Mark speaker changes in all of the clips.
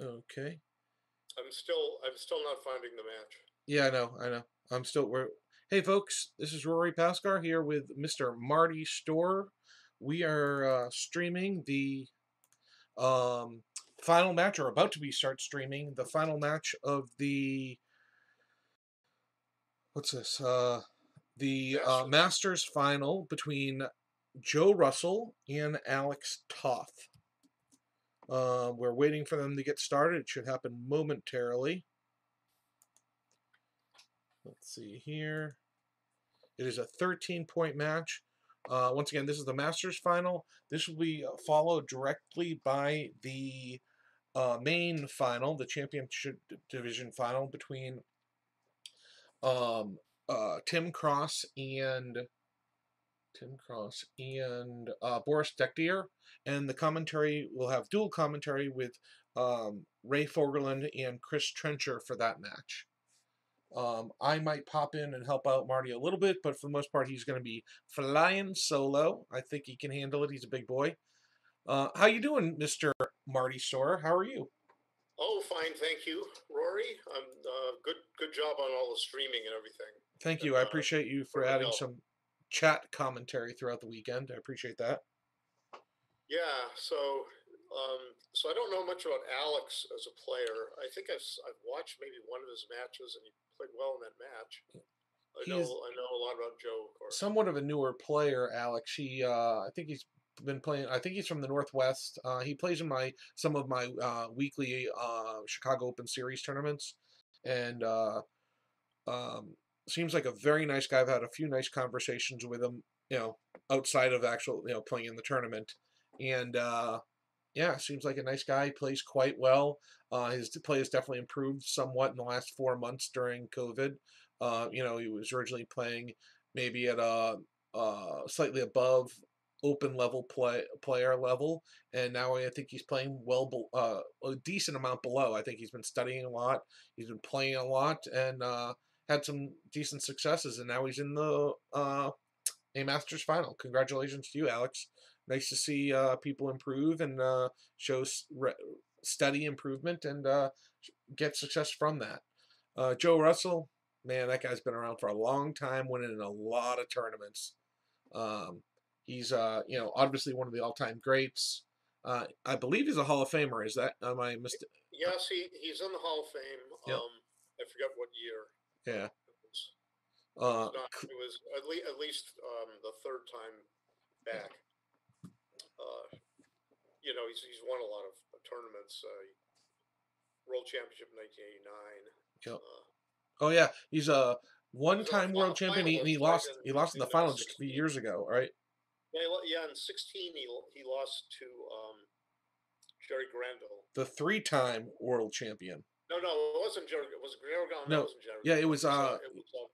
Speaker 1: Okay.
Speaker 2: I'm still I'm still not finding the match.
Speaker 1: Yeah, I know. I know. I'm still. We're. Hey, folks. This is Rory Pascar here with Mr. Marty Storer. We are uh, streaming the um, final match, or about to be start streaming the final match of the. What's this? Uh, the uh,
Speaker 2: Masters.
Speaker 1: Masters final between Joe Russell and Alex Toth. Uh, we're waiting for them to get started. It should happen momentarily. Let's see here. It is a 13 point match. Uh, once again, this is the Masters final. This will be uh, followed directly by the uh, main final, the championship division final between um, uh, Tim Cross and Tim Cross and uh, Boris Dektier. And the commentary will have dual commentary with um, Ray Fogerlund and Chris Trencher for that match. Um, I might pop in and help out Marty a little bit, but for the most part, he's going to be flying solo. I think he can handle it. He's a big boy. Uh, how you doing, Mister Marty Storer? How are you?
Speaker 2: Oh, fine, thank you, Rory. Um, uh, good good job on all the streaming and everything.
Speaker 1: Thank you. I
Speaker 2: Uh,
Speaker 1: appreciate you for adding some chat commentary throughout the weekend. I appreciate that.
Speaker 2: Yeah, so um, so I don't know much about Alex as a player. I think I've I've watched maybe one of his matches, and he played well in that match. I know I know a lot about Joe, of course.
Speaker 1: Somewhat of a newer player, Alex. He, uh, I think he's been playing. I think he's from the Northwest. Uh, he plays in my some of my uh, weekly uh, Chicago Open Series tournaments, and uh, um, seems like a very nice guy. I've had a few nice conversations with him. You know, outside of actual you know playing in the tournament, and uh, yeah, seems like a nice guy. He plays quite well. Uh, his play has definitely improved somewhat in the last four months during COVID. Uh, you know, he was originally playing maybe at a uh, slightly above open level play player level, and now I think he's playing well, uh, a decent amount below. I think he's been studying a lot. He's been playing a lot and uh, had some decent successes, and now he's in the uh, a Masters final. Congratulations to you, Alex. Nice to see uh, people improve and uh, show s- re- steady improvement and uh, get success from that. Uh, Joe Russell, man, that guy's been around for a long time, winning in a lot of tournaments. Um, he's, uh, you know, obviously one of the all-time greats. Uh, I believe he's a Hall of Famer. Is that am I mist?
Speaker 2: Yes, he, he's in the Hall of Fame.
Speaker 1: Yep.
Speaker 2: Um, I forget what year.
Speaker 1: Yeah.
Speaker 2: It was,
Speaker 1: Uh,
Speaker 2: it was at, le- at least um, the third time back. Uh, you know, he's, he's won a lot of tournaments. Uh, World Championship 1989.
Speaker 1: Yep.
Speaker 2: Uh,
Speaker 1: oh yeah, he's a one-time world champion, he- and he lost.
Speaker 2: in-
Speaker 1: He lost in the
Speaker 2: in,
Speaker 1: final just a few years ago, right?
Speaker 2: yeah, he lo- yeah, in 16 he, lo- he lost to um, Jerry Granville.
Speaker 1: The three-time world champion.
Speaker 2: No, no, it wasn't Jerry. It was Jerry Granville.
Speaker 1: No,
Speaker 2: it wasn't Jerry.
Speaker 1: yeah, it was, uh,
Speaker 2: it was, uh,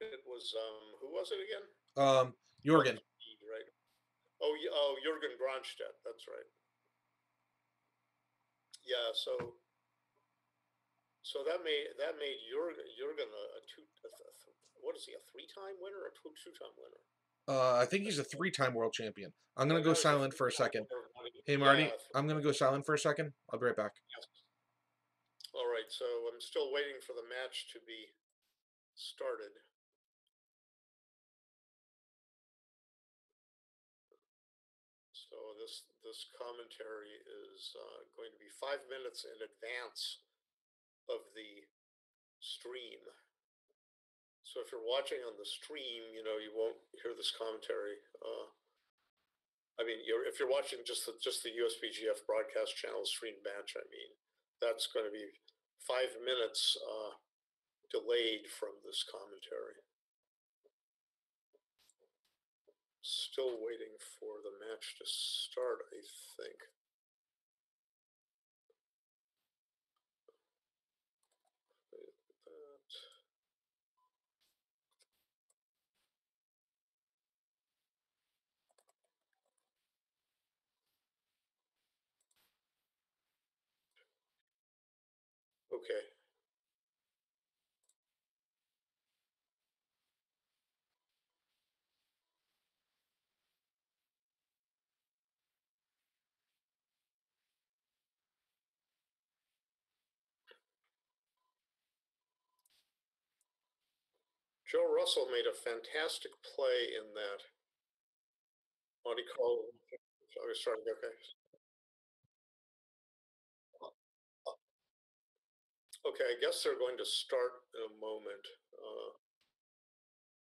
Speaker 2: it was um, who was it again?
Speaker 1: Um, Jorgen.
Speaker 2: Right. Oh, oh, Jurgen Granstedt. That's right. Yeah. So. So that made that made Jurgen, Jurgen a, a two. A, th- what is he? A three-time winner or two two-time winner?
Speaker 1: Uh, I think he's a three-time world champion. I'm gonna go
Speaker 2: no, he's a
Speaker 1: silent for a second. Hey Marty, I'm gonna go silent for a second. I'll be right back.
Speaker 2: All right. So I'm still waiting for the match to be started. So this this commentary is uh, going to be five minutes in advance of the stream. So if you're watching on the stream, you know you won't hear this commentary. Uh, I mean, you're, if you're watching just the just the USBGF broadcast channel stream match, I mean, that's going to be five minutes uh, delayed from this commentary. Still waiting for the match to start, I think. Okay. Joe Russell made a fantastic play in that. What do you call? Oh, sorry. Okay. Okay, I guess they're going to start in a moment. Uh,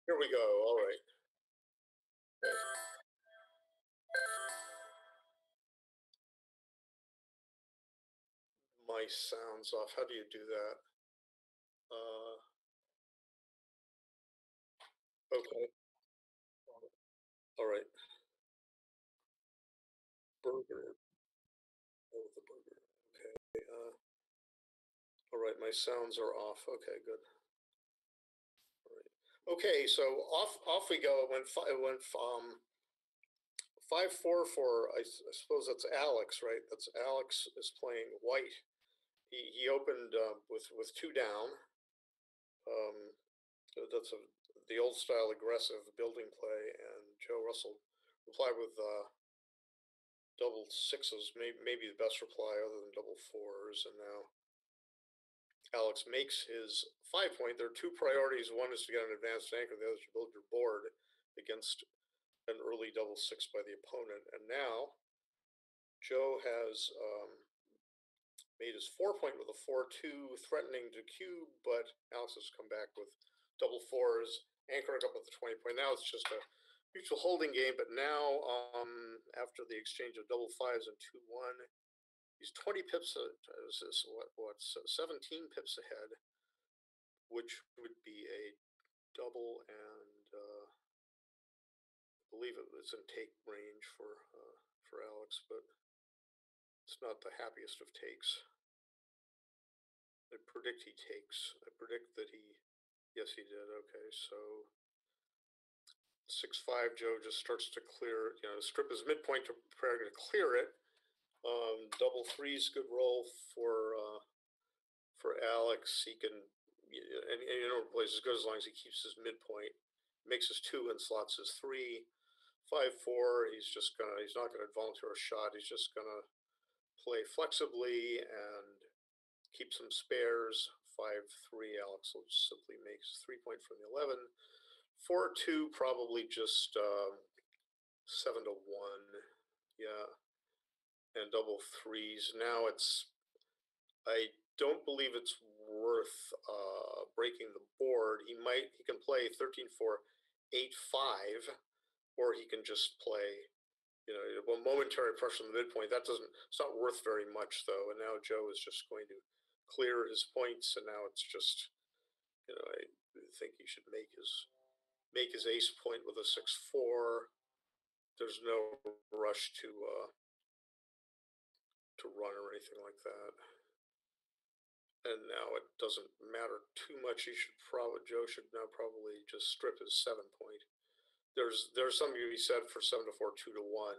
Speaker 2: Here we go, all right. My sound's off. How do you do that? Uh, Okay. All right. Burger. Oh, the burger. Okay. Uh, all right, my sounds are off. Okay, good. All right. Okay, so off off we go. It went five. Went um five four s- I suppose that's Alex, right? That's Alex is playing white. He he opened uh, with with two down. Um, that's a the old style aggressive building play, and Joe Russell replied with uh, double sixes, maybe maybe the best reply other than double fours, and now Alex makes his five point. There are two priorities. One is to get an advanced anchor. The other is to build your board against an early double six by the opponent. And now Joe has um, made his four point with a four two, threatening to cube, but Alex has come back with double fours, anchoring up with the twenty point. Now it's just a mutual holding game. But now, um, after the exchange of double fives and two one, he's twenty pips. A, is what what seventeen pips ahead, which would be a double and uh, I believe it was in take range for uh, for Alex, but it's not the happiest of takes. I predict he takes. I predict that he. Yes, he did. Okay, so six five Joe just starts to clear. You know, strip his midpoint to prepare to clear it. Um, double threes, good roll for uh, for Alex. He can, and, you know, plays as good as long as he keeps his midpoint. Makes his two and slots his three. Five four. He's just gonna. He's not gonna volunteer a shot. He's just gonna play flexibly and keep some spares. Five three. Alex will simply make three point from the eleven. Four two. Probably just um, seven to one. Yeah and double threes. Now it's, I don't believe it's worth uh, breaking the board. He might, he can play 13 4, 8 5, or he can just play, you know, well, momentary pressure on the midpoint. That doesn't, it's not worth very much though. And now Joe is just going to clear his points, and now it's just, you know, I think he should make his make his ace point with a six four. There's no rush to uh, to run or anything like that. And now it doesn't matter too much. He should probably Joe should now probably just strip his seven point. There's there's something to be said for seven to four, two to one.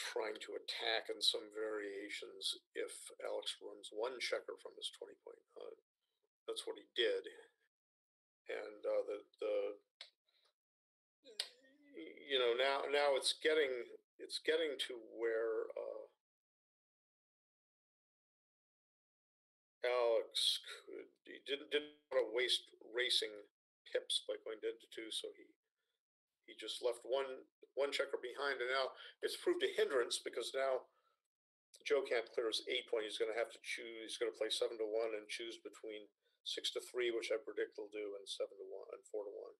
Speaker 2: Trying to attack in some variations if Alex runs one checker from his twenty point. Uh, that's what he did, and uh, the the you know now now it's getting it's getting to where uh, Alex could he didn't didn't want to waste racing pips by going dead to two, so he he just left one one checker behind, and now it's proved a hindrance because now Joe can't clear his eight point. He's going to have to choose. He's going to play seven to one and choose between six to three, which I predict he'll do, and seven to one and four to one.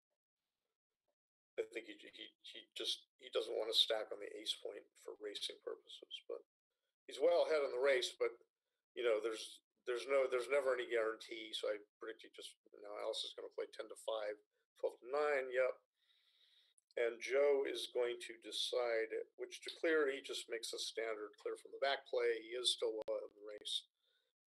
Speaker 2: I think he he he just he doesn't want to stack on the ace point for racing purposes, but he's well ahead in the race. But you know, there's there's no there's never any guarantee. So I predict he just now Alice is going to play ten to 5, 12 to nine. Yep. And Joe is going to decide which to clear. He just makes a standard clear from the back play. He is still well in the race,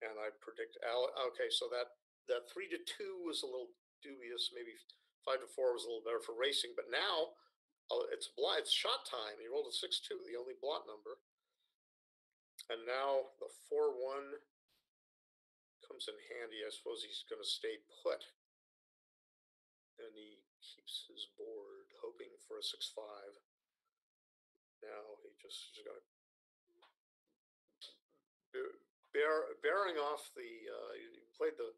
Speaker 2: and I predict Alice. Okay, so that that three to two was a little dubious. Maybe five to four was a little better for racing, but now uh, it's blind. It's shot time. He rolled a six two, the only blot number, and now the four one comes in handy. I suppose he's going to stay put, and he keeps his board, hoping for a six five. Now he just is going to. Bear, bearing off the, uh, he played the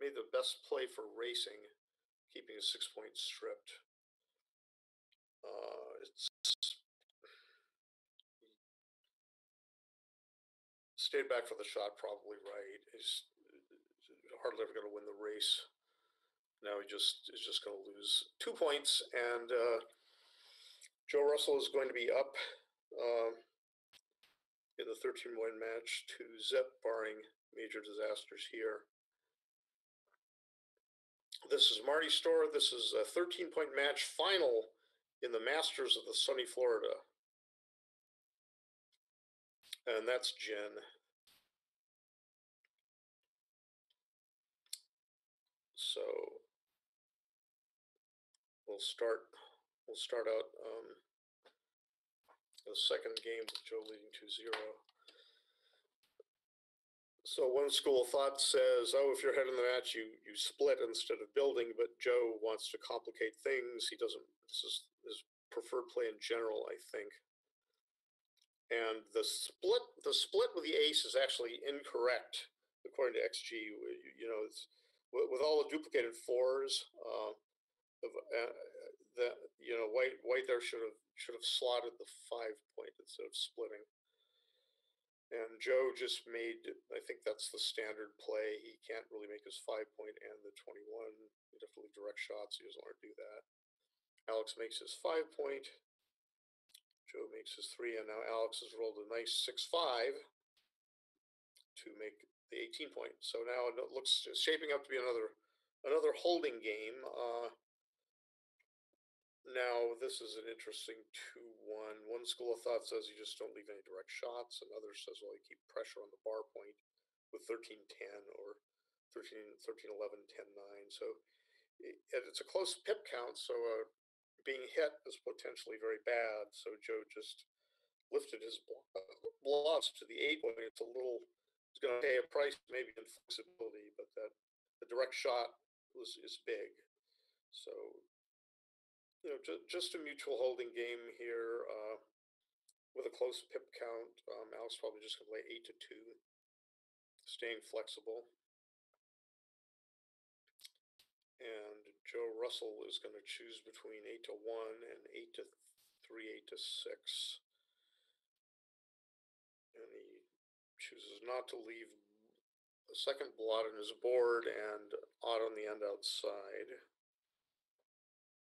Speaker 2: made the best play for racing, keeping a six point stripped. Uh, it's stayed back for the shot, probably right. He's hardly ever going to win the race. Now he just is just going to lose two points, and uh, Joe Russell is going to be up uh, in the 13 win match to Zip, barring major disasters here. This is Marty Storer. This is a 13 point match final in the Masters of the Sunny Florida. And that's Jen. So we'll start we'll start out um, the second game with Joe leading 2-0. So one school of thought says, oh, if you're ahead in the match, you you split instead of building. But Joe wants to complicate things. He doesn't. This is his preferred play in general, I think. And the split, the split with the ace is actually incorrect according to XG. You, you know, it's with, all the duplicated fours. Uh, of, uh, that you know, white white there should have should have slotted the five point instead of splitting. And Joe just made, I think that's the standard play. He can't really make his five point and the 21. He definitely direct shots. He doesn't want to do that. Alex makes his five point. Joe makes his three, and now Alex has rolled a nice six five to make the 18 point. So now it looks shaping up to be another another holding game. Uh, now, this is an interesting 2 1. One school of thought says you just don't leave any direct shots. Another says, well, you keep pressure on the bar point with 13 10 or 13, 13 11, 10 9. So it, it's a close pip count. So uh, being hit is potentially very bad. So Joe just lifted his blocks to the eight point. It's a little, it's going to pay a price maybe in flexibility, but that the direct shot was is big. So you know, ju- just a mutual holding game here uh, with a close pip count. Um, Alex probably just going to play eight to two, staying flexible. And Joe Russell is going to choose between eight to one and eight to three, eight to six. And he chooses not to leave a second blot on his board and odd on the end outside.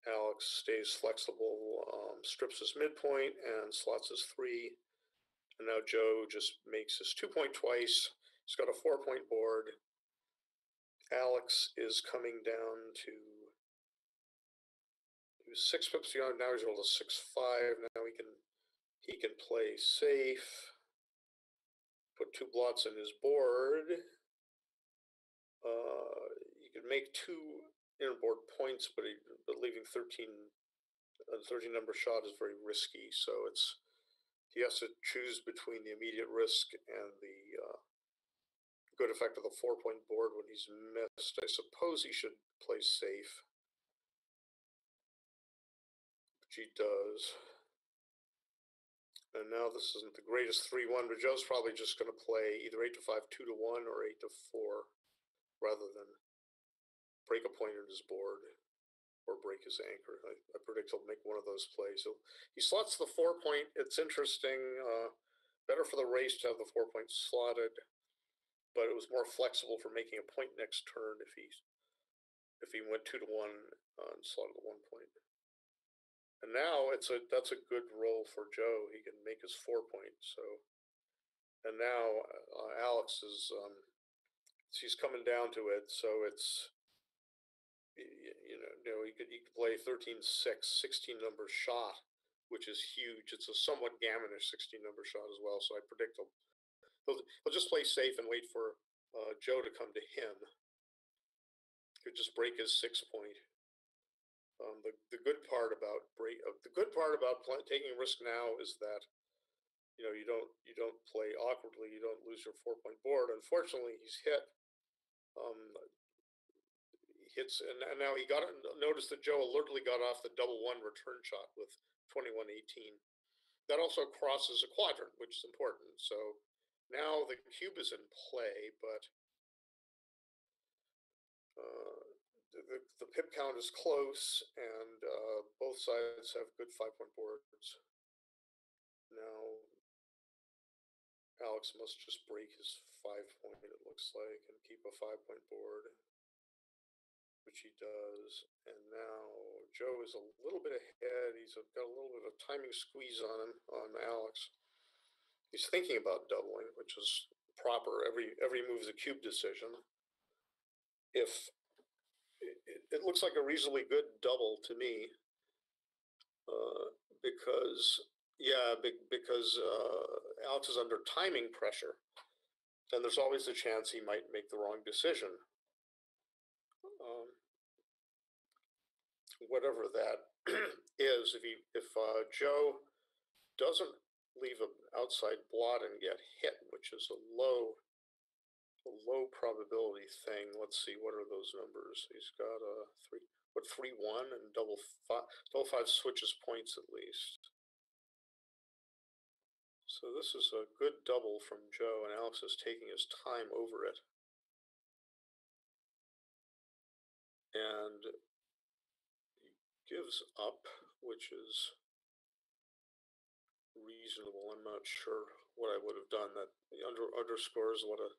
Speaker 2: Alex stays flexible, um, strips his midpoint and slots his three. And now Joe just makes his two point twice. He's got a four point board. Alex is coming down to he was six pips beyond. Now he's rolled a six five. Now he can he can play safe. Put two blots in his board. Uh, you can make two board points, but, he, but leaving 13, a 13 number shot is very risky. So it's, he has to choose between the immediate risk and the uh, good effect of the four point board when he's missed. I suppose he should play safe. Which he does. And now this isn't the greatest 3 1, but Joe's probably just going to play either 8 to 5, 2 to 1, or 8 to 4 rather than break a point in his board or break his anchor. I, I predict he'll make one of those plays. He slots the four point. It's interesting. Uh, better for the race to have the four point slotted, but it was more flexible for making a point next turn if he if he went two to one uh, and slotted one point. And now it's a that's a good roll for Joe. He can make his four point. So, and now uh, Alex is um, he's coming down to it. So it's you know, you know, he could, he could play 13 6, 16 number shot, which is huge. It's a somewhat gammonish 16 number shot as well. So I predict he'll, he'll, he'll just play safe and wait for uh, Joe to come to him. Could just break his six point. Um, the, the good part about break uh, the good part about play, taking risk now is that you know you don't you don't play awkwardly you don't lose your four point board unfortunately he's hit um, hits, and, now he got noticed that Joe alertly got off the double one return shot with 21-18. That also crosses a quadrant, which is important. So now the cube is in play, but Uh, the, the, pip count is close and, uh, both sides have good five point boards. Now, Alex must just break his five point, it looks like, and keep a five point board. Which he does, and now Joe is a little bit ahead, He's got a little bit of timing squeeze on him, on Alex. He's thinking about doubling, which is proper, every, every move's a cube decision. If, it, it, looks like a reasonably good double to me. Uh, because, yeah, be- because, uh, Alex is under timing pressure. Then there's always a chance he might make the wrong decision. Um, Whatever that is, if he, if, uh, Joe doesn't leave an outside blot and get hit, which is a low, a low probability thing. Let's see, what are those numbers? He's got a three, what, three, one and double five, double five switches points at least. So this is a good double from Joe and Alex is taking his time over it. And he gives up, which is reasonable. I'm not sure what I would have done. That under underscores what a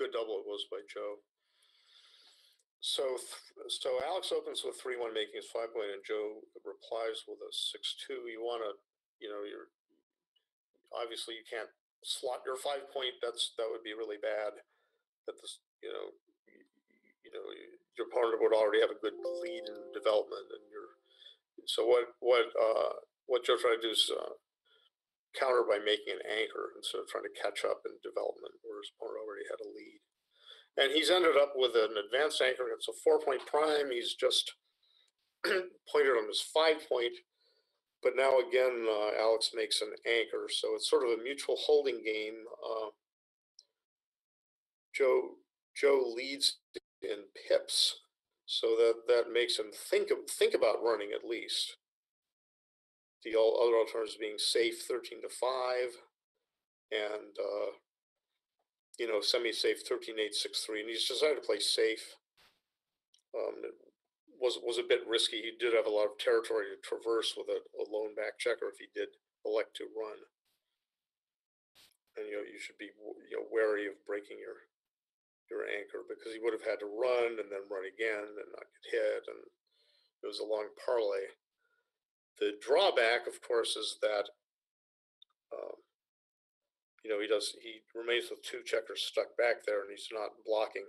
Speaker 2: good double it was by Joe. So so Alex opens with three one, making his five point, and Joe replies with a six two. You want to, you know, you're obviously you can't slot your five point. That's that would be really bad. That this, you know, you, know, your opponent would already have a good lead in development, and you're. So what what uh, what Joe tried to do is uh, counter by making an anchor instead of trying to catch up in development, where his opponent already had a lead. And he's ended up with an advanced anchor. It's a four point prime. He's just pointed on his five point. But now again, uh, Alex makes an anchor. So it's sort of a mutual holding game. Uh, Joe Joe leads in pips. So that, that makes him think of, think about running at least. The all other alternatives being safe thirteen to five, and uh, you know semi-safe thirteen eight six three, and he's decided to play safe. Um, it was was a bit risky. He did have a lot of territory to traverse with a, a lone back checker if he did elect to run. And you know you should be you know wary of breaking your your anchor because he would have had to run and then run again and not get hit, and it was a long parlay. The drawback, of course, is that um, you know he does he remains with two checkers stuck back there, and he's not blocking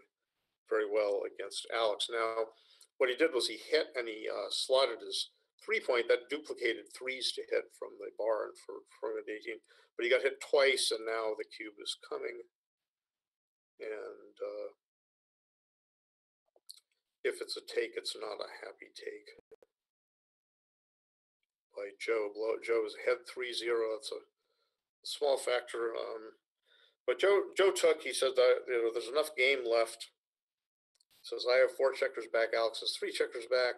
Speaker 2: very well against Alex. Now, what he did was he hit and he uh, slotted his three point that duplicated threes to hit from the bar and for from an 18, but he got hit twice, and now the cube is coming. And uh, if it's a take, it's not a happy take by Joe. Blow, Joe is ahead 3 0. That's a small factor. Um, but Joe Joe took, he said that you know, there's enough game left. Says, I have four checkers back. Alex has three checkers back.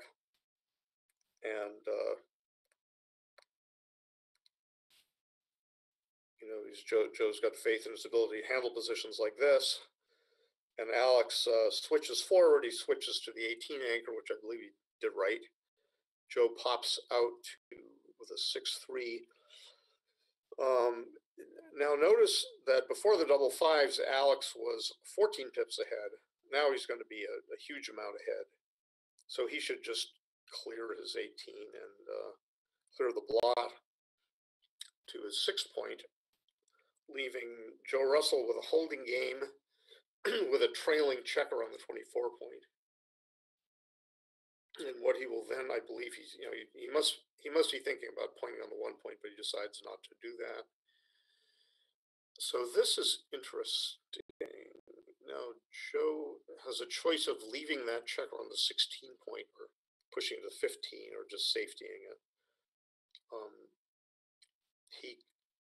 Speaker 2: And, uh, you know, Joe, Joe's got faith in his ability to handle positions like this. And Alex uh, switches forward. He switches to the 18 anchor, which I believe he did right. Joe pops out to with a six three. Um, now notice that before the double fives, Alex was 14 pips ahead. Now he's going to be a, a huge amount ahead. So he should just clear his 18 and uh, clear the blot to his six point, leaving Joe Russell with a holding game with a trailing checker on the 24 point. And what he will then, I believe he's, you know, he, he must he must be thinking about pointing on the one point, but he decides not to do that. So this is interesting. Now Joe has a choice of leaving that checker on the 16 point or pushing to 15 or just safetying it. Um, he,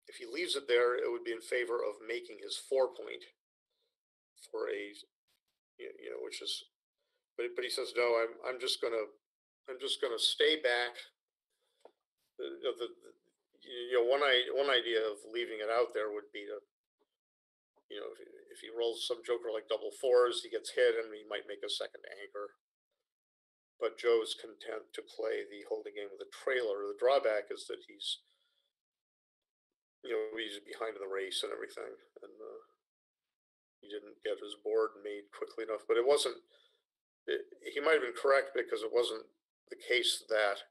Speaker 2: if he leaves it there, it would be in favor of making his four point for a, you know, which is, but but he says no. I'm I'm just gonna I'm just gonna stay back. The, the, the you know one I one idea of leaving it out there would be to, you know, know, if, he- if he rolls some joker like double fours, he gets hit and he might make a second anchor. But Joe's content to play the holding game with a trailer. The drawback is that he's, you know, he's behind in the race and everything, and uh, he didn't get his board made quickly enough. But it wasn't. It, he might have been correct because it wasn't the case that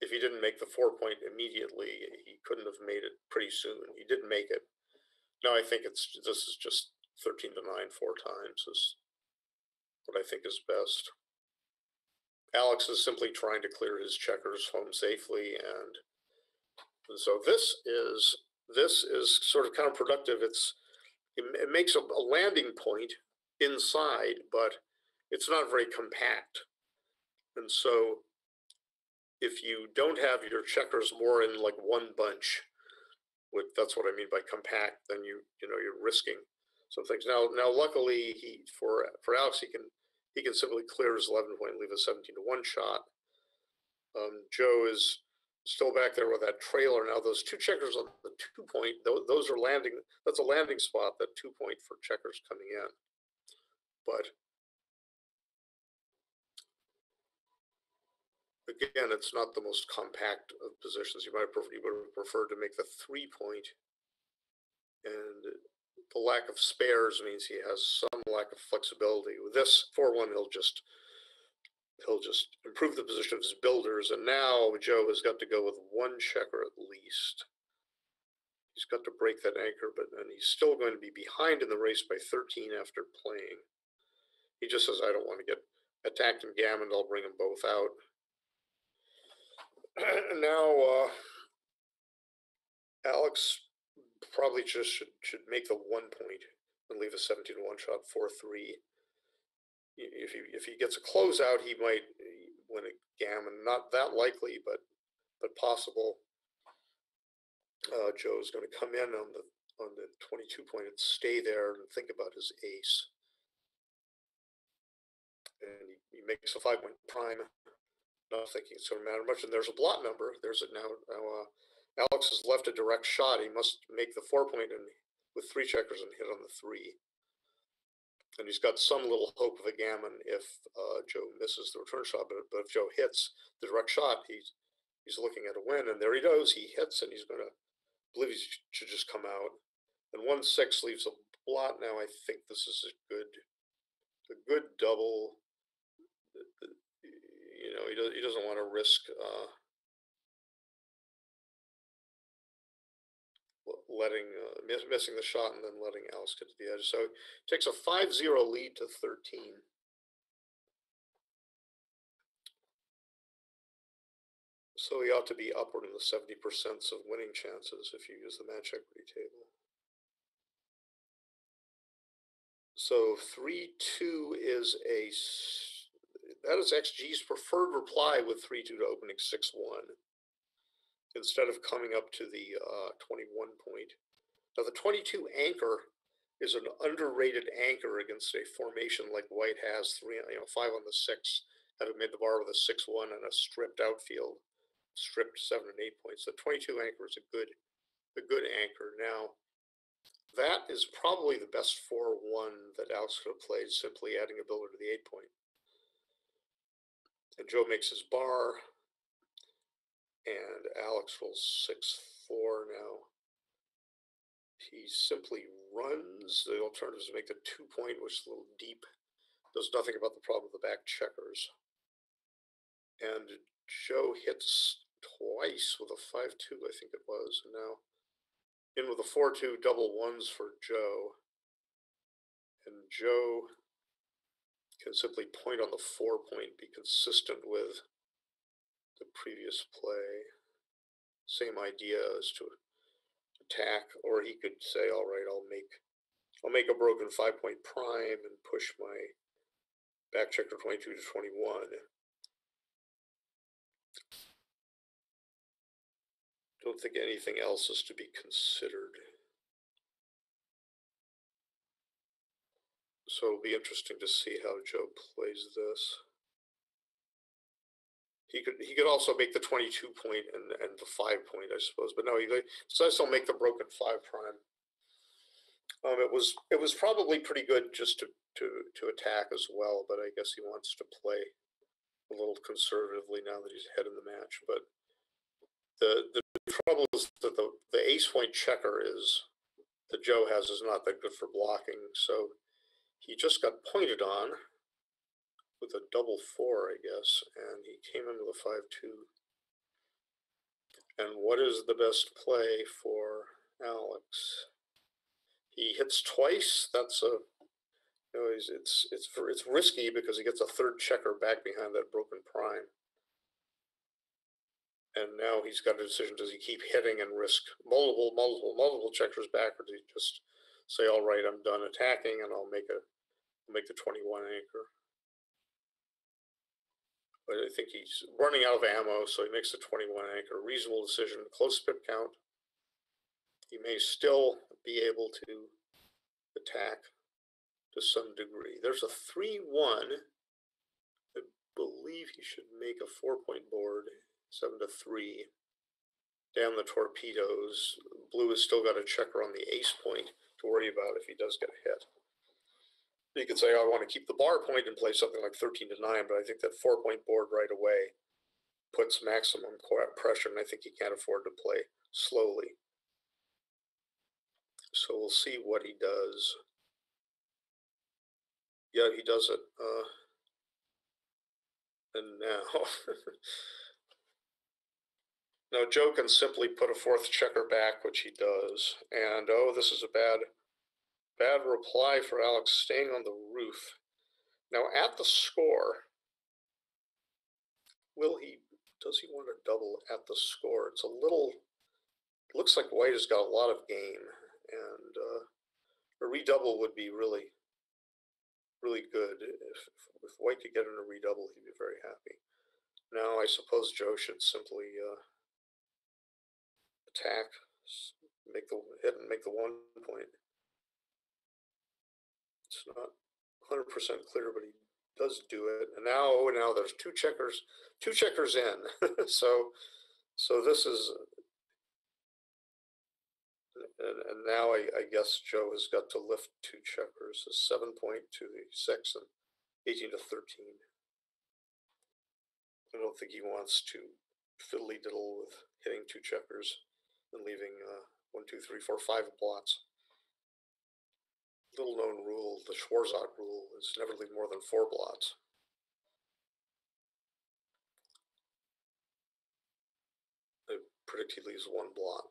Speaker 2: if he didn't make the four point immediately, he couldn't have made it pretty soon. He didn't make it. No, I think it's this is just thirteen to nine four times is what I think is best. Alex is simply trying to clear his checkers home safely, and, and so this is this is sort of counterproductive. It's it, it makes a, a landing point inside, but it's not very compact, and so if you don't have your checkers more in like one bunch, with that's what I mean by compact, then you you know you're risking some things. Now now luckily he for for Alex he can he can simply clear his eleven point, leave a seventeen to one shot. Um, Joe is still back there with that trailer. Now those two checkers on the two point, those, are landing. That's a landing spot. That two point for checkers coming in, but again, it's not the most compact of positions. You might prefer, you would have preferred to make the three point, and the lack of spares means he has some lack of flexibility. With this four one, he'll just he'll just improve the position of his builders, and now Joe has got to go with one checker at least. He's got to break that anchor, but and he's still going to be behind in the race by 13 after playing. He just says, "I don't want to get attacked and gammoned. I'll bring them both out." now uh, Alex probably just should should make the one point and leave a 17 to one shot four three. If he if he gets a closeout, he might win a gammon. Not that likely, but but possible. Uh, Joe's going to come in on the on the 22 point and stay there and think about his ace. And he, he makes a five point prime not thinking it's going to matter much. And there's a blot number. There's it now. Now uh, Alex has left a direct shot. He must make the four point and with three checkers and hit on the three. And he's got some little hope of a gammon if uh, Joe misses the return shot. But, but if Joe hits the direct shot, he's he's looking at a win. And there he goes. He hits, and he's going to believe he should just come out. And one six leaves a blot. Now I think this is a good a good double you know, he, does, he doesn't want to risk uh, letting uh, miss, missing the shot and then letting Alex get to the edge. So he takes a 5-0 lead to 13. So he ought to be upward in the 70% of winning chances if you use the match equity table. So 3-2 is a that is XG's preferred reply with 3 2 to opening 6 1 instead of coming up to the uh, 21 point. Now, the 22 anchor is an underrated anchor against a formation like White has three, you know, five on the six, having made the bar with a 6 1 and a stripped outfield, stripped seven and eight points. The 22 anchor is a good, a good anchor. Now, that is probably the best 4 1 that Alex could have played, simply adding a builder to the eight point. And Joe makes his bar. And Alex rolls 6 4 now. He simply runs. The alternatives to make the two point, which is a little deep. Does nothing about the problem of the back checkers. And Joe hits twice with a 5 2, I think it was. And now in with a 4 2 double ones for Joe. And Joe can simply point on the four point, be consistent with the previous play. Same idea as to attack, or he could say, all right, I'll make I'll make a broken five point prime and push my back checker 22 to 21. Don't think anything else is to be considered. So it'll be interesting to see how Joe plays this. He could he could also make the 22 point and, and the five point, I suppose. But no, he decides he'll make the broken five prime. Um, it was, it was probably pretty good just to, to, to attack as well, but I guess he wants to play a little conservatively now that he's ahead in the match, but the, the trouble is that the, the ace point checker is, that Joe has is not that good for blocking, so he just got pointed on with a double four, I guess, and he came in with a five two. And what is the best play for Alex? He hits twice. That's a you know, he's, it's it's it's risky because he gets a third checker back behind that broken prime. And now he's got a decision: does he keep hitting and risk multiple, multiple, multiple checkers back, or does he just say, "All right, I'm done attacking, and I'll make a make the 21 anchor"? But I think he's running out of ammo, so he makes the 21 anchor. Reasonable decision, close pip count. He may still be able to attack to some degree. There's a 3 1. I believe he should make a four point board, 7 to 3. Down the torpedoes. Blue has still got a checker on the ace point to worry about if he does get a hit. You could say, I want to keep the bar point and play something like 13 to 9, but I think that four point board right away puts maximum pressure, and I think he can't afford to play slowly. So we'll see what he does. Yeah, he does it. Uh, and now, now Joe can simply put a fourth checker back, which he does. And oh, this is a bad, bad reply for Alex staying on the roof. Now at the score, will he? Does he want to double at the score? It's a little. Looks like White has got a lot of game, and uh, a redouble would be really really good. If, if White could get in a redouble, he'd be very happy. Now, I suppose Joe should simply uh, attack, make the hit and make the one point. Not 100% clear, but he does do it. And now, oh, now there's two checkers, two checkers in. so, so this is and, and now I, I guess Joe has got to lift two checkers, a seven point to the six and 18 to 13. I don't think he wants to fiddly diddle with hitting two checkers and leaving uh, one, two, three, four, five blots. Little known rule, the Schwarzach rule, is never leave more than four blots. I predict he leaves one blot.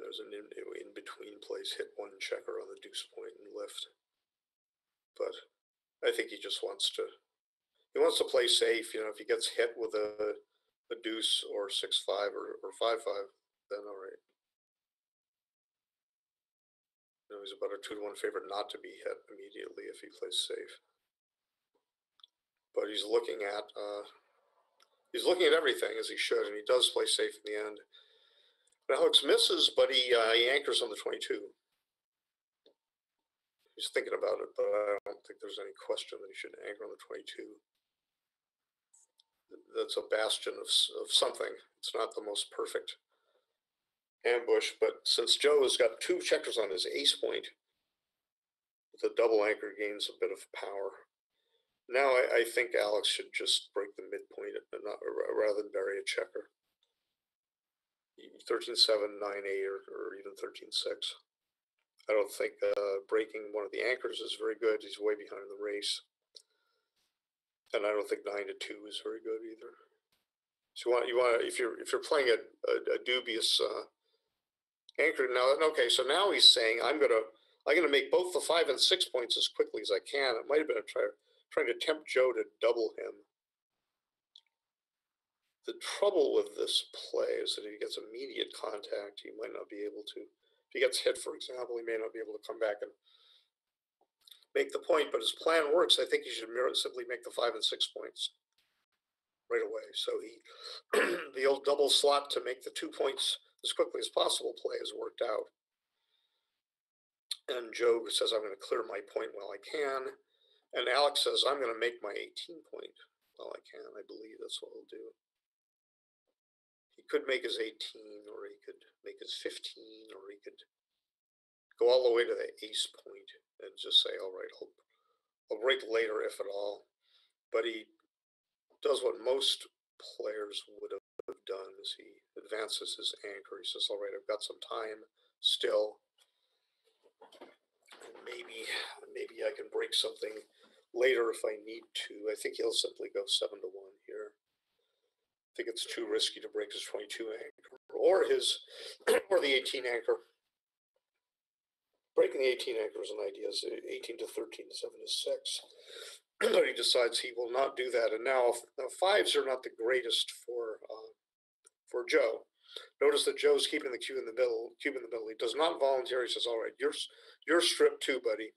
Speaker 2: There's an in, in between place, hit one checker on the deuce point and lift. But I think he just wants to, he wants to play safe. You know, if he gets hit with a, a deuce or six five or, or five five, then all right. He's about a two to one favorite not to be hit immediately if he plays safe. But he's looking at uh, he's looking at everything as he should, and he does play safe in the end. Alex misses, but he, uh, he anchors on the 22. He's thinking about it, but I don't think there's any question that he should anchor on the 22. That's a bastion of, of something. It's not the most perfect ambush, but since Joe has got two checkers on his ace point, the double anchor gains a bit of power. Now I, I think Alex should just break the midpoint not, rather than bury a checker thirteen seven, nine eight, or, or even thirteen six. I don't think uh, breaking one of the anchors is very good. He's way behind the race, and I don't think nine to two is very good either. So you want you want if you're if you're playing a, a, a dubious uh, anchor now. Okay, so now he's saying I'm gonna I'm gonna make both the five and six points as quickly as I can. It might have been a try, trying to tempt Joe to double him the trouble with this play is that if he gets immediate contact, he might not be able to. If he gets hit, for example, he may not be able to come back and make the point. But his plan works. I think he should simply make the five and six points right away. So he, the old double slot to make the two points as quickly as possible play has worked out. And Joe says, I'm going to clear my point while I can. And Alex says, I'm going to make my 18 point while I can. I believe that's what I'll do he could make his 18, or he could make his 15, or he could go all the way to the ace point and just say, all right, I'll, I'll break later if at all. But he does what most players would have done as he advances his anchor. He says, all right, I've got some time still. Maybe, maybe I can break something later if I need to. I think he'll simply go seven to one here. I think it's too risky to break his twenty-two anchor or his, or the eighteen anchor. Breaking the eighteen anchor is an idea, is eighteen to thirteen to seven to six. But he decides he will not do that, and now, now fives are not the greatest for, uh, for Joe. Notice that Joe's keeping the cube in the middle, cube in the middle. He does not volunteer. He says, all right, you're, you're stripped too, buddy.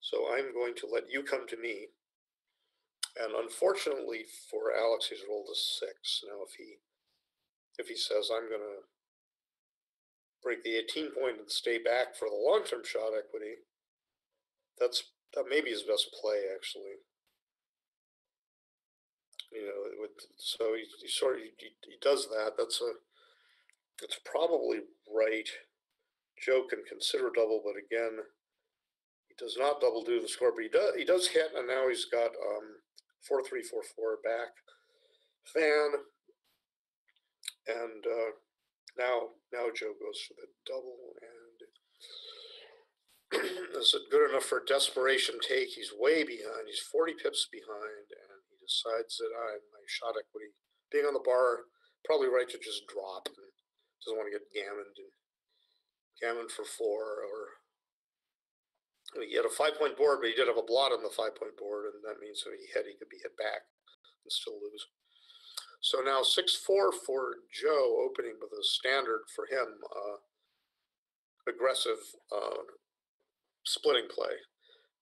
Speaker 2: So I'm going to let you come to me. And unfortunately for Alex, he's rolled a six. Now, if he, if he says, I'm gonna break the eighteen point and stay back for the long-term shot equity, that's, that may be his best play, actually. You know, it would, so he, he sort of, he, he does that. That's a, it's probably right. Joe can consider double, but again, he does not double do the score, but he does, he does hit, and now he's got, um, four, three, four, four back fan. And, uh, now, now Joe goes for the double and is it good enough for a desperation take? He's way behind. He's 40 pips behind, decides that I, my shot equity, being on the bar, probably right to just drop and doesn't want to get gammoned and gammon for four or he had a five point board, but he did have a blot on the five point board, and that means if he hit, he could be hit back and still lose. So now six four for Joe, opening with a standard for him, uh, aggressive uh, splitting play,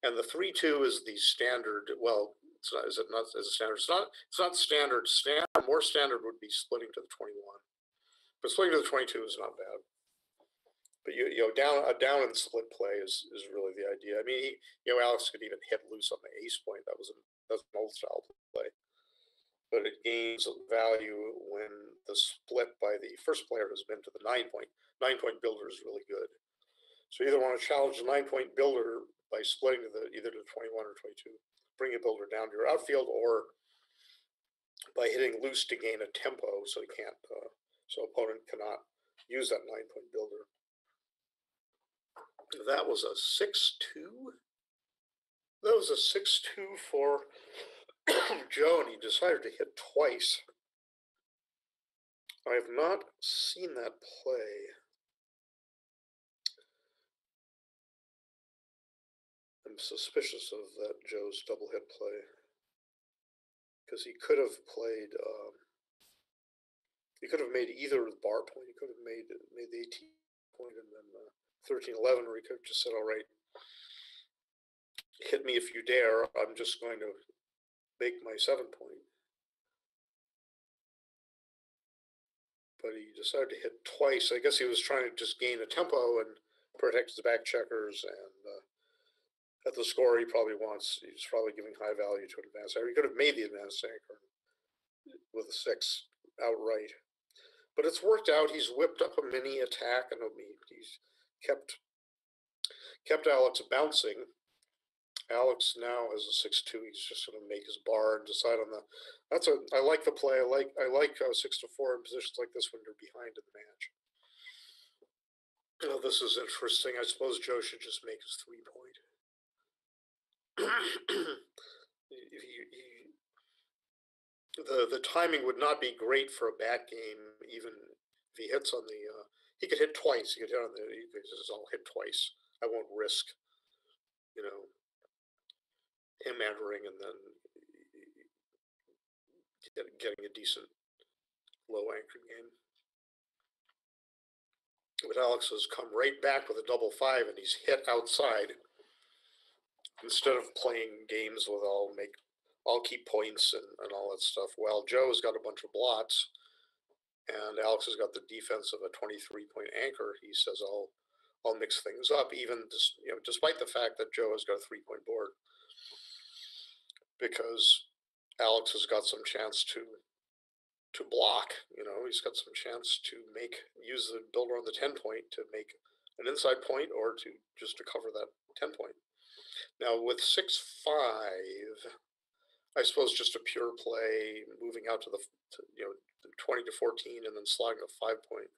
Speaker 2: and the three two is the standard. Well, it's not. Is it not as a standard? It's not. It's not standard. Stand more standard would be splitting to the twenty one, but splitting to the twenty two is not bad. But you, you know, down a down and split play is, is really the idea. I mean, he, you know, Alex could even hit loose on the ace point. That was an that's an old style play, but it gains value when the split by the first player has been to the nine point. Nine point builder is really good. So you either want to challenge the nine point builder by splitting to the either to twenty one or twenty two, bring a builder down to your outfield, or by hitting loose to gain a tempo, so he can't, uh, so opponent cannot use that nine point builder. That was a six two. That was a six two for Joe, and he decided to hit twice. I have not seen that play. Suspicious of that Joe's double hit play because he could have played. Um, he could have made either the bar point. He could have made made the 18 point and then uh, 13 11, or he could have just said, "All right, hit me if you dare. I'm just going to make my seven point." But he decided to hit twice. I guess he was trying to just gain a tempo and protect his back checkers. And at the score, he probably wants. He's probably giving high value to an advance anchor. He could have made the advance anchor with a six outright. But it's worked out. He's whipped up a mini attack, and he's kept kept Alex bouncing. Alex now has a six two. He's just going to make his bar and decide on the. That's a. I like the play. I like. I like six to four in positions like this when you're behind in the match. This is interesting. I suppose Joe should just make his three point. He, he, the the timing would not be great for a bat game, even if he hits on the. Uh, he could hit twice. He could hit on the. He could just, I'll hit twice. I won't risk, you know, him entering and then get, getting a decent low anchor game. But Alex has come right back with a double five, and he's hit outside instead of playing games with all make I'll keep points and, and all that stuff. Well, Joe's got a bunch of blots, and Alex has got the defense of a 23 point anchor. He says, I'll, I'll mix things up, even dis, you know, despite the fact that Joe has got a three point board, because Alex has got some chance to to block. You know, he's got some chance to make use the builder on the ten point to make an inside point or to just to cover that ten point. Now with six five, I suppose just a pure play, moving out to the to, you know twenty to fourteen, and then sliding a five point.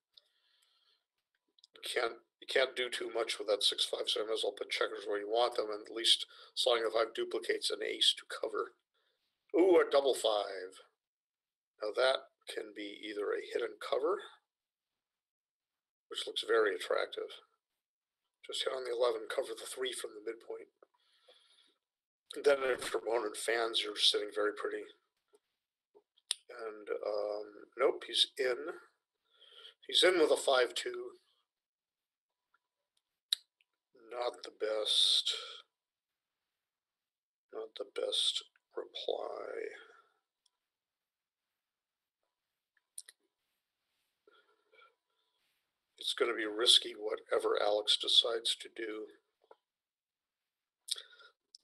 Speaker 2: You can't you can't do too much with that six five, so I might as well put checkers where you want them, and at least sliding a five duplicates an ace to cover. Ooh, a double five. Now that can be either a hidden cover, which looks very attractive. Just hit on the eleven, cover the three from the midpoint. Then if your opponent fans, you're sitting very pretty. And um, nope, he's in. He's in with a five-two. Not the best. Not the best reply. It's going to be risky whatever Alex decides to do.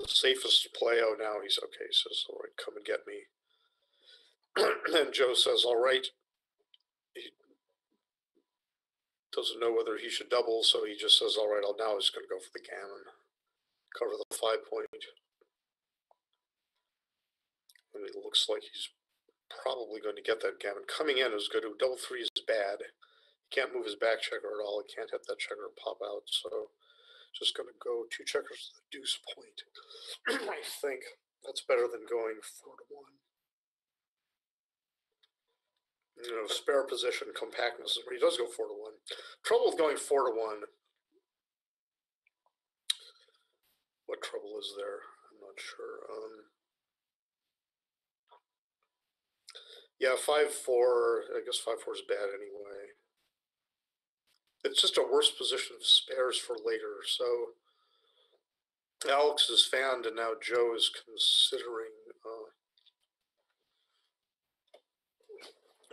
Speaker 2: The safest play, oh, now he's okay, says, all right, come and get me. and Joe says, all right. He doesn't know whether he should double, so he just says, all right, I'll now he's going to go for the gammon, cover the five point. And it looks like he's probably going to get that gammon. Coming in is good. Double three is bad. He can't move his back checker at all. He can't hit that checker and pop out. So just going to go two checkers to the deuce point. I think that's better than going four to one. You know, spare position, compactness is where he does go four to one. Trouble with going four to one. What trouble is there? I'm not sure. Um, Yeah, five four. I guess five four is bad anyway. It's just a worse position of spares for later. So Alex is fanned, and now Joe is considering uh,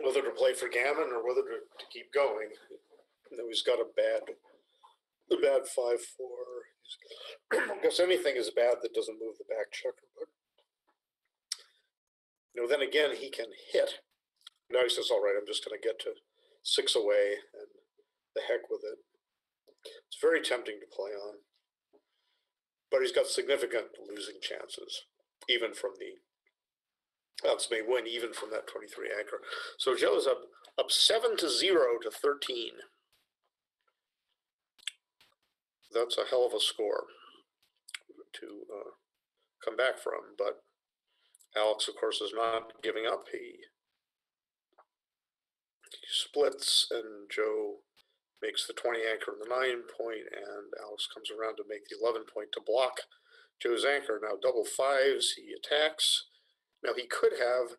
Speaker 2: whether to play for gammon or whether to, to keep going. Now he's got a bad, a bad five four. I guess anything is bad that doesn't move the back checker, but you know, then again, he can hit. Now he says, all right, I'm just going to get to six away and the heck with it. It's very tempting to play on. But he's got significant losing chances, even from the Alex may win even from that 23 anchor. So Joe is up up seven to zero to 13. That's a hell of a score to uh, come back from, but Alex, of course, is not giving up. He, he splits, and Joe makes the 20 anchor and the 9 point, and Alex comes around to make the 11 point to block Joe's anchor. Now, double fives, he attacks. Now, he could have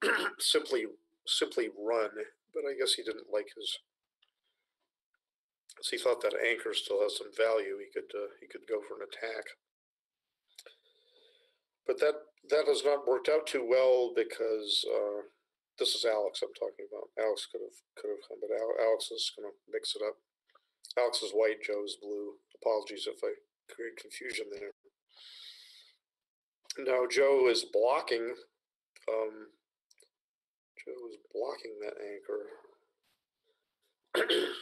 Speaker 2: simply simply run, but I guess he didn't like his. So he thought that anchor still has some value. He could uh, he could go for an attack but that that has not worked out too well because uh, this is Alex I'm talking about. Alex could have could have come, but Alex is going to mix it up. Alex is white, Joe's blue. Apologies if I create confusion there. Now Joe is blocking. Um, Joe is blocking that anchor.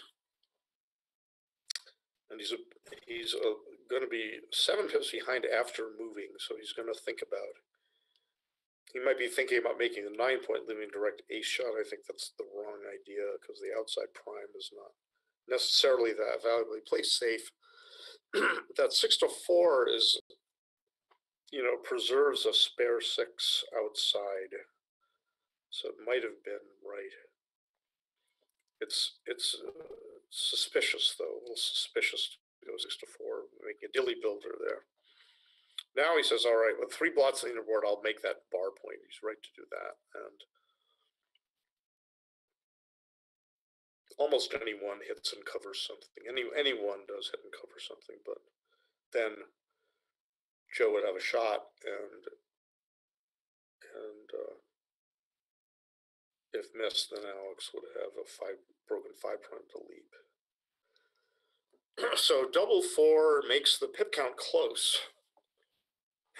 Speaker 2: and he's a he's going to be seven pips behind after moving, so he's going to think about. He might be thinking about making a nine point leaving direct ace shot. I think that's the wrong idea because the outside prime is not necessarily that valuable. He plays safe. that six to four is, you know, preserves a spare six outside, so it might have been right. It's it's uh, suspicious though, a little suspicious to go six to four, making a dilly builder there. Now he says, all right, with three blots on the board, I'll make that bar point. He's right to do that. And almost anyone hits and covers something. Any anyone does hit and cover something, but then Joe would have a shot and and uh, if missed, then Alex would have a five broken five prime to leap. so double four makes the pip count close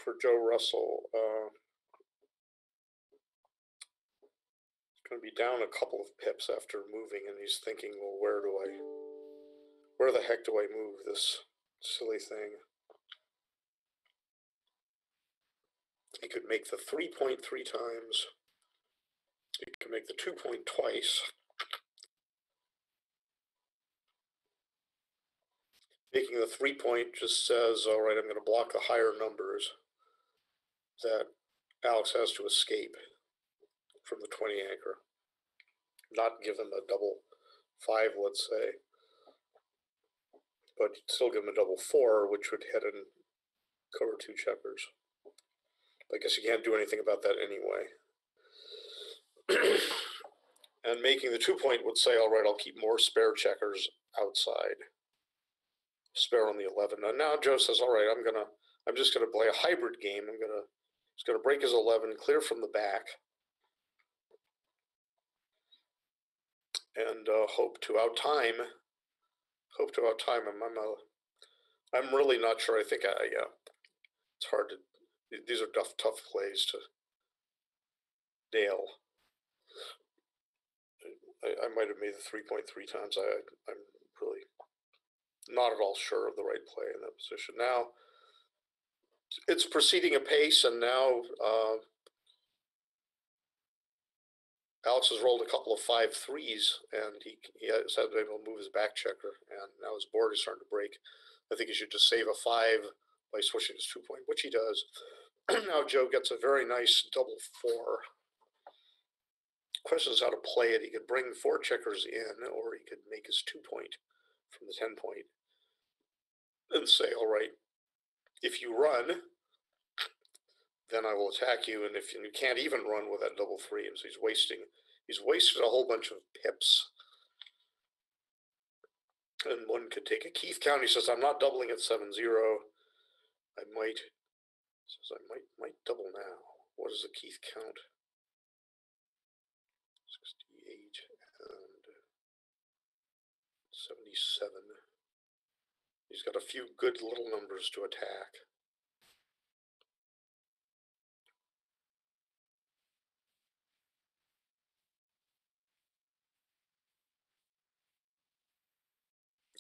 Speaker 2: for Joe Russell. Uh, Gonna be down a couple of pips after moving, and he's thinking, well, where do I, where the heck do I move this silly thing? He could make the three point three times. He could make the two point twice. Making the three point just says, all right, I'm gonna block the higher numbers that Alex has to escape from the twenty anchor. Not give him a double five, let's say. But still give him a double four, which would hit and cover two checkers. I guess you can't do anything about that anyway. and making the two point would say, all right, I'll keep more spare checkers outside. Spare on the eleven. And now Joe says, all right, I'm gonna, I'm just gonna play a hybrid game. I'm gonna, he's gonna break his eleven, clear from the back. And uh, hope to outtime, hope to outtime him. I'm, uh, I'm really not sure. I think I, yeah, it's hard to, these are tough, tough plays to nail. I, I might have made the three point three times. I, I'm really not at all sure of the right play in that position. Now, it's proceeding apace, and now uh, Alex has rolled a couple of five threes, and he he has been able to move his back checker, and now his board is starting to break. I think he should just save a five by switching his two point, which he does. now Joe gets a very nice double four. Question is how to play it. He could bring four checkers in, or he could make his two point from the ten point, and say, "All right, if you run, then I will attack you, and if you can't even run with that double three, and so he's wasting, he's wasted a whole bunch of pips." And one could take a Keith count. He says, "I'm not doubling at seven zero. I might." Says I might might double now. What is the Keith count? Sixty-eight and seventy-seven. He's got a few good little numbers to attack.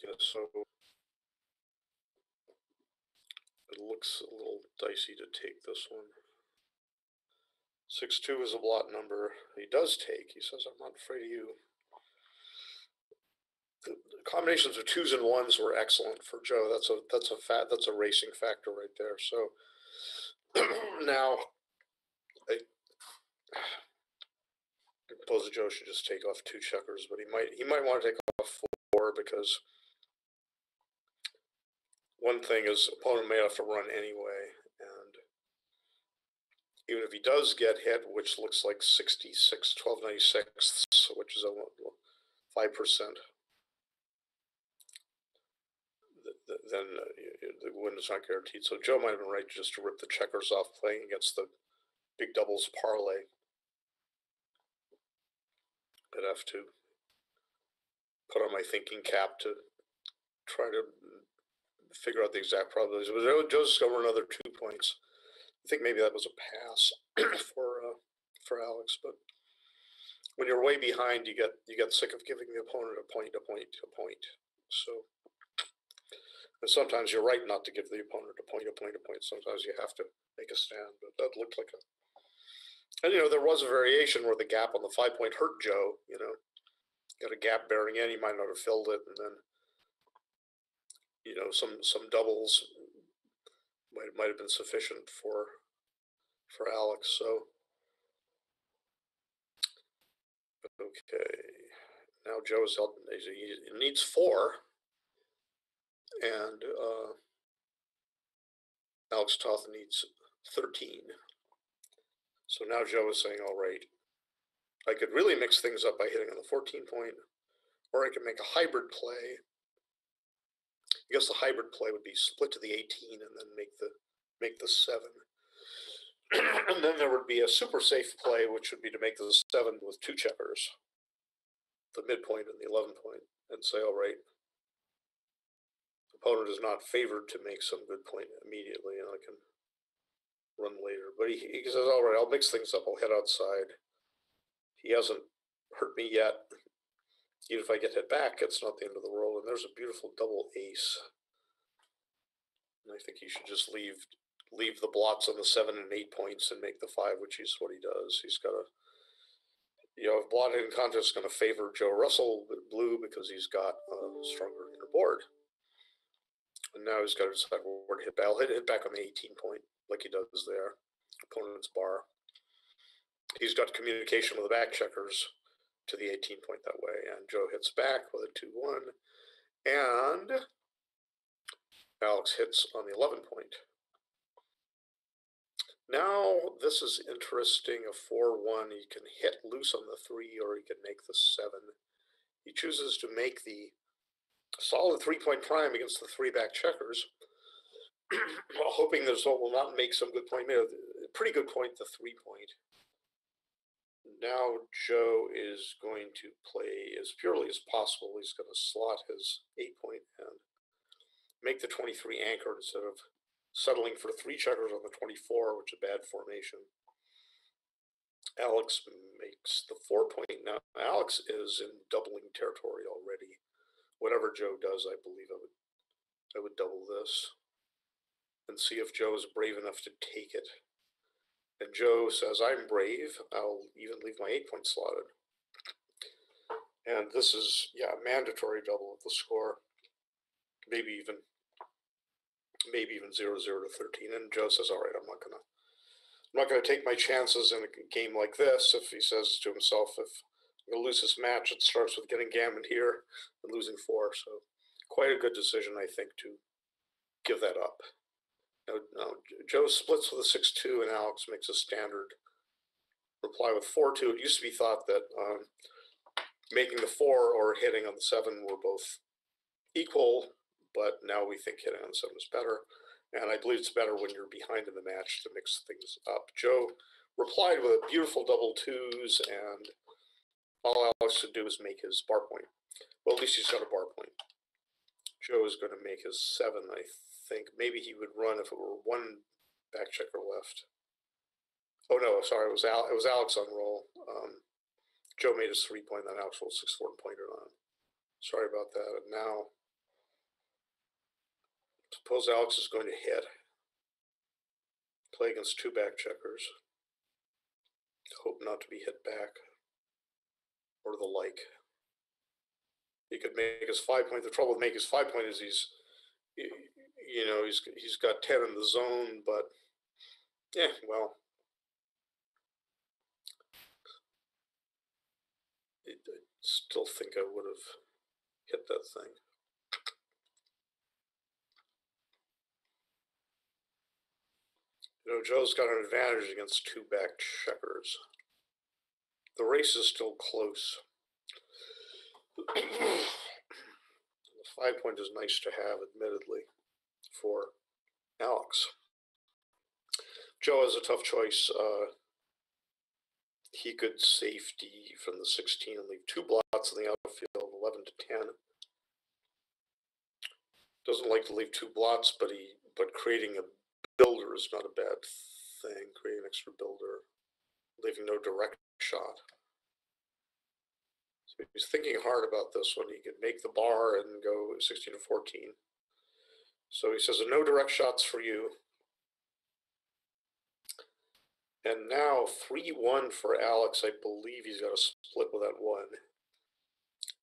Speaker 2: Yeah, so it looks a little dicey to take this one. Six two is a blot number. He does take. He says, "I'm not afraid of you." combinations of twos and ones were excellent for Joe. That's a that's a fat that's a racing factor right there. So now, I, I suppose Joe should just take off two checkers, but he might he might want to take off four because one thing is opponent may have to run anyway, and even if he does get hit, which looks like 66, 1296, which is a 5%. Then uh, the win is not guaranteed. So Joe might have been right just to rip the checkers off playing against the big doubles parlay. I'd have to put on my thinking cap to try to figure out the exact probabilities. But Joe- Joe's just over another two points. I think maybe that was a pass for uh, for Alex, but when you're way behind, you get you get sick of giving the opponent a point, a point, a point. So, and sometimes you're right not to give the opponent a point, a point, a point. Sometimes you have to make a stand. But that looked like a, and you know there was a variation where the gap on the five point hurt Joe. You know, got a gap bearing in, he might not have filled it, and then you know some some doubles might might have been sufficient for for Alex. So okay, now Joe's held. He needs four, and uh, Alex Toth needs thirteen. So now Joe is saying, "All right, I could really mix things up by hitting on the fourteen point, or I could make a hybrid play." I guess the hybrid play would be split to the eighteen and then make the make the seven. and then there would be a super safe play, which would be to make the seven with two checkers, the midpoint and the eleven point, and say, all right, opponent is not favored to make some good point immediately, and I can run later. But he, he says, all right, I'll mix things up. I'll head outside. He hasn't hurt me yet. Even if I get hit back, it's not the end of the world. And there's a beautiful double ace. And I think he should just leave leave the blots on the seven and eight points and make the five, which is what he does. He's got a you know, if blotted in contest is going to favor Joe Russell with blue because he's got a stronger inner board. And now he's got to decide where to hit back. Hit, hit back on the 18 point like he does there. Opponent's bar. He's got communication with the back checkers to the 18 point that way. And Joe hits back with a 2 1. And Alex hits on the 11 point. Now, this is interesting. A 4 1, he can hit loose on the 3 or he can make the 7. He chooses to make the solid three point prime against the three back checkers, hoping the result will not make some good point. Made a pretty good point, the three point. Now Joe is going to play as purely as possible. He's going to slot his eight point and make the 23 anchor instead of settling for three checkers on the 24, which is a bad formation. Alex makes the four point. Now, Alex is in doubling territory already. Whatever Joe does, I believe I would I would double this and see if Joe is brave enough to take it. And Joe says, I'm brave. I'll even leave my eight point slotted. And this is, yeah, mandatory double of the score. Maybe even maybe even zero zero to thirteen. And Joe says, All right, I'm not gonna I'm not gonna take my chances in a game like this if he says to himself, if Gonna lose this match, it starts with getting gammon here and losing four. So quite a good decision, I think, to give that up. Now, now Joe splits with a six two, and Alex makes a standard reply with four two. It used to be thought that um, making the four or hitting on the seven were both equal, but now we think hitting on the seven is better. And I believe it's better when you're behind in the match to mix things up. Joe replied with a beautiful double twos and all Alex should do is make his bar point. Well, at least he's got a bar point. Joe is going to make his seven, I think. Maybe he would run if it were one back checker left. Oh no, sorry, it was Al- it was Alex on roll. Um, Joe made his three point, then Alex rolled six four and pointed on. Sorry about that. And now, suppose Alex is going to hit. Play against two back checkers. Hope not to be hit back or the like. He could make his five point. The trouble with making his five point is he's, you know, he's he's got ten in the zone, but yeah, well, I still think I would have hit that thing. You know, Joe's got an advantage against two back checkers the race is still close. the five point is nice to have, admittedly, for Alex. Joe has a tough choice. Uh, he could safety from the 16 and leave two blots in the outfield, 11 to 10. Doesn't like to leave two blots, but he but creating a builder is not a bad thing. Creating an extra builder, leaving no direct shot. So he was thinking hard about this when he could make the bar and go 16 to 14. So he says, no direct shots for you. And now 3 1 for Alex. I believe he's got a split with that one.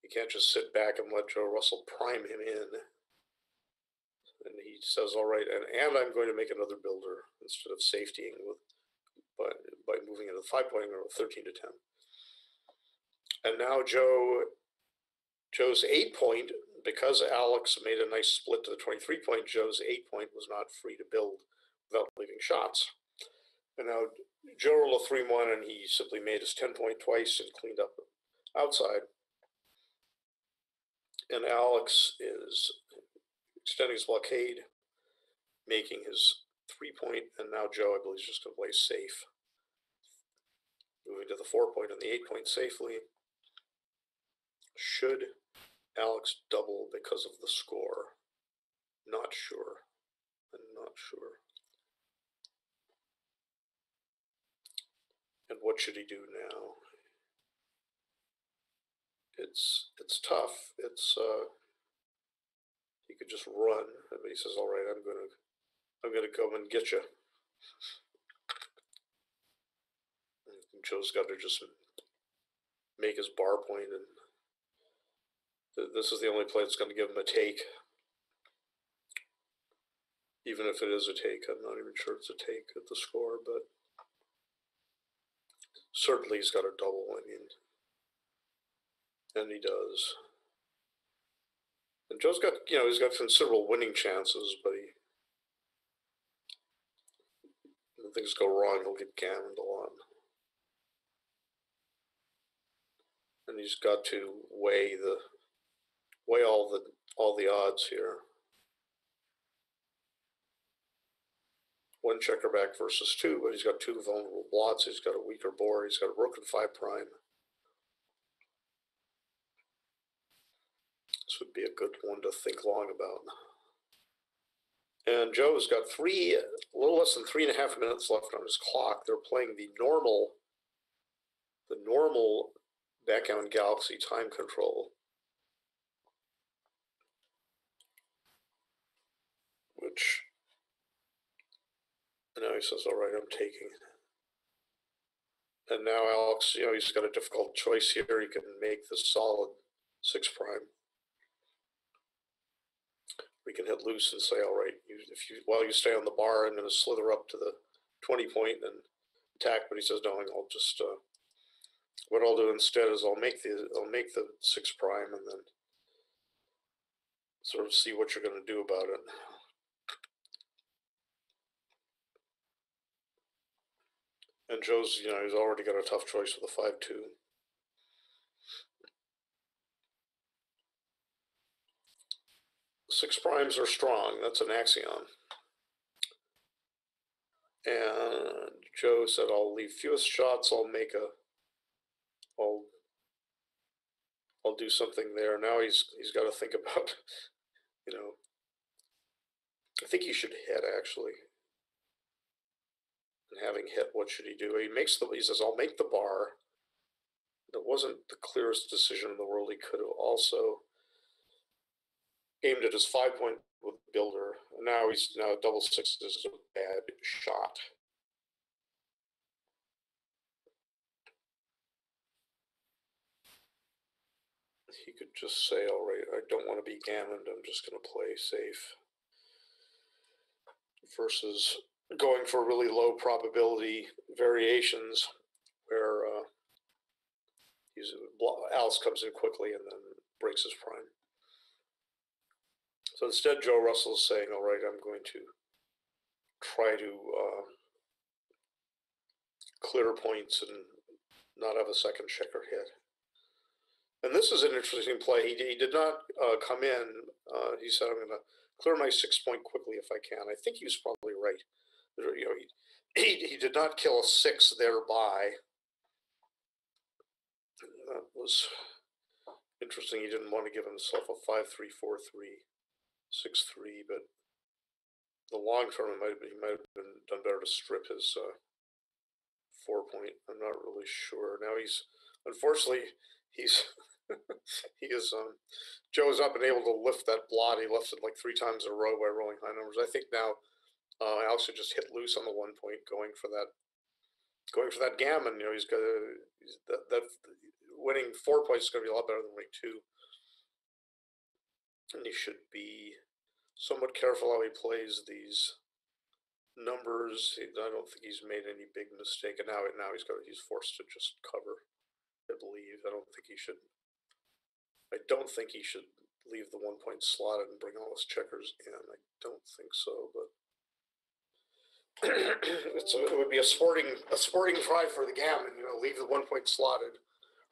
Speaker 2: He can't just sit back and let Joe Russell prime him in. And he says, all right, and, and I'm going to make another builder instead of safetying with by, by moving into the five point or 13 to 10. And now Joe, Joe's eight point, because Alex made a nice split to the 23 point, Joe's eight point was not free to build without leaving shots. And now Joe rolled a 3 1 and he simply made his 10 point twice and cleaned up outside. And Alex is extending his blockade, making his three point, and now Joe, I believe, is just going to play safe. Moving to the four point and the eight point safely. Should Alex double because of the score? Not sure. I'm not sure. And what should he do now? it's, it's tough. It's, uh, he could just run, but he says, all right, I'm gonna, I'm gonna come and get you. Joe's got to just make his bar point and th- this is the only play that's gonna give him a take. Even if it is a take, I'm not even sure it's a take at the score, but certainly he's got a double, mean. And he does. And Joe's got, you know, he's got considerable winning chances, but he. Things go wrong, he'll get gammoned lot. And he's got to weigh the, weigh all the, all the odds here. One checker back versus two, but he's got two vulnerable blots. He's got a weaker board. He's got a and five prime. This would be a good one to think long about. And Joe's got three, a little less than three and a half minutes left on his clock. They're playing the normal, the normal backgammon galaxy time control. Which, and now he says, all right, I'm taking. And now Alex, you know, he's got a difficult choice here. He can make the solid six prime we can hit loose and say, all right, you, if you while you stay on the bar, I'm going to slither up to the twenty point and attack. But he says, no, I'll just uh, what I'll do instead is I'll make the I'll make the six prime and then sort of see what you're going to do about it. And Joe's, you know, he's already got a tough choice with a five two. Six primes are strong. That's an axiom. And Joe said, "I'll leave fewest shots. I'll make a. I'll. I'll do something there." Now he's he's got to think about, you know. I think he should hit actually. And having hit, what should he do? He makes the. He says, "I'll make the bar." That wasn't the clearest decision in the world. He could have also aimed at his five point with builder. And now he's now double six is a bad shot. He could just say, all right, I don't want to be gammoned. I'm just going to play safe. Versus going for really low probability variations where uh, he's, Alice comes in quickly and then breaks his prime. So instead, Joe Russell is saying, all right, I'm going to try to uh, clear points and not have a second checker hit. And this is an interesting play. He, he did not uh, come in. Uh, he said, I'm going to clear my six point quickly if I can. I think he was probably right. You know, he, he, he did not kill a six thereby. That was interesting. He didn't want to give himself a five, three, four, three six three, but the long term, it might be, he might have been done better to strip his uh, four point. I'm not really sure. Now he's unfortunately he's he is um Joe has not been able to lift that blot. He lifts it like three times in a row by rolling high numbers. I think now uh, Alex should just hit loose on the one point, going for that going for that gammon. You know, he's got he's, that that winning four points is going to be a lot better than winning two and he should be somewhat careful how he plays these numbers. I don't think he's made any big mistake, and now now he's got he's forced to just cover. I believe. I don't think he should. I don't think he should leave the one point slotted and bring all his checkers in. I don't think so, but. it's a, it would be a sporting a sporting try for the gammon, you know, leave the one point slotted,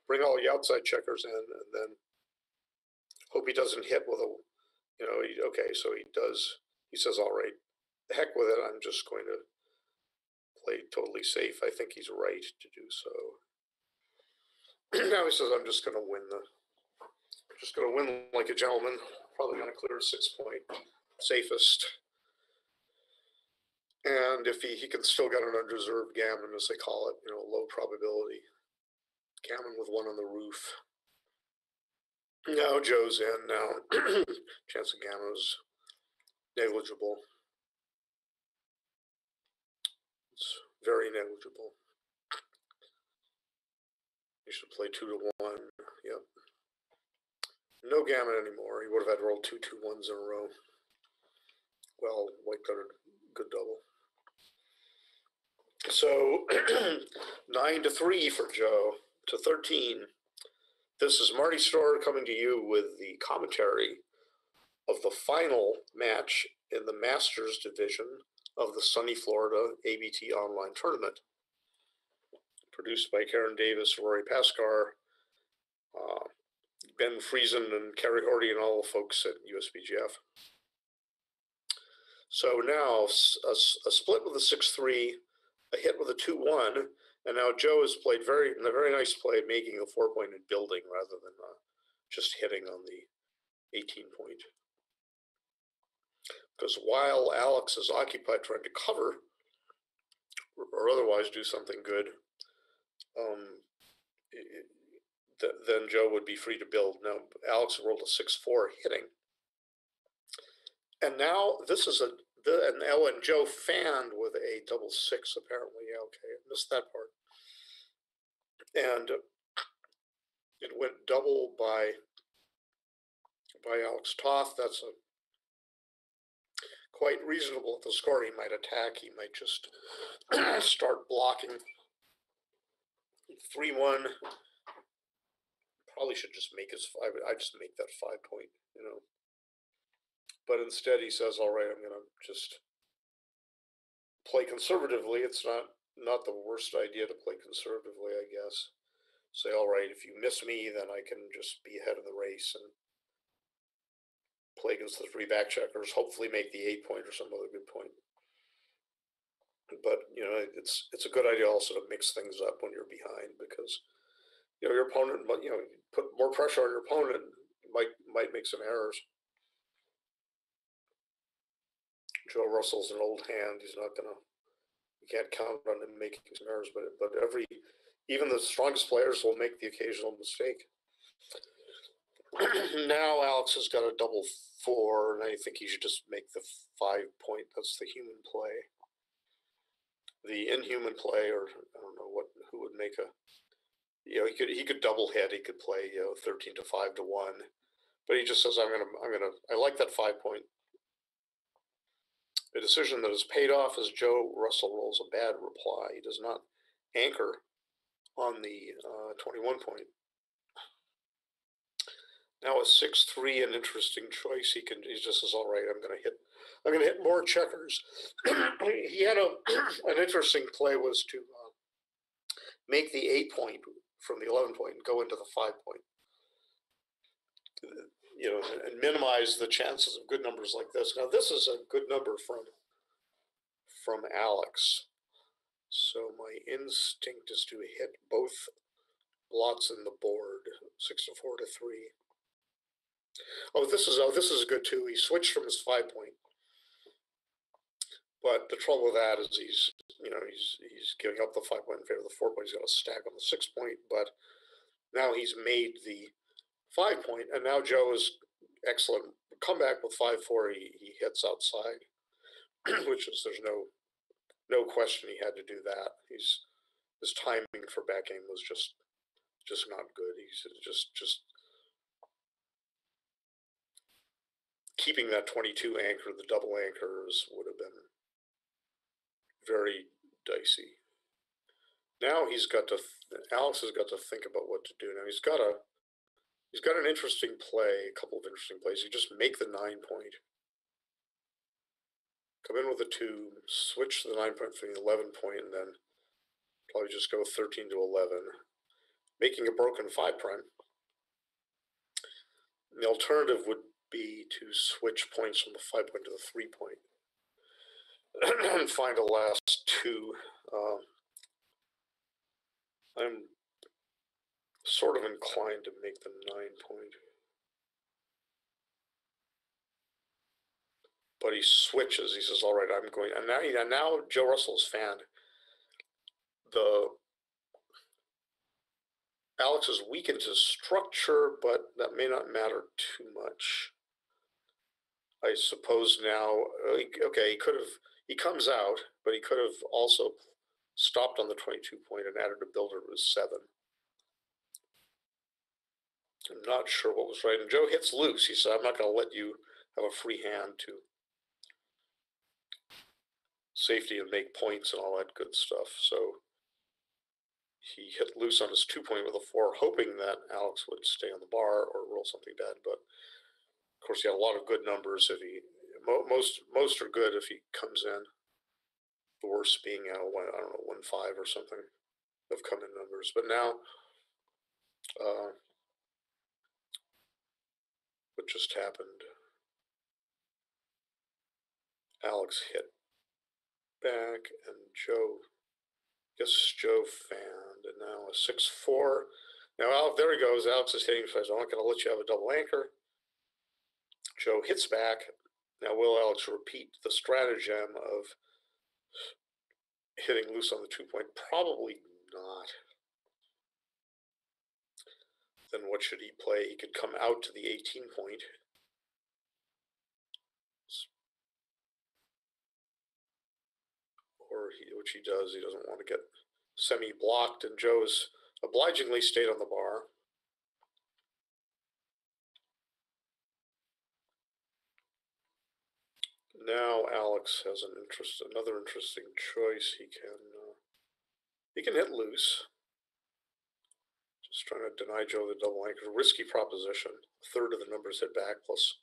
Speaker 2: bring all the outside checkers in, and then hope he doesn't hit with a, you know, he, okay, so he does, he says, all right, the heck with it, I'm just going to play totally safe. I think he's right to do so. now he says, I'm just going to win the, just going to win like a gentleman, probably going to clear a six point, safest. And if he, he can still get an undeserved gammon, as they call it, you know, low probability gammon with one on the roof. Now Joe's in now. Chance of gammon's negligible. It's very negligible. You should play two to one. Yep. No gamma anymore. He would have had to roll two two ones in a row. Well, white got a good double. So nine to three for Joe to thirteen. This is Marty Storer coming to you with the commentary of the final match in the Masters division of the Sunny Florida ABT Online Tournament. Produced by Karen Davis, Rory Pascar, uh, Ben Friesen, and Kerry Horty, and all the folks at USBGF. So now a, a split with a 6 3, a hit with a 2 1, and now Joe has played very a very nice play, making a four point and building rather than uh, just hitting on the 18 point. Because while Alex is occupied trying to cover or otherwise do something good, um, it, th- then Joe would be free to build. Now Alex rolled a six four hitting, and now this is a the and oh, and Joe fanned with a double six apparently. Yeah, okay, I missed that part. And it went double by by Alex Toth. That's a quite reasonable at the score. He might attack. He might just start blocking. Three one. Probably should just make his five. I just make that five point. You know. But instead, he says, "All right, I'm going to just play conservatively. It's not not the worst idea to play conservatively, I guess. Say, all right, if you miss me, then I can just be ahead of the race and play against the three back checkers. Hopefully, make the eight point or some other good point. But you know, it's it's a good idea also to mix things up when you're behind because you know your opponent, you know, put more pressure on your opponent might might make some errors. Joe Russell's an old hand. He's not going to, you can't count on him making some errors, but, but every, even the strongest players will make the occasional mistake. now Alex has got a double four, and I think he should just make the five point. That's the human play. The inhuman play, or I don't know what who would make a. You know, he could he could double hit. He could play you know thirteen to five to one, but he just says I'm gonna I'm gonna I like that five point a decision that is paid off as Joe Russell rolls a bad reply. He does not anchor on the uh, 21 point. Now a six three, an interesting choice. He can. He just says, "All right, I'm going to hit. I'm going to hit more checkers." he had a an interesting play was to uh, make the eight point from the 11 point and go into the five point you know, and minimize the chances of good numbers like this. Now, this is a good number from from Alex. So my instinct is to hit both blots in the board, six to four to three. Oh, this is oh, this is good too. He switched from his five point, but the trouble with that is he's you know he's he's giving up the five point in favor of the four point. He's got a stack on the six point, but now he's made the five point, and now Joe is excellent. Comeback with five four, he, he hits outside, which is there's no no question he had to do that. He's his timing for backing was just just not good. He's just just keeping that 22 anchor, the double anchors would have been very dicey. Now he's got to, Alex has got to think about what to do. Now he's got a, He's got an interesting play, a couple of interesting plays. You just make the nine point, come in with a two, switch the nine point for the 11 point, and then probably just go 13 to 11, making a broken five prime. And the alternative would be to switch points from the five point to the three point and find a last two. Uh, I'm sort of inclined to make the nine point. But he switches. He says, "All right, I'm going." And now, and now Joe Russell's fan. The Alex is weakened his structure, but that may not matter too much. I suppose now, uh, okay, he could have, he comes out, but he could have also stopped on the twenty-two point and added a builder with seven. I'm not sure what was right, and Joe hits loose, he said, I'm not gonna let you have a free hand to safety and make points and all that good stuff, so he hit loose on his two point with a four, hoping that Alex would stay on the bar or roll something bad, but of course, he had a lot of good numbers if he, most, most are good if he comes in. The worst being, uh, one, I don't know, one five or something of come in numbers, but now, uh, what just happened? Alex hit back and Joe, guess Joe fanned and now a six, four. Now, Al, there he goes. Alex is hitting, says, I'm not gonna let you have a double anchor. Joe hits back. Now, will Alex repeat the stratagem of hitting loose on the two point? Probably not. Then what should he play? He could come out to the 18 point. Or he, which he does, he doesn't want to get semi blocked, and Joe's obligingly stayed on the bar. Now Alex has an interest, another interesting choice. He can, uh, he can hit loose. Just trying to deny Joe the double anchor. Risky proposition. A third of the numbers hit back, plus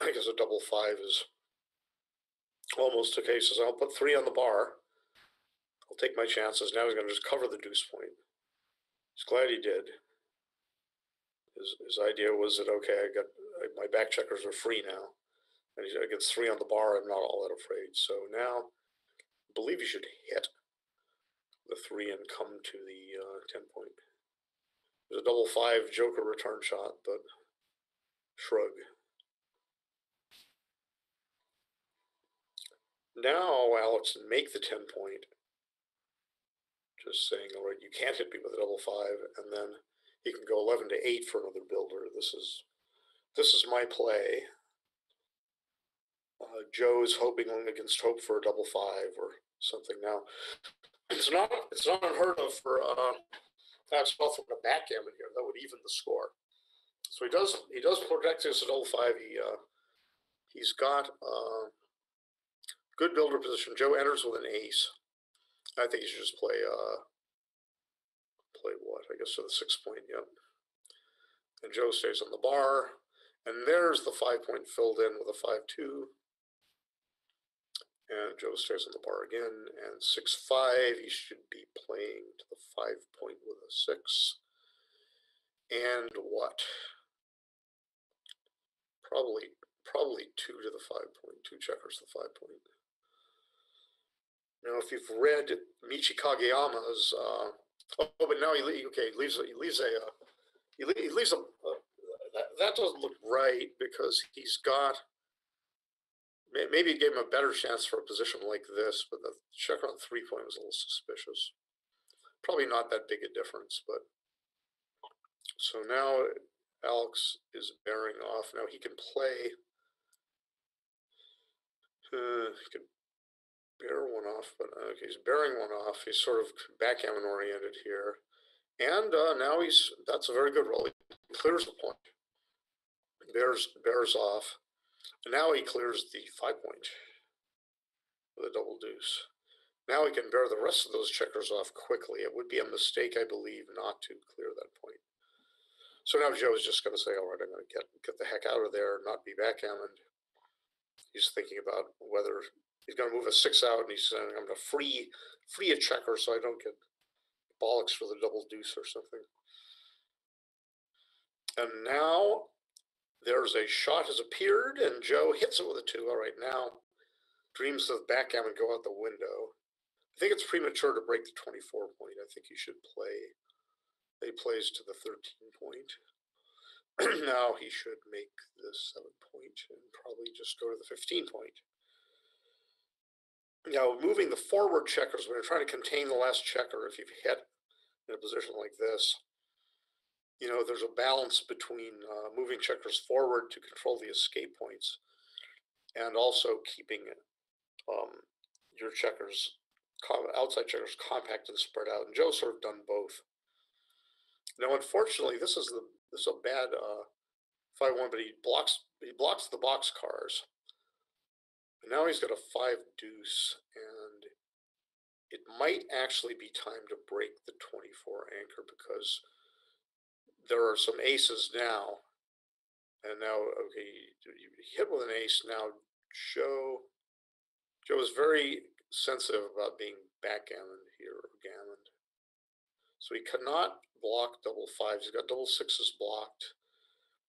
Speaker 2: I guess a double five is almost a case. So I'll put three on the bar. I'll take my chances. Now he's going to just cover the deuce point. He's glad he did. His, his idea was that, okay, I got I, my back checkers are free now and he gets three on the bar. I'm not all that afraid. So now, I believe he should hit the three and come to the uh, ten point. There's a double five Joker return shot, but shrug. Now Alex make the ten point. Just saying, all right, you can't hit me with a double five, and then he can go eleven to eight for another builder. This is this is my play. Uh, Joe is hoping against hope for a double five or something. Now, it's not it's not unheard of for uh, Alex Buffalo to backgammon here. That would even the score. So he does he does protect his double five. He uh, he's got uh, good builder position. Joe enters with an ace. I think he should just play uh, play what? I guess to the six point. Yep. And Joe stays on the bar. And there's the five point filled in with a five two. And Joe stays on the bar again. And six five, he should be playing to the five point with a six. And what? Probably probably two to the five point, two checkers to the five point. Now, if you've read Michi Kageyama's, uh, oh, but now he okay, he leaves a- he leaves a uh, he, le- he leaves a, a that, that doesn't look right because he's got may- maybe it gave him a better chance for a position like this, but the check on three point was a little suspicious. Probably not that big a difference, but so now Alex is bearing off. Now he can play. Uh, he can bear one off, but uh, he's bearing one off. He's sort of backgammon oriented here, and uh, now he's that's a very good roll. He clears the point, bears bears off, and now he clears the five point with a double deuce. Now he can bear the rest of those checkers off quickly. It would be a mistake, I believe, not to clear that point. So now Joe is just going to say, "All right, I'm going to get get the heck out of there, not be backgammoned." He's thinking about whether he's going to move a six out, and he's saying, "I'm going to free free a checker so I don't get bollocks for the double deuce or something." And now there's a shot has appeared, and Joe hits it with a two. All right, now dreams of backgammon go out the window. I think it's premature to break the 24 point. I think he should play. He plays to the 13 point. now he should make the seven point and probably just go to the 15 point. Now, moving the forward checkers, when you're trying to contain the last checker, if you've hit in a position like this, you know, there's a balance between uh, moving checkers forward to control the escape points and also keeping um, your checkers, outside checkers, compact and spread out. And Joe's sort of done both. Now, unfortunately, this is the this is a bad uh, five one, but he blocks he blocks the box cars. And now he's got a five deuce, and it might actually be time to break the twenty four anchor because there are some aces now. And now, okay, you hit with an ace. Now, Joe, Joe is very sensitive about being backgammon here or gammon. So he cannot block double fives. He's got double sixes blocked.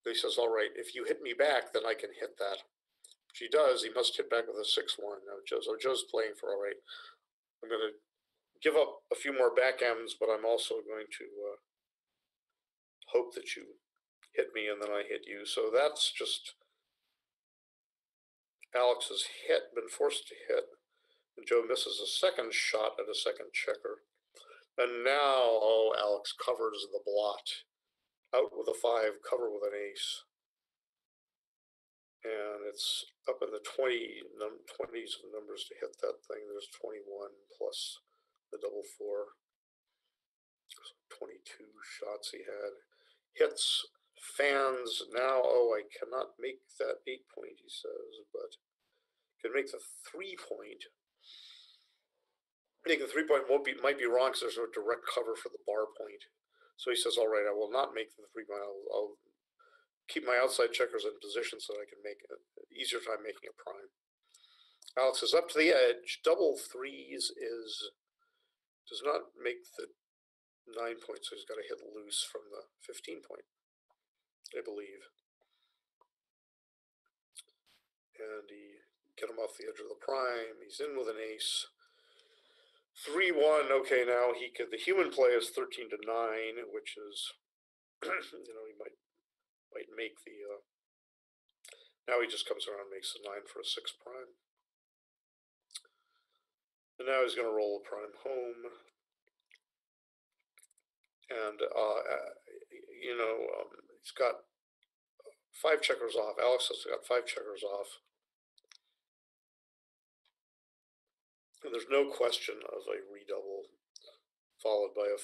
Speaker 2: But He says, all right, if you hit me back, then I can hit that. Which he does. He must hit back with a six one. Now Joe, so Joe's playing for all right. I'm going to give up a few more backgammons, but I'm also going to uh, hope that you hit me and then I hit you. So that's just Alex has hit, been forced to hit. And Joe misses a second shot at a second checker. And now, oh, Alex covers the blot. Out with a five, cover with an ace. And it's up in the 20 num- 20s of numbers to hit that thing. There's 21 plus the double four. So 22 shots he had. Hits, fans. Now, oh, I cannot make that eight point, he says, but can make the three point. I think the three point won't be might be wrong because there's no direct cover for the bar point. So he says, "All right, I will not make the three point. I'll, I'll keep my outside checkers in position so that I can make it easier time making a prime." Alex is up to the edge. Double threes is does not make the nine point, so he's got to hit loose from the fifteen point, I believe. And he get him off the edge of the prime. He's in with an ace. Three one. Okay, now he could. The human play is thirteen to nine, which is, you know, he might might make the. Uh, now he just comes around and makes the nine for a six prime. And now he's going to roll a prime home. And uh, uh, you know, um, he's got five checkers off. Alex has got five checkers off. And there's no question of a redouble followed by a,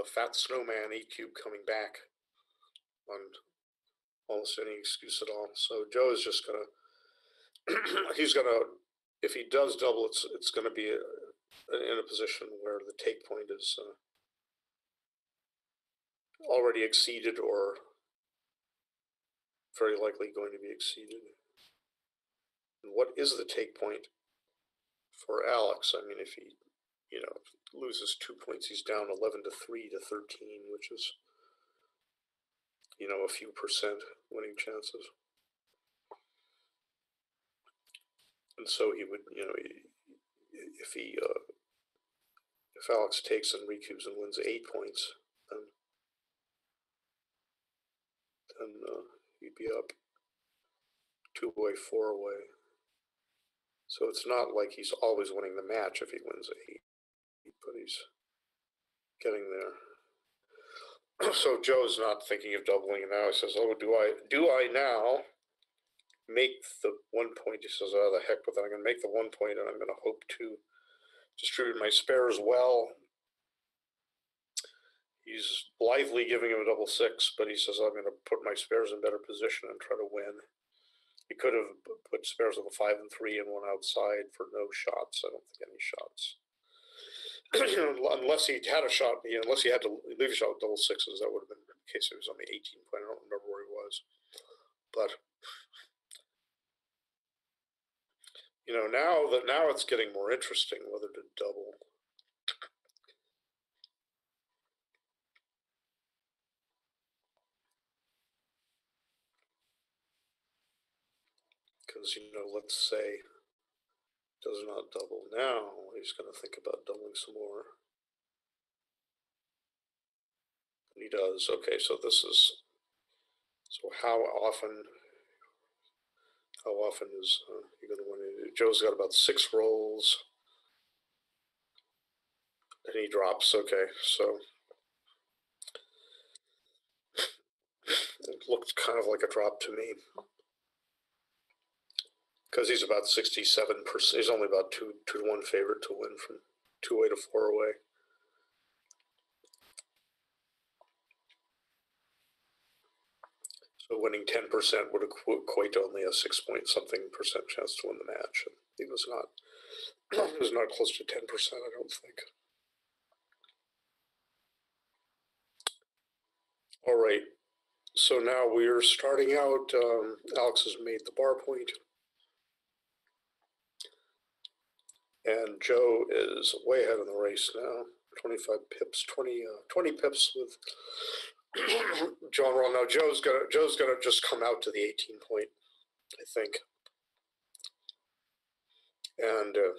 Speaker 2: a fat snowman E cube coming back on almost any excuse at all. So Joe is just gonna he's gonna if he does double, it's it's gonna be a, in a position where the take point is uh, already exceeded or very likely going to be exceeded. And what is the take point for Alex? I mean, if he, you know, loses two points, he's down 11 to 3 to 13, which is, you know, a few percent winning chances. And so he would, you know, if he, uh, if Alex takes and recubes and wins eight points, then, uh, he'd be up two away, four away. So it's not like he's always winning the match if he wins eight, but he's getting there. So Joe's not thinking of doubling now. He says, "Oh, do I? Do I now make the one point?" He says, "Oh, the heck with it! I'm going to make the one point, and I'm going to hope to distribute my spares well." He's blithely giving him a double six, but he says, "I'm going to put my spares in better position and try to win." He could have put spares with a five and three and one outside for no shots. I don't think any shots. unless he had a shot, you know, unless he had to leave a shot with double sixes, that would have been in case he was on the 18 point. I don't remember where he was. But you know, now that now it's getting more interesting whether to double. You know, let's say does not double now, he's going to think about doubling some more. He does. Okay, so this is. So how often? How often is uh, he going to win? it? Joe's got about six rolls, and he drops. Okay, so it looked kind of like a drop to me. Because he's about sixty-seven percent, he's only about two, two to one favorite to win from two way to four away. So winning ten percent would equ- equate to only a six point something percent chance to win the match. and He was not, he was not close to ten percent, I don't think. All right, so now we're starting out, um, Alex has made the bar point. And Joe is way ahead in the race now, twenty-five pips, 20, uh, 20 pips with John Roll. Now Joe's gonna, Joe's gonna just come out to the eighteen point, I think. And, uh,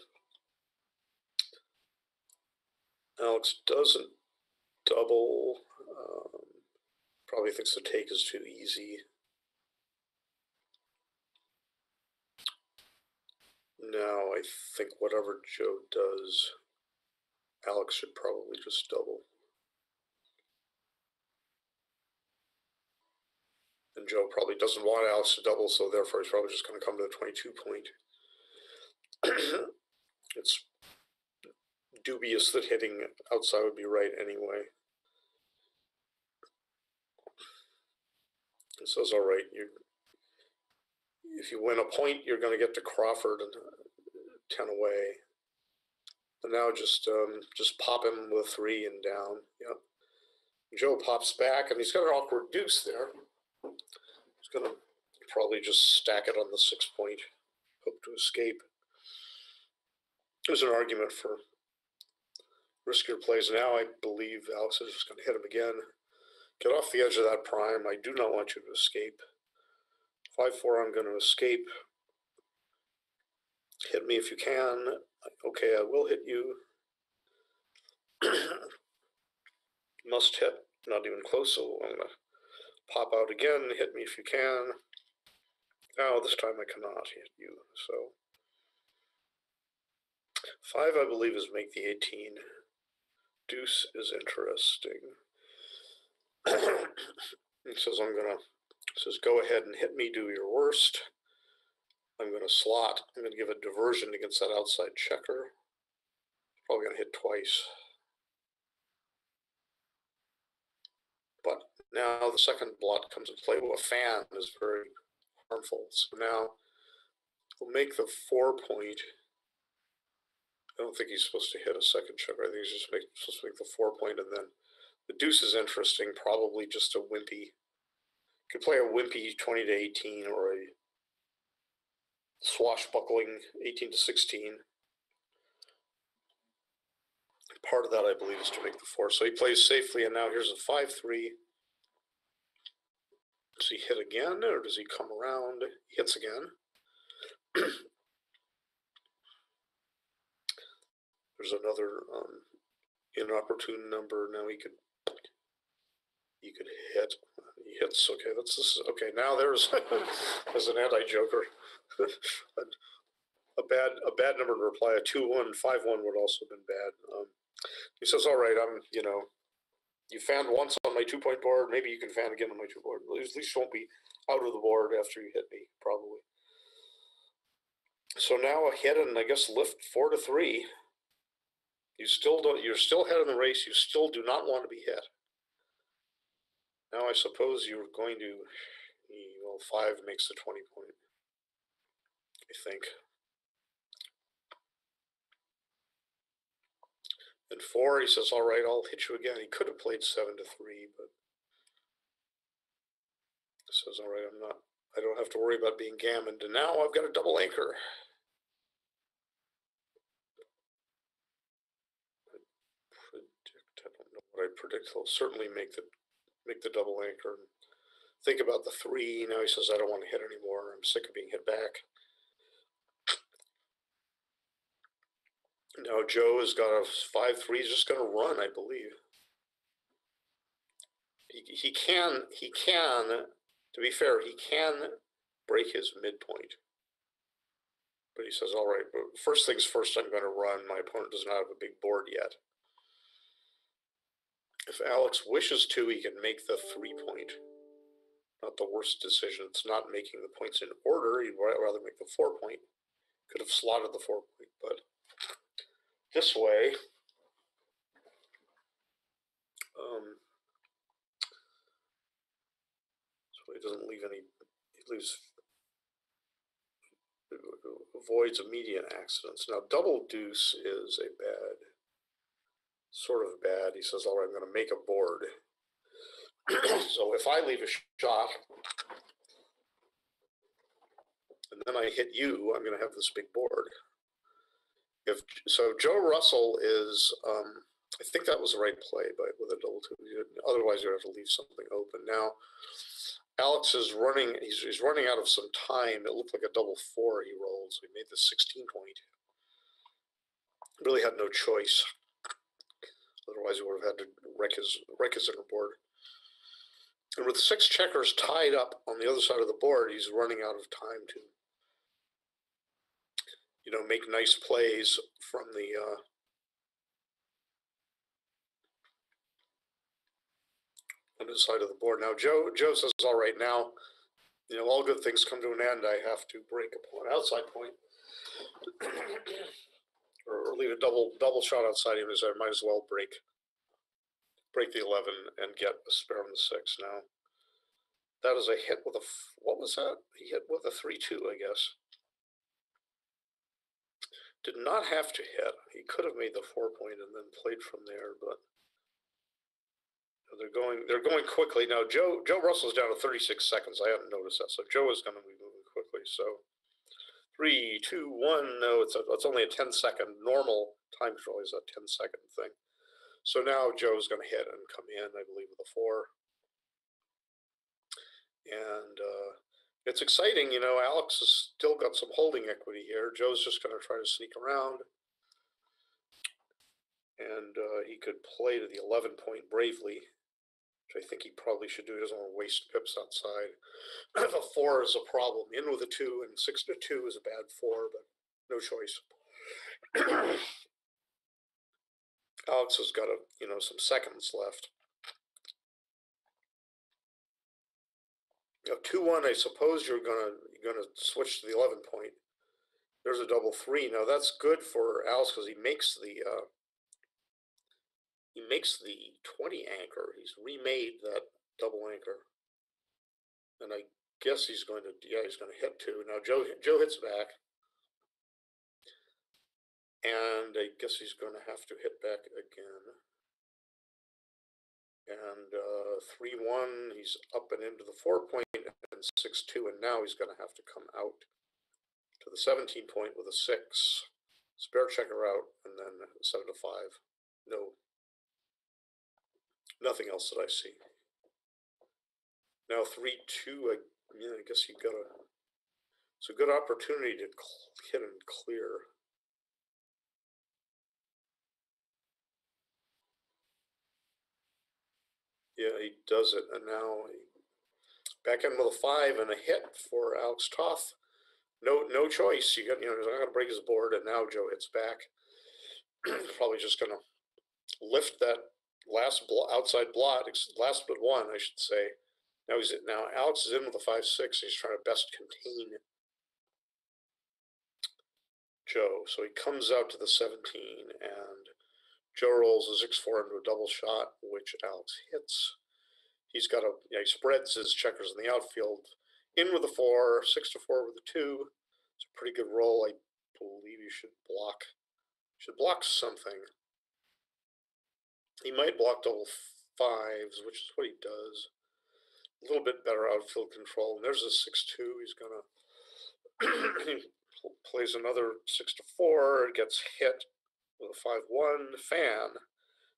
Speaker 2: Alex doesn't double, um, probably thinks the take is too easy. Now I think whatever Joe does, Alex should probably just double. And Joe probably doesn't want Alex to double, so therefore he's probably just going to come to the 22 point. it's dubious that hitting outside would be right anyway. It says, all right, you if you win a point, you're going to get to Crawford and uh, 10 away. And now just um, just pop him with three and down. Yep. Joe pops back, and he's got an awkward deuce there. He's going to probably just stack it on the six point, hope to escape. There's an argument for riskier plays now. I believe Alex is just going to hit him again. Get off the edge of that prime. I do not want you to escape. Five, four, I'm going to escape. Hit me if you can. Okay, I will hit you. Must hit. Not even close, so I'm going to pop out again. Hit me if you can. Now, this time I cannot hit you, so. Five, I believe, is make the 18. Deuce is interesting. he says, I'm going to says, go ahead and hit me, do your worst. I'm going to slot. I'm going to give a diversion against that outside checker. Probably going to hit twice. But now the second blot comes into play. Well, a fan is very harmful. So now we'll make the four point. I don't think he's supposed to hit a second checker. I think he's just make, supposed to make the four point, and then the deuce is interesting. Probably just a wimpy could play a wimpy 20 to 18 or a swashbuckling 18 to 16. Part of that, I believe, is to make the four. So he plays safely, and now here's a 5 3. Does he hit again, or does he come around? He hits again. There's another um, inopportune number. Now he could he could hit hits. Okay, that's this. is- Okay, now there's as an anti-joker, a bad a bad number to reply. A two one five one would also have been bad. Um, he says, "All right, I'm you know, you fanned once on my two point board. Maybe you can fan again on my two board. At least, won't be out of the board after you hit me, probably." So now a hit and I guess lift four to three. You still don't. You're still ahead in the race. You still do not want to be hit. Now I suppose you're going to, well, five makes the twenty point. I think. And four, he says, all right, I'll hit you again. He could have played seven to three, but says, all right, I'm not, I don't have to worry about being gammoned. And now I've got a double anchor. I predict, I don't know what I predict. He'll certainly make the make the double anchor. and Think about the three. Now he says, I don't want to hit anymore. I'm sick of being hit back. Now Joe has got a five three. He's just going to run, I believe. He, he can he can. To be fair, he can break his midpoint. But he says, all right, but first things first, I'm going to run. My opponent does not have a big board yet. If Alex wishes to, he can make the three point. not the worst decision. It's not making the points in order. He'd rather make the four point. Could have slotted the four point, but this way, um, so he doesn't leave any. He leaves avoids immediate accidents. Now, double deuce is a bad, sort of bad. He says, "All right, I'm going to make a board." so if I leave a shot and then I hit you, I'm going to have this big board. If so, Joe Russell is. Um, I think that was the right play, but with a double two, otherwise you have to leave something open. Now, Alex is running. He's, he's running out of some time. It looked like a double four he rolled, so he made the 16 point. Really had no choice. Otherwise, he would have had to wreck his wreck his inner board. And with six checkers tied up on the other side of the board, he's running out of time to, you know, make nice plays from the uh, on his side of the board. Now, Joe Joe says, "All right, now, you know, all good things come to an end. I have to break a point, outside point, or, or leave a double double shot outside him. As I might as well break break the eleven and get a spare on the six. Now, that is a hit with a what was that? He hit with a three two, I guess. Did not have to hit. He could have made the four point and then played from there, but they're going they're going quickly now. Joe Joe Russell's down to 36 seconds. I hadn't noticed that, so Joe is going to be moving quickly. So three, two, one. No, it's a, it's only a 10 second normal time control is a 10 second thing. So now Joe's going to hit and come in, I believe, with a four. And uh, it's exciting, you know. Alex has still got some holding equity here. Joe's just going to try to sneak around and uh, he could play to the 11 point bravely, which I think he probably should do. He doesn't want to waste pips outside. a four is a problem. In with a two, and six to two is a bad four, but no choice. Alex has got a you know some seconds left. You know, two one. I suppose you're gonna you're gonna switch to the 11 point. There's a double three. Now that's good for Alex because he makes the uh, he makes the 20 anchor. He's remade that double anchor. And I guess he's going to, yeah, he's going to hit two. Now Joe, Joe hits back. And I guess he's going to have to hit back again. And uh, 3 1, he's up and into the four point, and 6 2. And now he's going to have to come out to the 17 point with a 6. Spare checker out, and then 7 to 5. No nothing else that I see. Now three two, I, yeah, I guess you've got a. It's a good opportunity to hit and clear. Yeah, he does it, and now he, back in with a five and a hit for Alex Toth. No, no choice. You got, you know, he's not going to break his board, and now Joe hits back. Probably just going to lift that last blo- outside blot, last but one, I should say. Now he's now Alex is in with a five six. He's trying to best contain Joe, so he comes out to the seventeen, and Joe rolls a six four into a double shot, which Alex hits. He's got a yeah, he spreads his checkers in the outfield. In with a four, six to four with a two. It's a pretty good roll. I believe you should block. Should block something. He might block double fives, which is what he does. A little bit better outfield control. And there's a six-two. He's gonna he plays another six to four. Gets hit with a five-one fan.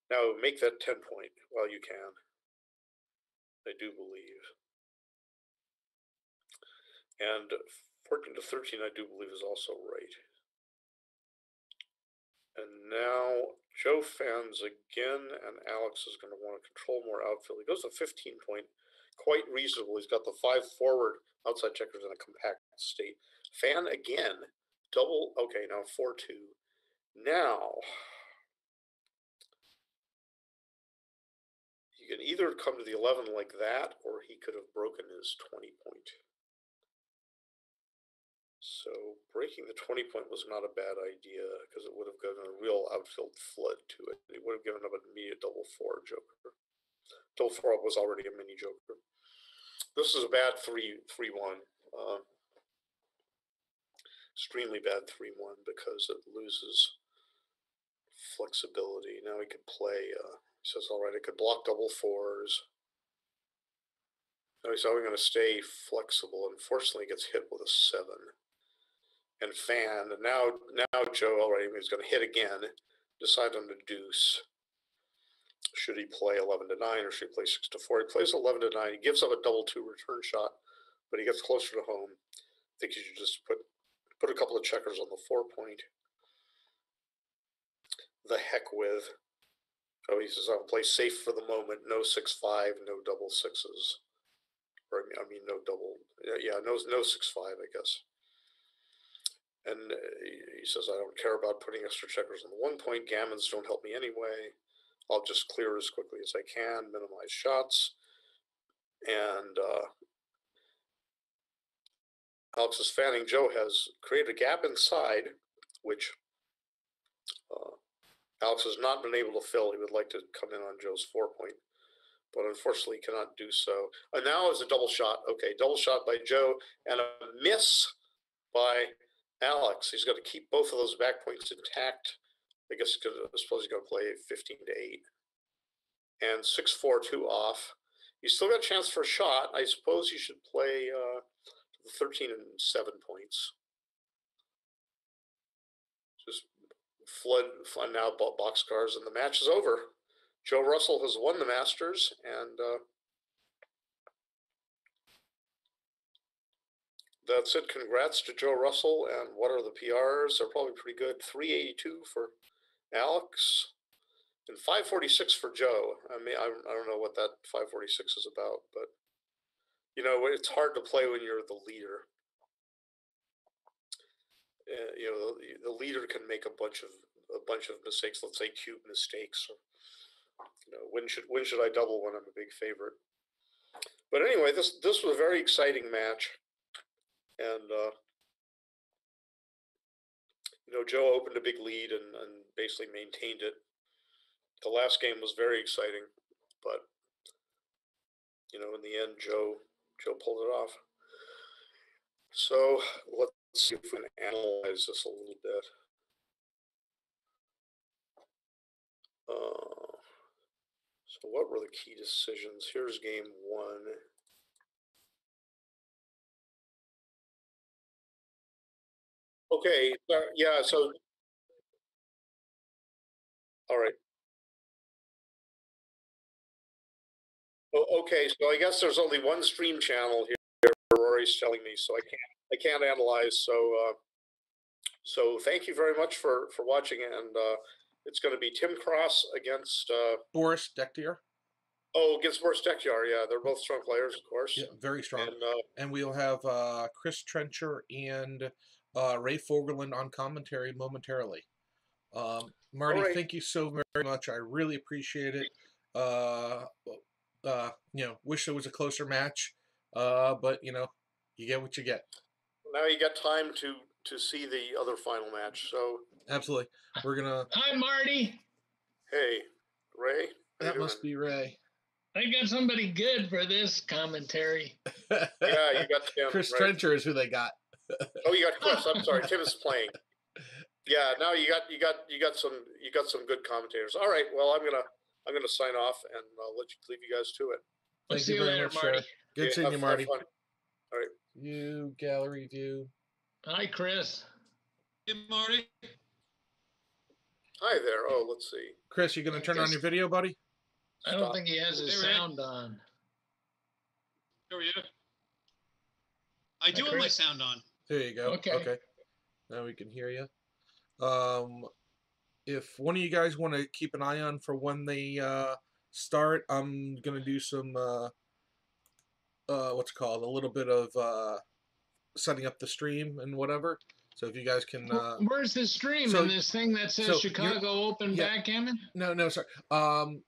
Speaker 2: Now make that ten point while you can. I do believe. And fourteen to thirteen, I do believe, is also right. And now Joe fans again, and Alex is going to want to control more outfield. He goes to 15 point, quite reasonable. He's got the five forward outside checkers in a compact state. Fan again, double. Okay, now 4 2. Now, you can either come to the 11 like that, or he could have broken his 20 point. So breaking the 20 point was not a bad idea because it would have given a real outfield flood to it. It would have given up an immediate double four joker. Double four was already a mini joker. This is a bad three three one. Um, extremely bad three one because it loses flexibility. Now he could play. Uh, says, "All right, I could block double fours. Now he's only going to stay flexible. Unfortunately, he gets hit with a seven and fan. And now, now Joe already is going to hit again. Decide on the deuce. Should he play 11 to 9 or should he play 6 to 4? He plays 11 to 9. He gives up a double two return shot, but he gets closer to home. I think he should just put put a couple of checkers on the four point. The heck with. Oh, he says, I'll play safe for the moment. No 6 5, no double sixes. Or, I mean, no double. Yeah, no, no 6 5, I guess. And uh, he says, I don't care about putting extra checkers on the one point. Gammons don't help me anyway. I'll just clear as quickly as I can, minimize shots. And uh, Alex is fanning. Joe has created a gap inside, which uh, Alex has not been able to fill. He would like to come in on Joe's four point, but unfortunately cannot do so. And now is a double shot. Okay, double shot by Joe and a miss by Alex. He's got to keep both of those back points intact. I guess because I suppose he's going to play 15 to 8. And 6 4 2 off. He's still got a chance for a shot. I suppose he should play uh, 13 and 7 points. Just flood, flood now boxcars, and the match is over. Joe Russell has won the Masters, and uh, that's it. Congrats to Joe Russell. And what are the PRs? They're probably pretty good. 382 for Alex and 546 for Joe. I mean, I, I don't know what that 546 is about, but you know, it's hard to play when you're the leader. Uh, you know, the, the, leader can make a bunch of a bunch of mistakes. Let's say cute mistakes. Or, you know, when should when should I double when I'm a big favorite? But anyway, this this was a very exciting match and uh, you know Joe opened a big lead and, and basically maintained it. The last game was very exciting, but you know in the end Joe Joe pulled it off. So let's see if we can analyze this a little bit. Uh, so what were the key decisions? Here's game one. Okay, so, yeah, so. All right. Oh, okay, so I guess there's only one stream channel here, Rory's telling me, so I can't, I can't analyze, so, uh, so thank you very much for, for watching, and, uh, it's gonna be Tim Cross against, uh,
Speaker 1: Boris Dektier.
Speaker 2: oh, against Boris Dekyar, yeah, they're both strong players, of course.
Speaker 1: Yeah, very strong.
Speaker 2: And, uh,
Speaker 1: And we'll have uh, Chris Trencher and uh, Ray Fogerlund on commentary momentarily. Um, Marty, right. thank you so very much. I really appreciate it. Uh, uh, you know, wish there was a closer match, uh, but you know, you get what you get.
Speaker 2: Now you got time to to see the other final match. So
Speaker 1: absolutely, we're gonna.
Speaker 3: Hi, Marty.
Speaker 2: Hey, Ray.
Speaker 1: That must be Ray.
Speaker 3: I got somebody good for this commentary.
Speaker 2: yeah, you got Tim.
Speaker 1: Chris right? Trencher is who they got
Speaker 2: oh, you got Chris. I'm sorry, Tim is playing. Yeah, now you got you got you got some you got some good commentators. All right, well, I'm gonna I'm gonna sign off and I'll let you leave you guys to it.
Speaker 3: Thank we'll you very later, much, Marty.
Speaker 1: Good seeing you, Marty. All
Speaker 2: right.
Speaker 1: You gallery view.
Speaker 3: Hi, Chris.
Speaker 4: Hey, Marty.
Speaker 2: Hi there. Oh, let's see.
Speaker 1: Chris, you gonna turn on your video, buddy?
Speaker 3: I don't think he has his hey, sound on.
Speaker 4: How are you? I do have my sound on.
Speaker 1: There you go. Okay. Okay. Now we can hear you. Um, if one of you guys want to keep an eye on for when they uh, start, I'm gonna do some uh, uh, what's called a little bit of uh, setting up the stream and whatever. So if you guys can, uh,
Speaker 3: where's the stream so, in this thing that says so Chicago Open yeah, backgammon?
Speaker 1: No, no, sorry. Um,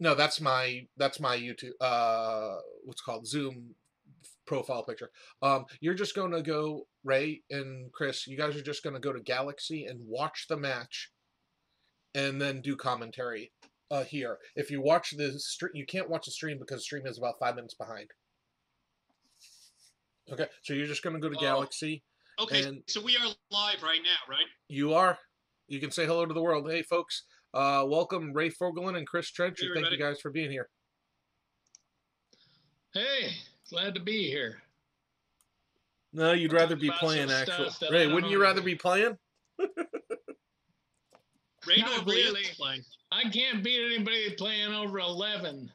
Speaker 1: No, that's my that's my YouTube. Uh, what's called Zoom profile picture. Um, you're just going to go Ray and Chris. You guys are just going to go to Galaxy and watch the match, and then do commentary uh, here. If you watch the stream, you can't watch the stream because the stream is about five minutes behind. Okay, so you're just going to go to
Speaker 4: Oh.
Speaker 1: Galaxy.
Speaker 4: Okay,
Speaker 1: And-
Speaker 4: so we are live right now, right?
Speaker 1: You are. You can say hello to the world. Hey, folks. Uh, welcome Ray Fogerlund and Chris Trencher.
Speaker 4: Hey,
Speaker 1: Thank you guys for being here.
Speaker 3: Hey, glad to be here.
Speaker 1: No, you'd rather be playing,
Speaker 3: some
Speaker 1: actually.
Speaker 3: stuff that I
Speaker 1: Ray, wouldn't you rather be playing?
Speaker 4: Ray
Speaker 3: Not really.
Speaker 4: playing.
Speaker 3: I can't beat anybody playing over 11.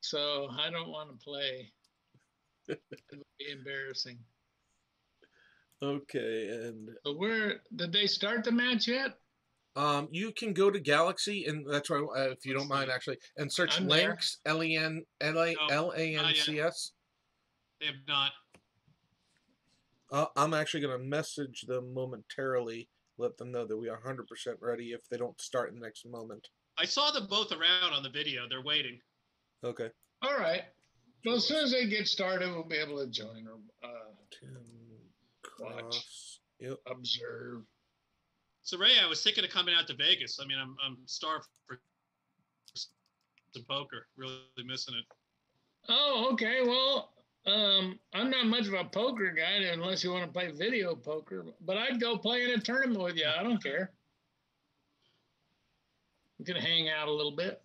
Speaker 3: So I don't want to play. It would be embarrassing.
Speaker 1: Okay, and
Speaker 3: But where did they start the match yet?
Speaker 1: Um, you can go to Galaxy, and that's right. Uh, if you don't mind, actually, and search
Speaker 3: I'm there.
Speaker 1: links L E N L A
Speaker 4: No,
Speaker 1: L A N C S.
Speaker 4: They have not.
Speaker 1: Uh, I'm actually going to message them momentarily, let them know that we are 100% ready if they don't start in the next moment.
Speaker 4: I saw them both around on the video. They're waiting.
Speaker 1: Okay.
Speaker 3: All right. Well, as soon as they get started, we'll be able to join or uh,
Speaker 1: Tim
Speaker 3: Watch.
Speaker 1: Cross. Yep.
Speaker 3: observe.
Speaker 4: So Ray, I was thinking of coming out to Vegas. I mean, I'm I'm starved for some poker. Really missing it.
Speaker 3: Oh, okay. Well, um, I'm not much of a poker guy unless you want to play video poker, but I'd go play in a tournament with you. I don't care. We could hang out a little bit.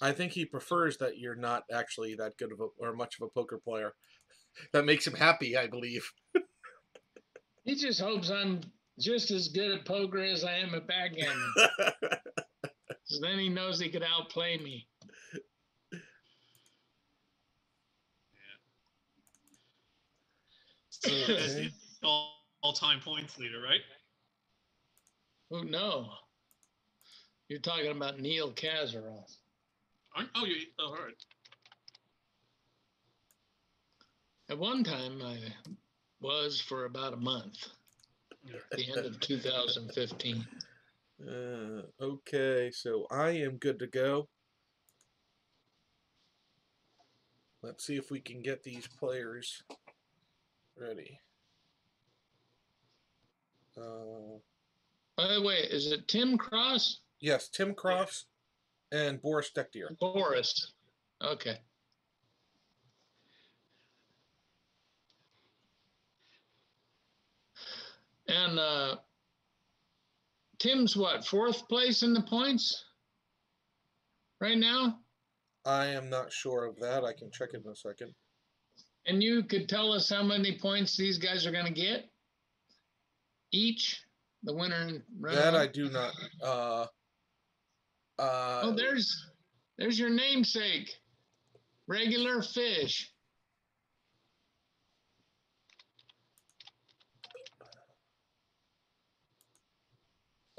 Speaker 1: I think he prefers that you're not actually that good of a or much of a poker player. That makes him happy, I believe.
Speaker 3: He just hopes I'm just as good at poker as I am at backgammon. so then he knows he could outplay me.
Speaker 4: As
Speaker 1: Okay.
Speaker 4: all, all-time points leader, right?
Speaker 3: Oh no. You're talking about Neil Kazaross.
Speaker 4: Aren't, oh, you. Oh, all right.
Speaker 3: At one time, I was for about a month. At the end of 2015.
Speaker 1: Uh, okay, so I am good to go. Let's see if we can get these players ready. Uh,
Speaker 3: By the way, is it Tim Cross?
Speaker 1: yes, Tim Cross and Boris Dektier.
Speaker 3: Boris. Okay. And uh, Tim's what, fourth place in the points right now?
Speaker 1: I am not sure of that. I can check it in a second.
Speaker 3: And you could tell us how many points these guys are going to get each, the winner and
Speaker 1: That I do not. Uh, uh,
Speaker 3: Oh, there's there's your namesake, regular fish.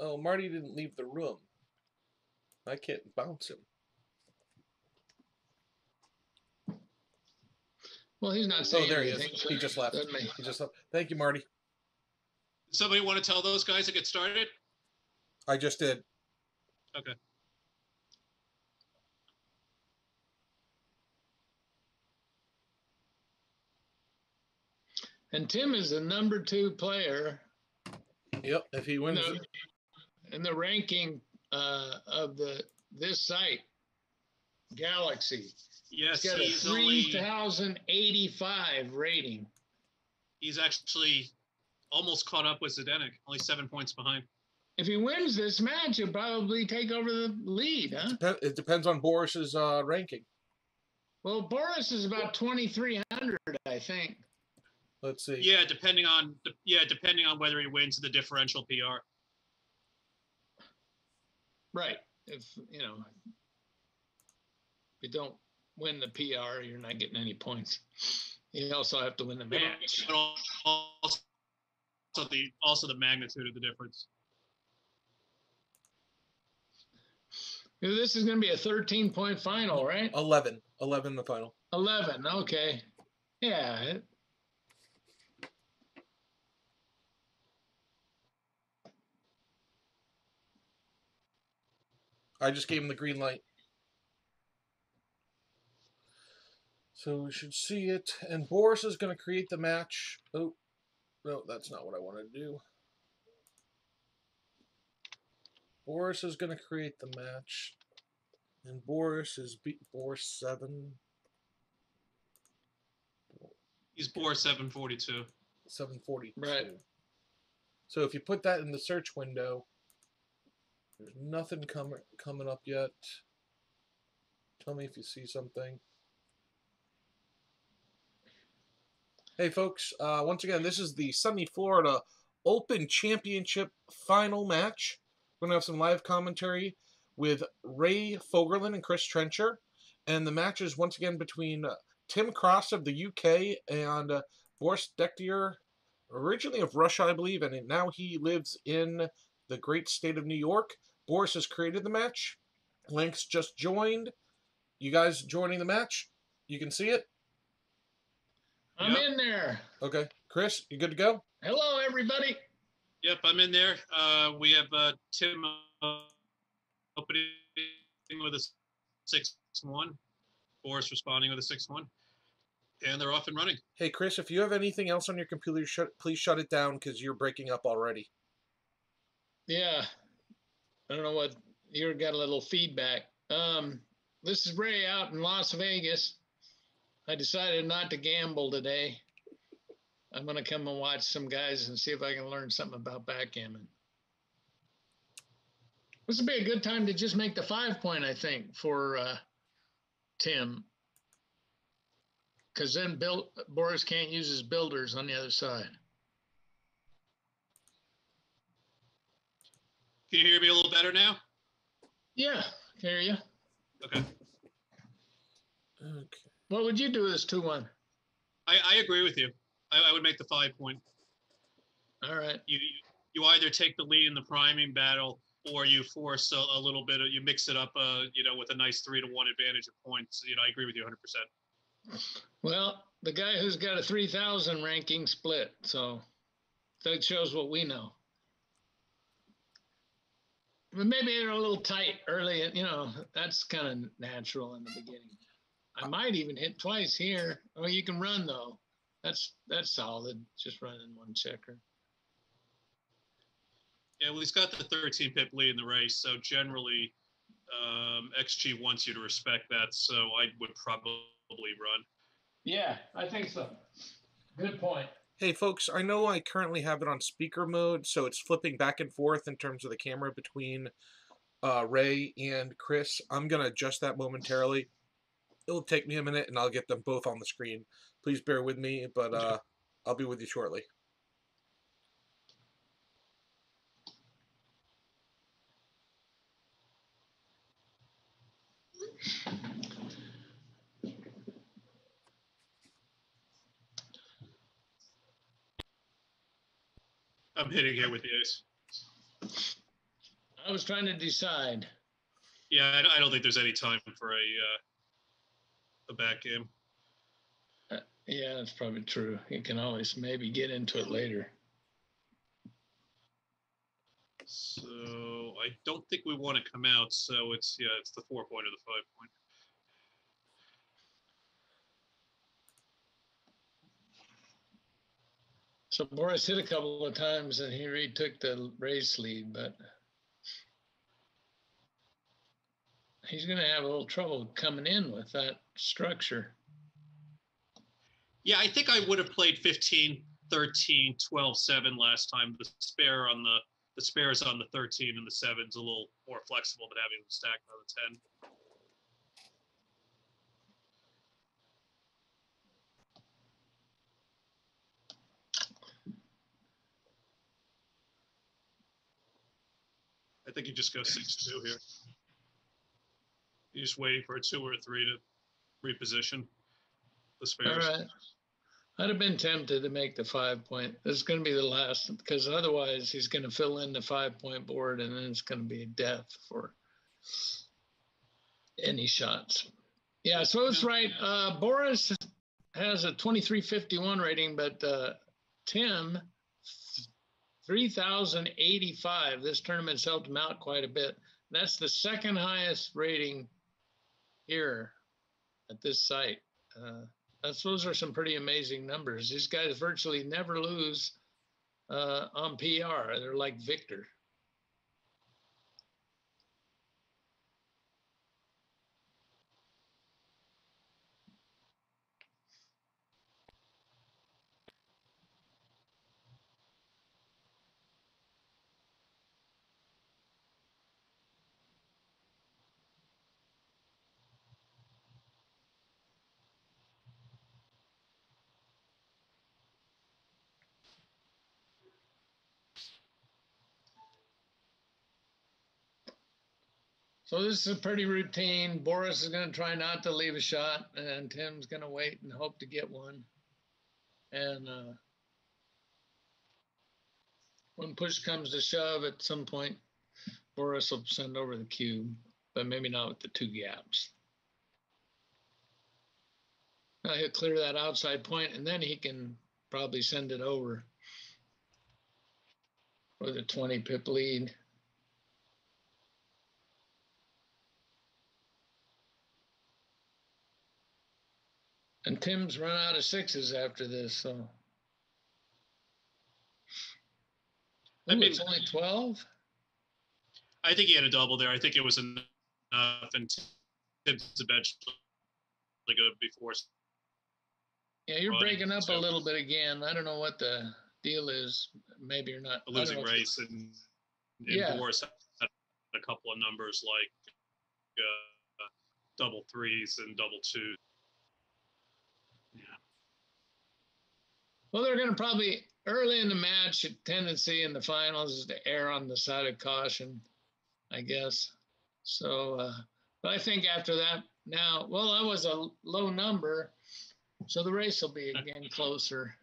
Speaker 1: Oh, Marty didn't leave the room. I can't bounce him.
Speaker 3: Well, he's not oh, saying
Speaker 1: Oh, there he
Speaker 3: anything,
Speaker 1: is. He just left. He just left. Thank you, Marty.
Speaker 4: Somebody want to tell those guys to get started?
Speaker 1: I just did.
Speaker 4: Okay.
Speaker 3: And Tim is the number two player
Speaker 1: Yep. If he wins,
Speaker 3: the, in the ranking uh, of the this site, Galaxy.
Speaker 4: Yes,
Speaker 3: He's got a
Speaker 4: he's only.
Speaker 3: 3,085 rating.
Speaker 4: He's actually almost caught up with Zdenek. Only seven points behind.
Speaker 3: If he wins this match, he'll probably take over the lead, huh?
Speaker 1: Dep- it depends on Boris's uh, ranking.
Speaker 3: Well, Boris is about 2,300, I think.
Speaker 1: Let's see.
Speaker 4: Yeah, depending on yeah, depending on whether he wins the differential PR.
Speaker 3: Right. If, you know, if you don't win the PR, you're not getting any points. You also have to win the match.
Speaker 4: Also the also the magnitude of the difference.
Speaker 3: This is going to be a 13 point final, right?
Speaker 1: 11. 11 the final.
Speaker 3: 11. Okay. Yeah. it-
Speaker 1: I just gave him the green light. So we should see it. And Boris is going to create the match. Oh, no, that's not what I wanted to do. Boris is going to create the match. And Boris is beat Boris 7.
Speaker 4: He's Boris 742.
Speaker 1: 742.
Speaker 3: Right.
Speaker 1: So if you put that in the search window, there's nothing coming coming up yet. Tell me if you see something. Hey folks, uh, once again, this is the Sunny Florida Open Championship final match. We're gonna have some live commentary with Ray Fogerlund and Chris Trencher, and the match is once again between uh, Tim Cross of the UK and uh, Boris Dektier, originally of Russia, I believe, and now he lives in the great state of New York. Boris has created the match. Links just joined. You guys joining the match? You can see it.
Speaker 3: I'm
Speaker 4: Yep.
Speaker 3: in there.
Speaker 1: Okay, Chris, you good to go?
Speaker 3: Hello, everybody.
Speaker 4: Yep, I'm in there. Uh, we have uh, Tim uh, opening with a 6 1. Boris responding with a 6 1. And they're off and running.
Speaker 1: Hey, Chris, if you have anything else on your computer, shut, please shut it down because you're breaking up already.
Speaker 3: Yeah. I don't know what you got a little feedback. Um, this is Ray out in Las Vegas. I decided not to gamble today. I'm gonna come and watch some guys and see if I can learn something about backgammon. This would be a good time to just make the five point, I think, for uh, Tim. Because then Bill Boris can't use his builders on the other side.
Speaker 4: Can you hear me a little better now?
Speaker 3: Yeah, can hear you.
Speaker 4: Okay.
Speaker 1: Okay.
Speaker 3: What would you do with this two one?
Speaker 4: I, I agree with you. I, I would make the five point.
Speaker 3: All right.
Speaker 4: You, you either take the lead in the priming battle or you force a, a little bit of, you mix it up, uh, you know, with a nice three to one advantage of points. You know, I agree with you 100%.
Speaker 3: Well, the guy who's got a 3,000 ranking split. So that shows what we know. But maybe they're a little tight early. You know, that's kind of natural in the beginning. I might even hit twice here. Oh, you can run though. That's that's solid. Just running one checker.
Speaker 4: Yeah, well, he's got the 13 pip lead in the race, so generally, um, XG wants you to respect that. So I would probably run.
Speaker 3: Yeah, I think so. Good point.
Speaker 1: Hey, folks, I know I currently have it on speaker mode, so it's flipping back and forth in terms of the camera between uh, Ray and Chris. I'm going to adjust that momentarily. It'll take me a minute, and I'll get them both on the screen. Please bear with me, but uh, I'll be with you shortly.
Speaker 4: I'm hitting it with the ace.
Speaker 3: I was trying to decide.
Speaker 4: Yeah, I, I don't think there's any time for a uh, a back game.
Speaker 3: Yeah, that's probably true. You can always maybe get into it later.
Speaker 4: So I don't think we want to come out. So it's yeah, it's the four point or the five point.
Speaker 3: So Boris hit a couple of times and he retook the race lead, but he's going to have a little trouble coming in with that structure.
Speaker 4: Yeah, I think I would have played 15, 13, 12, 7 last time. The spare on the the spares on the 13 and the 7's a little more flexible than having them stacked on the 10. I think you just go 6 2 here. Just waiting for a 2 or a 3 to reposition the
Speaker 3: All
Speaker 4: spares.
Speaker 3: right. I'd have been tempted to make the five point. This is going to be the last because otherwise he's going to fill in the five point board and then it's going to be death for any shots. Yeah, so it's right. Uh, Boris has a 2351 rating, but uh, Tim 3085. This tournament's helped him out quite a bit. That's the second highest rating here at this site. Uh, that's those are some pretty amazing numbers. These guys virtually never lose uh, on PR. They're like Victor. So this is pretty routine. Boris is going to try not to leave a shot, and Tim's going to wait and hope to get one. And uh, when push comes to shove, at some point, Boris will send over the cube, but maybe not with the two gaps. Now he'll clear that outside point, and then he can probably send it over with a 20 pip lead. And Tim's run out of sixes after this, so.
Speaker 4: I
Speaker 3: Ooh,
Speaker 4: mean-
Speaker 3: it's only twelve?
Speaker 4: I think he had a double there. I think it was enough, and Tim's eventually good before.
Speaker 3: Yeah, you're breaking up a little bit again. I don't know what the deal is. Maybe you're not.
Speaker 4: a
Speaker 3: I
Speaker 4: losing race, and, and
Speaker 3: Yeah.
Speaker 4: Boris had a couple of numbers like uh, double threes and double twos.
Speaker 3: Well, they're gonna probably, early in the match, a tendency in the finals is to err on the side of caution, I guess. So, uh, but I think after that, now, well, that was a low number. So the race will be again closer.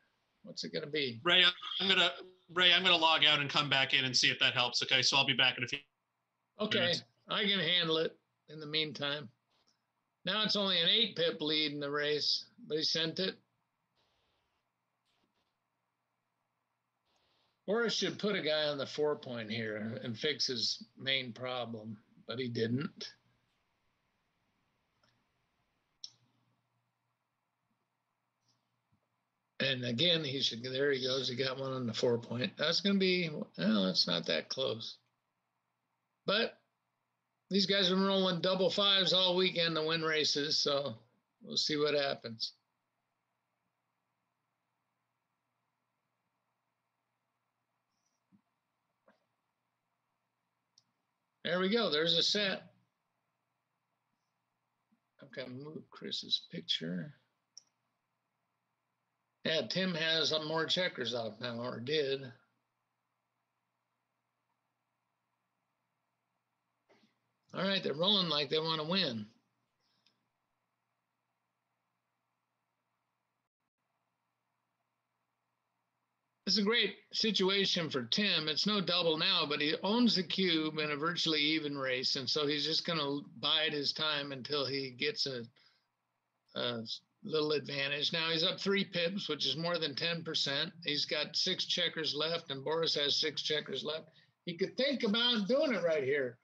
Speaker 3: What's it gonna be?
Speaker 4: Ray, I'm gonna Ray, I'm gonna log out and come back in and see if that helps. Okay, so I'll be back in a few.
Speaker 3: Okay,
Speaker 4: minutes.
Speaker 3: I can handle it in the meantime. Now it's only an eight pip lead in the race, but he sent it. Boris should put a guy on the four point here and fix his main problem, but he didn't. And again, he should, there he goes. He got one on the four point. That's going to be, well, it's not that close. But these guys have been rolling double fives all weekend to win races, so we'll see what happens. There we go. There's a set. I'm going to move Chris's picture. Yeah, Tim has more checkers off now, or did. All right, they're rolling like they want to win. It's a great situation for Tim. It's no double now, but he owns the cube in a virtually even race, and so he's just going to bide his time until he gets a, a little advantage. Now he's up three pips, which is more than ten percent. He's got six checkers left, and Boris has six checkers left. He could think about doing it right here.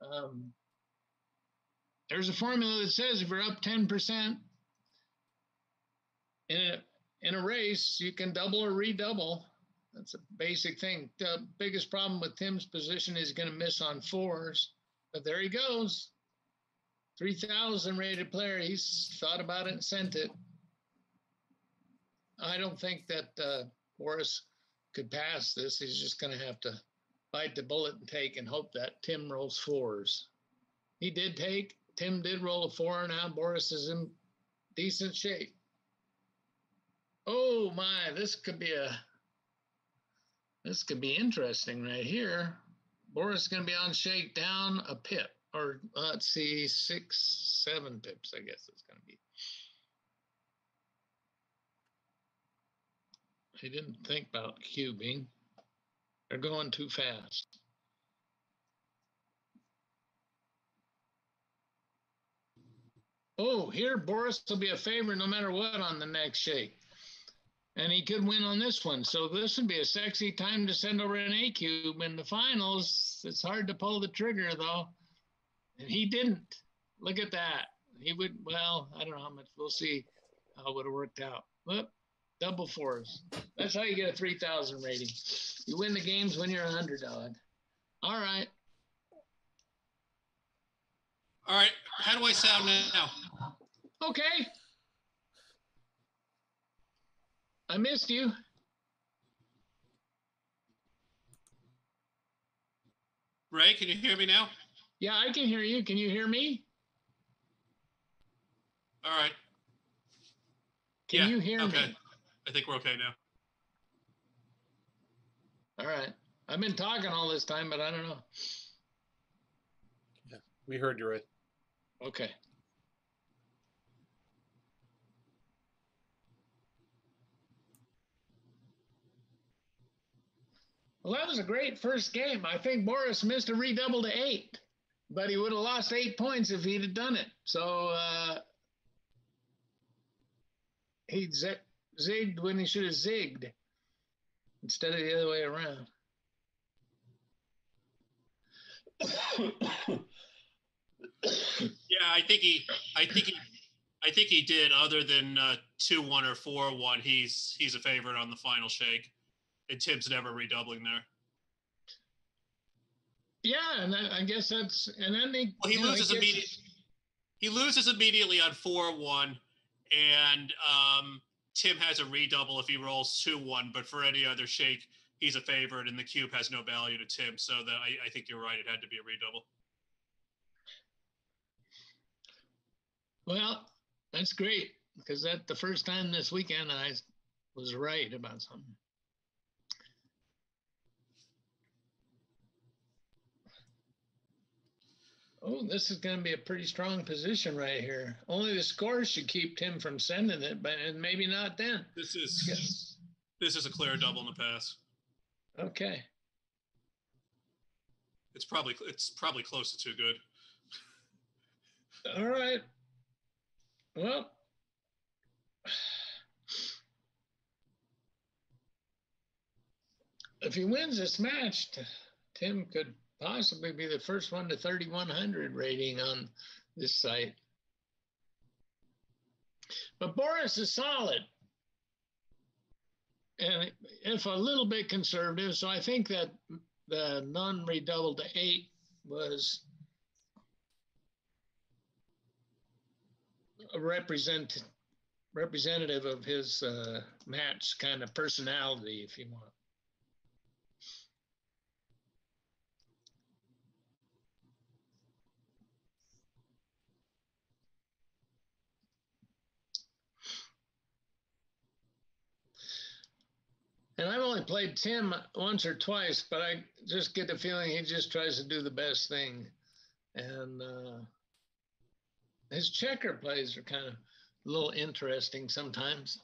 Speaker 3: Um, there's a formula that says if you're up 10% in a, in a race, you can double or redouble. That's a basic thing. The biggest problem with Tim's position is going to miss on fours, but there he goes. 3,000 rated player. He's thought about it and sent it. I don't think that uh, Boris could pass this. He's just going to have to bite the bullet and take and hope that Tim rolls fours. He did take. Tim did roll a four. and Now Boris is in decent shape. Oh my, this could be a this could be interesting right here. Boris is going to be on shake down a pip, or uh, let's see, six, seven pips. I guess it's going to be. He didn't think about cubing. They're going too fast. Oh, here Boris will be a favorite no matter what on the next shake. And he could win on this one. So this would be a sexy time to send over an A cube in the finals. It's hard to pull the trigger though. And he didn't. Look at that. He would well, I don't know how much we'll see. how it would have worked out. Whoop, double fours. That's how you get a 3,000 rating. You win the games when you're a underdog. All right.
Speaker 4: All right. How do I sound now?
Speaker 3: Okay. I missed you.
Speaker 4: Ray, can you hear me now?
Speaker 3: Yeah, I can hear you. Can you hear me?
Speaker 4: All right.
Speaker 3: Can
Speaker 4: Yeah,
Speaker 3: you hear me?
Speaker 4: okay.
Speaker 3: me?
Speaker 4: I think we're okay now.
Speaker 3: All right. I've been talking all this time, but I don't know.
Speaker 1: Yeah, we heard you Ray.
Speaker 3: Okay. Well, that was a great first game. I think Boris missed a redouble to eight, but he would have lost eight points if he'd have done it. So uh, he z- zigged when he should have zigged instead of the other way around.
Speaker 4: Yeah, I think he, I think he, I think he did. Other than uh, two one or four one, he's he's a favorite on the final shake, and Tim's never redoubling there.
Speaker 3: Yeah, and I, I guess that's and then he,
Speaker 4: Well, he
Speaker 3: you know,
Speaker 4: loses immediately. He loses immediately on four one, and um, Tim has a redouble if he rolls two one. But for any other shake, he's a favorite, and the cube has no value to Tim. So that I, I think you're right. It had to be a redouble.
Speaker 3: Well, that's great because that the first time this weekend I was right about something. Oh, this is going to be a pretty strong position right here. Only the score should keep Tim from sending it, but and maybe not then.
Speaker 4: This is this is a clear double in the pass.
Speaker 3: Okay.
Speaker 4: It's probably it's probably close to too good.
Speaker 3: All right. Well, if he wins this match, Tim could possibly be the first one to 3,100 rating on this site. But Boris is solid. And if a little bit conservative, so I think that the non redoubled to eight was a represent representative of his uh, match kind of personality, if you want. And I've only played Tim once or twice, but I just get the feeling he just tries to do the best thing. And uh, his checker plays are kind of a little interesting sometimes.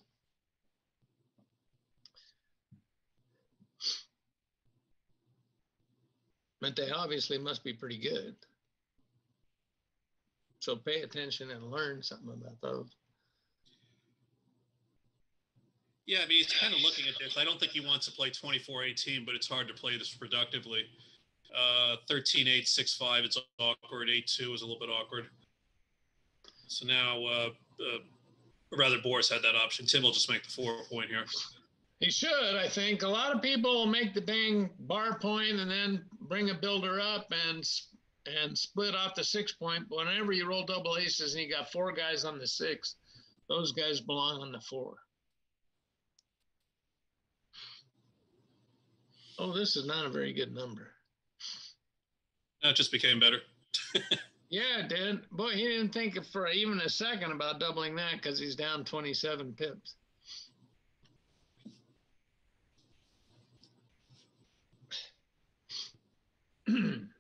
Speaker 3: But they obviously must be pretty good. So pay attention and learn something about those.
Speaker 4: Yeah, I mean, he's kind of looking at this. I don't think he wants to play 24-18, but it's hard to play this productively. Uh, 13-8, 6-5, it's awkward. 8-2 is a little bit awkward. So now, uh, uh, rather, Boris had that option. Tim will just make the four point here.
Speaker 3: He should, I think. A lot of people make the dang bar point and then bring a builder up and and split off the six point. But whenever you roll double aces and you got four guys on the six, those guys belong on the four. Oh, this is not a very good number.
Speaker 4: That just became better.
Speaker 3: Yeah, it did. Boy, he didn't think for even a second about doubling that because he's down 27 pips.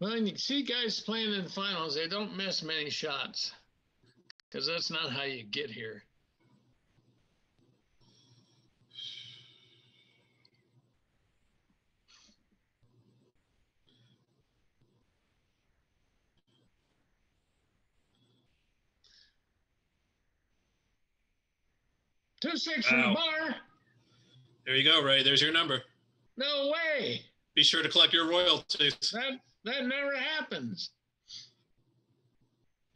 Speaker 3: well, and you see guys playing in the finals, they don't miss many shots because that's not how you get here. Two six from the bar.
Speaker 4: There you go, Ray. There's your number.
Speaker 3: No way.
Speaker 4: Be sure to collect your royalties.
Speaker 3: That that never happens.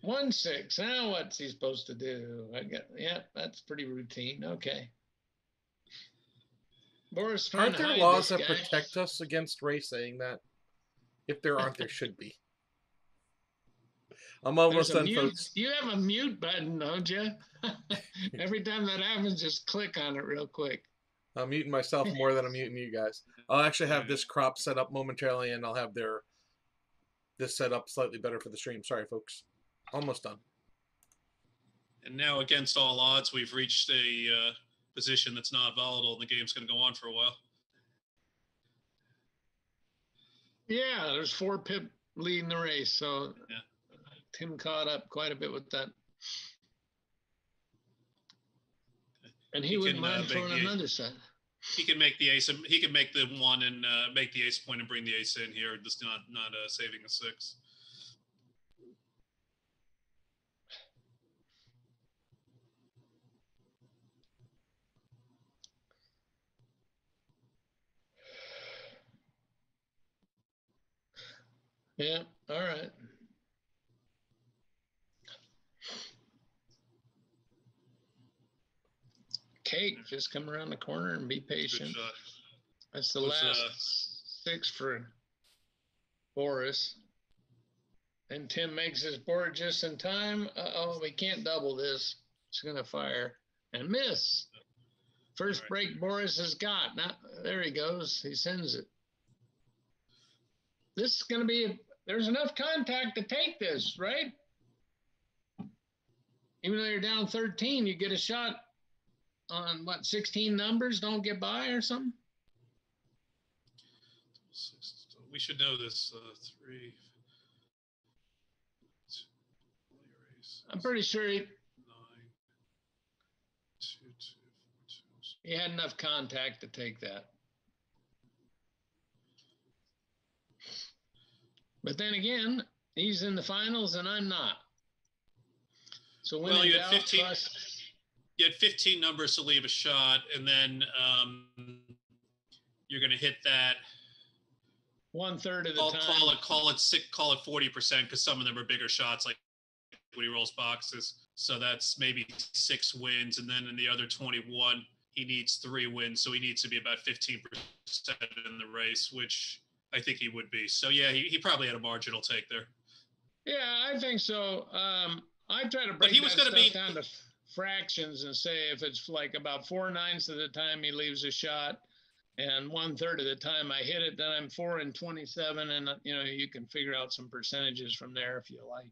Speaker 3: One six. Now what's he supposed to do? I get yeah, that's pretty routine. Okay. Boris
Speaker 1: Aren't there laws that
Speaker 3: guy.
Speaker 1: protect us against Ray saying that? If there aren't, there should be. I'm almost done,
Speaker 3: mute-
Speaker 1: folks.
Speaker 3: You have a mute button, don't you? Every time that happens, just click on it real quick.
Speaker 1: I'm muting myself more than I'm muting you guys. I'll actually have this crop set up momentarily, and I'll have their this set up slightly better for the stream. Sorry, folks. Almost done.
Speaker 4: And now, against all odds, we've reached a uh, position that's not volatile, and the game's going to go on for a while.
Speaker 3: Yeah, there's four pip leading the race, so
Speaker 4: Yeah.
Speaker 3: Tim caught up quite a bit with that. And he,
Speaker 4: He
Speaker 3: wouldn't
Speaker 4: can, uh,
Speaker 3: mind
Speaker 4: make
Speaker 3: throwing another set.
Speaker 4: He can make the ace. And he can make the one and uh, make the ace point and bring the ace in here. Just not not uh, saving a six.
Speaker 3: Yeah, all right. Cake, just come around the corner and be
Speaker 4: Good
Speaker 3: patient.
Speaker 4: shot.
Speaker 3: That's the
Speaker 4: What's,
Speaker 3: last
Speaker 4: uh,
Speaker 3: six for Boris. And Tim makes his board just in time. Uh-oh, we can't double this. It's gonna fire and miss. First
Speaker 4: All right.
Speaker 3: break Boris has got. Now, there he goes. He sends it. This is gonna be, there's enough contact to take this, right? Even though you're down 13, you get a shot on what, 16 numbers don't get by or something?
Speaker 4: Six, we should know this. Uh, three. two,
Speaker 3: I'm pretty sure he,
Speaker 4: nine, two, two, four, two,
Speaker 3: he had enough contact to take that. But then again, he's in the finals and I'm not. So when
Speaker 4: Well, you had
Speaker 3: doubt,
Speaker 4: 15
Speaker 3: trust-
Speaker 4: you had 15 numbers to leave a shot, and then um, you're going to hit that.
Speaker 3: one third of the
Speaker 4: Call,
Speaker 3: time.
Speaker 4: call it, call it six, call it 40 percent, because some of them are bigger shots, like when he rolls boxes. So that's maybe six wins, and then in the other 21, he needs three wins, so he needs to be about 15 percent in the race, which I think he would be. So yeah, he, he probably had a marginal take there.
Speaker 3: Yeah, I think so. Um, I try to break
Speaker 4: he was gonna
Speaker 3: stuff
Speaker 4: be-
Speaker 3: down to fractions and say if it's like about four ninths of the time he leaves a shot and one third of the time I hit it, then I'm four and 27. And, uh, you know, you can figure out some percentages from there if you like.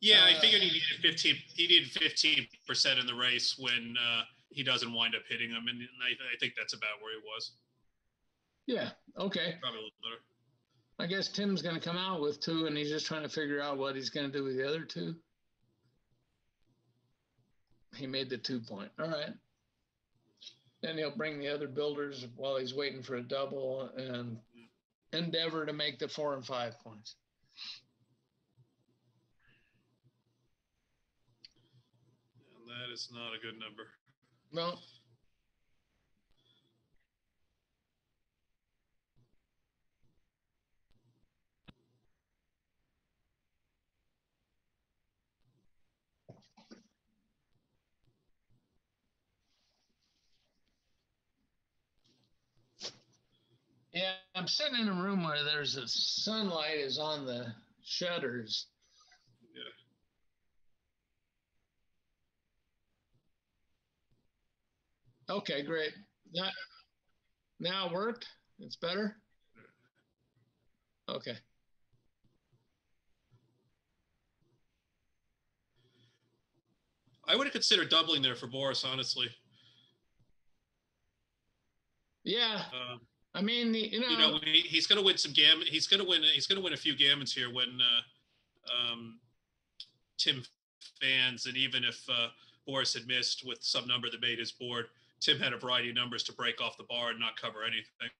Speaker 4: Yeah, I
Speaker 3: Uh,
Speaker 4: figured he needed 15. He needed 15 percent in the race when uh, he doesn't wind up hitting them, and I, I think that's about where he was.
Speaker 3: Yeah. Okay.
Speaker 4: Probably a little better.
Speaker 3: I guess Tim's going to come out with two and he's just trying to figure out what he's going to do with the other two. He made the two point. All right. Then he'll bring the other builders while he's waiting for a double and endeavor to make the four and five points.
Speaker 4: And that is not a good number.
Speaker 3: No. Yeah, I'm sitting in a room where there's a sunlight is on the shutters.
Speaker 4: Yeah.
Speaker 3: Okay, great. That now it worked. It's better. Okay.
Speaker 4: I would have considered doubling there for Boris, honestly.
Speaker 3: Yeah,
Speaker 4: Um,
Speaker 3: I mean, you know,
Speaker 4: you know, he, he's going to win some gam. He's going to win. He's going to win a few gammons here when uh, um, Tim fans, and even if uh, Boris had missed with some number that made his board, Tim had a variety of numbers to break off the bar and not cover anything.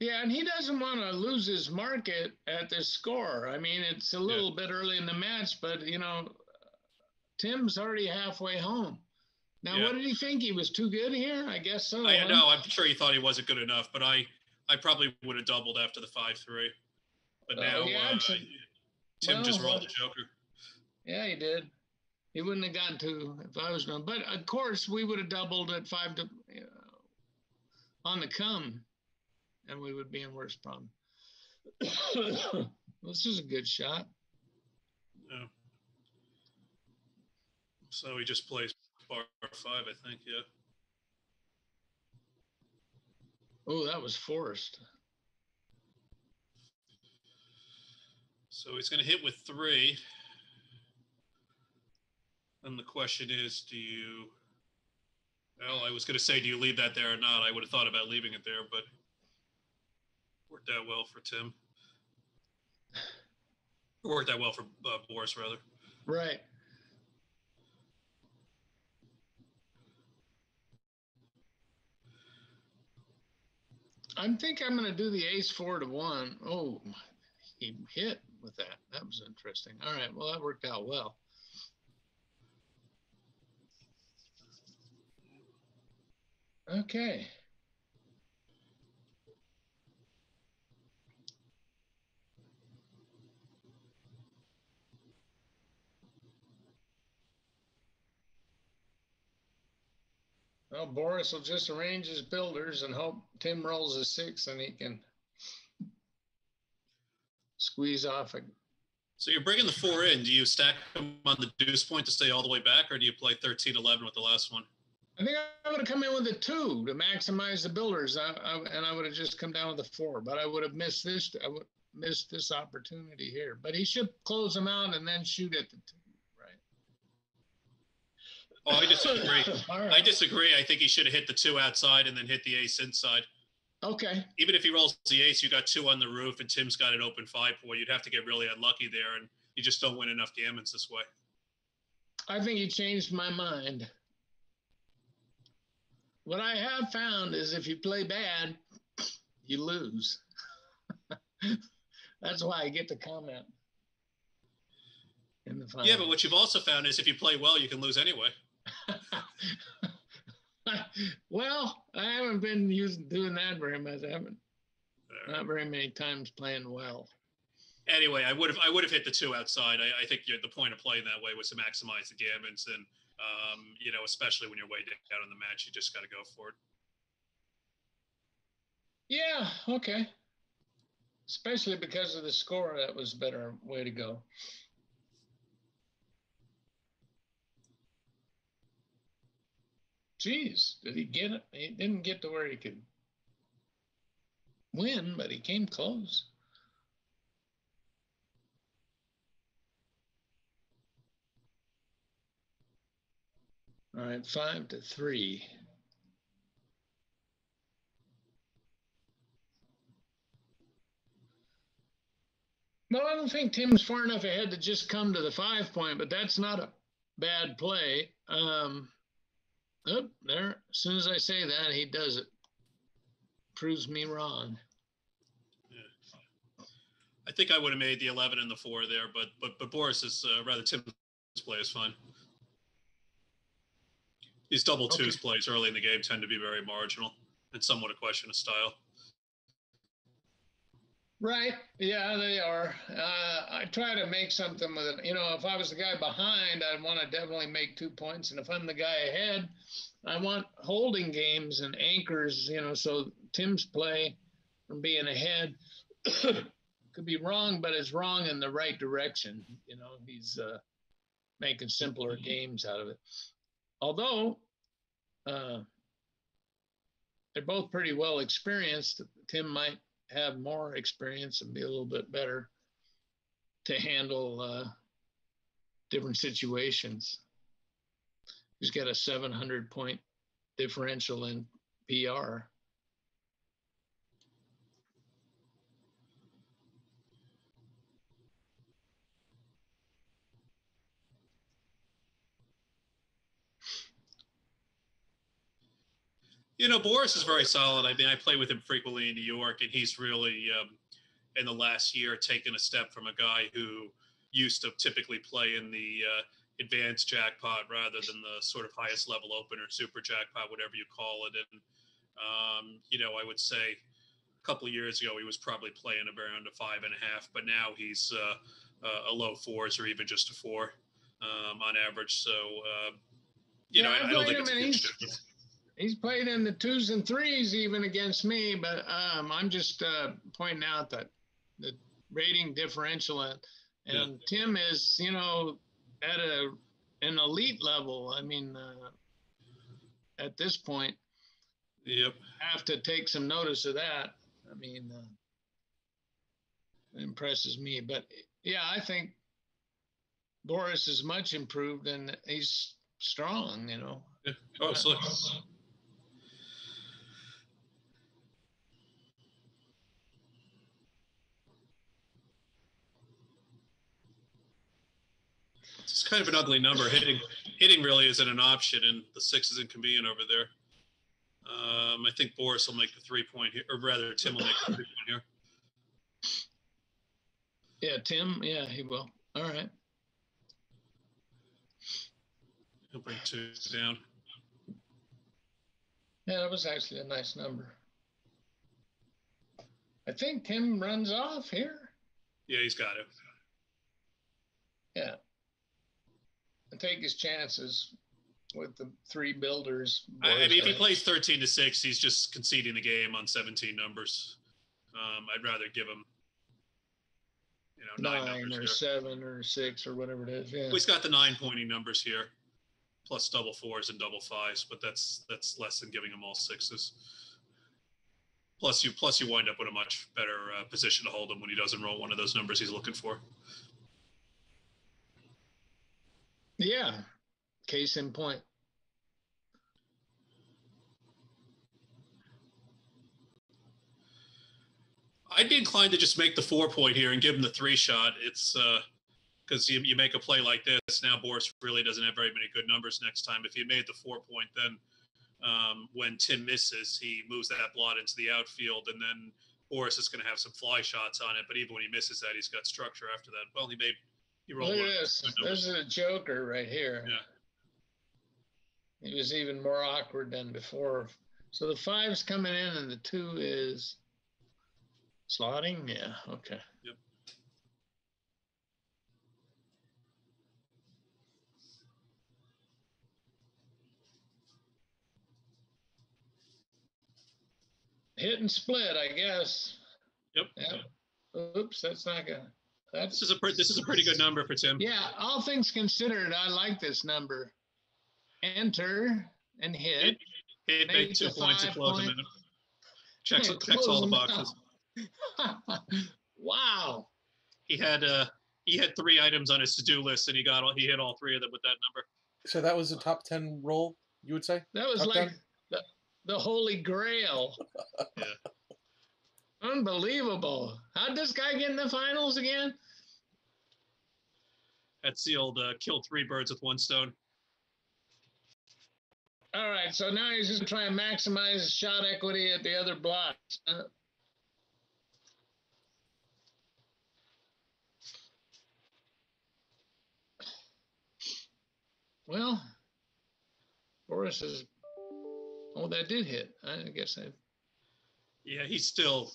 Speaker 3: yeah, and he doesn't want to lose his market at this score. I mean, it's a little bit early in the match, but you know, Tim's already halfway home. Now,
Speaker 4: Yeah.
Speaker 3: what did he think? He was too good here? I guess so.
Speaker 4: I
Speaker 3: huh?
Speaker 4: know. I'm sure he thought he wasn't good enough, but I I probably would have doubled after the five three, but now
Speaker 3: yeah,
Speaker 4: uh,
Speaker 3: I'm saying-
Speaker 4: Tim just rolled the joker.
Speaker 3: Yeah, he did. He wouldn't have gotten to if I was going. But of course, we would have doubled at five to you know, on the come, and we would be in worse problem. this is a good shot.
Speaker 4: Yeah. So he just plays bar five, I think. Yeah.
Speaker 3: Oh, that was forced.
Speaker 4: So he's going to hit with three. And the question is, do you? Well, I was going to say, do you leave that there or not? I would have thought about leaving it there, but worked out well for Tim. Worked out well for uh, Boris, rather.
Speaker 3: Right. I think I'm going to do the ace four to one. Oh, he hit with that. That was interesting. All right. Well, that worked out well. Okay. Well, Boris will just arrange his builders and hope Tim rolls a six and he can squeeze off a
Speaker 4: So you're bringing the four in. Do you stack them on the deuce point to stay all the way back, or do you play 13 11 with the last one?
Speaker 3: I think I would have come in with a two to maximize the builders, I, I, and I would have just come down with a four. But I would have missed this. I would missed this opportunity here. But he should close them out and then shoot at the two?
Speaker 4: Oh, I disagree.
Speaker 3: All
Speaker 4: I disagree. I think he should have hit the two outside and then hit the ace inside.
Speaker 3: Okay.
Speaker 4: Even if he rolls the ace, you got two on the roof, and Tim's got an open five four. You'd have to get really unlucky there, and you just don't win enough gammons this way.
Speaker 3: I think you changed my mind. What I have found is if you play bad, you lose. That's why I get the comment. In the final.
Speaker 4: Yeah, but what you've also found is if you play well, you can lose anyway.
Speaker 3: well, I haven't been using doing that very much. I haven't not very many times playing well.
Speaker 4: Anyway, I would have I would have hit the two outside. I, I think you're, the point of playing that way was to maximize the gammons, and um, you know, especially when you're way down on the match, you just got to go for it.
Speaker 3: Yeah, okay. Especially because of the score, that was a better way to go. Jeez, did he get it? He didn't get to where he could win, but he came close. All right, five to three. No, I don't think Tim's far enough ahead to just come to the five point, but that's not a bad play. Um, oh, there. As soon as I say that, he does it. Proves me wrong.
Speaker 4: I think I would have made the 11 and the four there, but but but Boris is uh, rather Tim's play is fine. These double twos
Speaker 3: Okay.
Speaker 4: plays early in the game tend to be very marginal and somewhat a question of style.
Speaker 3: Right. Yeah, they are. Uh, I try to make something with it. You know, if I was the guy behind, I'd want to definitely make two points. And if I'm the guy ahead, I want holding games and anchors, you know, so Tim's play from being ahead could be wrong, but it's wrong in the right direction. You know, he's uh, making simpler games out of it. Although uh, they're both pretty well experienced, Tim might have more experience and be a little bit better to handle uh, different situations. He's got a 700 point differential in PR.
Speaker 4: You know, Boris is very solid. I mean, I play with him frequently in New York, and he's really, um, in the last year, taken a step from a guy who used to typically play in the uh, advanced jackpot rather than the sort of highest level opener, super jackpot, whatever you call it. And, um, you know, I would say a couple of years ago, he was probably playing around a five and a half, but now he's uh, uh, a low fours or even just a four um, on average. So, uh, you
Speaker 3: Yeah,
Speaker 4: know,
Speaker 3: I
Speaker 4: I, I don't think it's a
Speaker 3: him and
Speaker 4: huge
Speaker 3: he's-. Played in the twos and threes even against me, but um, I'm just uh, pointing out that the rating differential and,
Speaker 4: Yeah.
Speaker 3: Tim is, you know, at a an elite level. I mean, uh, at this point,
Speaker 4: Yep.
Speaker 3: have to take some notice of that. I mean, uh, it impresses me. But yeah, I think Boris is much improved and he's strong. You know.
Speaker 4: Yeah. Oh, absolutely. It's kind of an ugly number. Hitting, hitting really isn't an option, and the six isn't convenient over there. Um, I think Boris will make the three point here, or rather, Tim will make the three point here.
Speaker 3: Yeah, Tim. Yeah, he will. All right.
Speaker 4: He'll bring two down.
Speaker 3: Yeah, that was actually a nice number. I think Tim runs off here.
Speaker 4: Yeah, he's got it.
Speaker 3: Yeah. And take his chances with the three builders.
Speaker 4: I, I mean, if he plays 13 to 6, he's just conceding the game on 17 numbers. Um, I'd rather give him, you know, nine,
Speaker 3: nine or
Speaker 4: here.
Speaker 3: seven or six or whatever it is. Yeah.
Speaker 4: He's got the nine pointing numbers here, plus double fours and double fives, but that's that's less than giving him all sixes. Plus, you plus you wind up with a much better uh, position to hold him when he doesn't roll one of those numbers he's looking for.
Speaker 3: Yeah. Case in point.
Speaker 4: I'd be inclined to just make the four point here and give him the three shot. It's because you, you make a play like this. Now Boris really doesn't have very many good numbers next time. If he made the four point, then um, when Tim misses, he moves that blot into the outfield, and then Boris is going to have some fly shots on it. But even when he misses that, he's got structure after that. Well, he made he rolled
Speaker 3: Look
Speaker 4: one.
Speaker 3: at this. This is a joker right here.
Speaker 4: Yeah.
Speaker 3: He was even more awkward than before. So the five's coming in and the two is slotting. Yeah. Okay.
Speaker 4: Yep.
Speaker 3: Hit and split, I guess.
Speaker 4: Yep.
Speaker 3: Yeah. Oops, that's not gonna. That's
Speaker 4: This is a pre- this is a pretty good number for Tim.
Speaker 3: Yeah, all things considered, I like this number. Enter and hit.
Speaker 4: Hit,
Speaker 3: Make
Speaker 4: make two points and
Speaker 3: five
Speaker 4: close him
Speaker 3: point.
Speaker 4: in. Checks
Speaker 3: Yeah,
Speaker 4: checks all the boxes.
Speaker 3: wow.
Speaker 4: He had uh he had three items on his to-do list and he got all he hit all three of them with that number.
Speaker 1: So that was a top ten roll, you would say?
Speaker 3: That was
Speaker 1: Top
Speaker 3: like
Speaker 1: 10?
Speaker 3: the, the holy grail.
Speaker 4: Yeah.
Speaker 3: Unbelievable. How'd this guy get in the finals again?
Speaker 4: The old uh, kill three birds with one stone.
Speaker 3: All right, so now he's just trying to maximize shot equity at the other blots. Well, Boris is. Oh, that did hit. I guess I.
Speaker 4: Yeah, he's still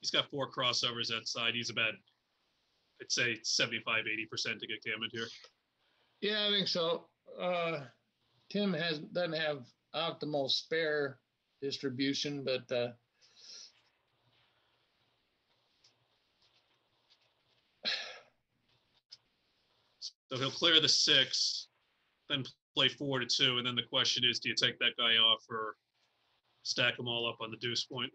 Speaker 4: he's got four crossovers that side. He's about I'd say 75, 80% to get gammon here.
Speaker 3: Yeah, I think so. Uh, Tim has doesn't have optimal spare distribution, but uh,
Speaker 4: So he'll clear the six, then play four to two, and then the question is, do you take that guy off or stack them all up on the deuce point?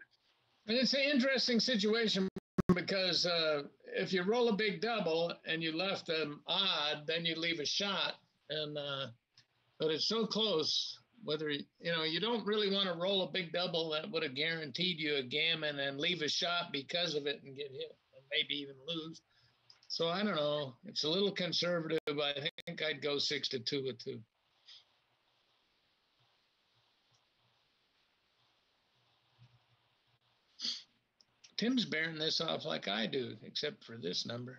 Speaker 3: And it's an interesting situation because uh, if you roll a big double and you left them odd, then you leave a shot. And uh, but it's so close. Whether you know you don't really want to roll a big double that would have guaranteed you a gammon and leave a shot because of it and get hit and maybe even lose. So I don't know. It's a little conservative. I think I'd go six to two with two. Tim's bearing this off like I do, except for this number.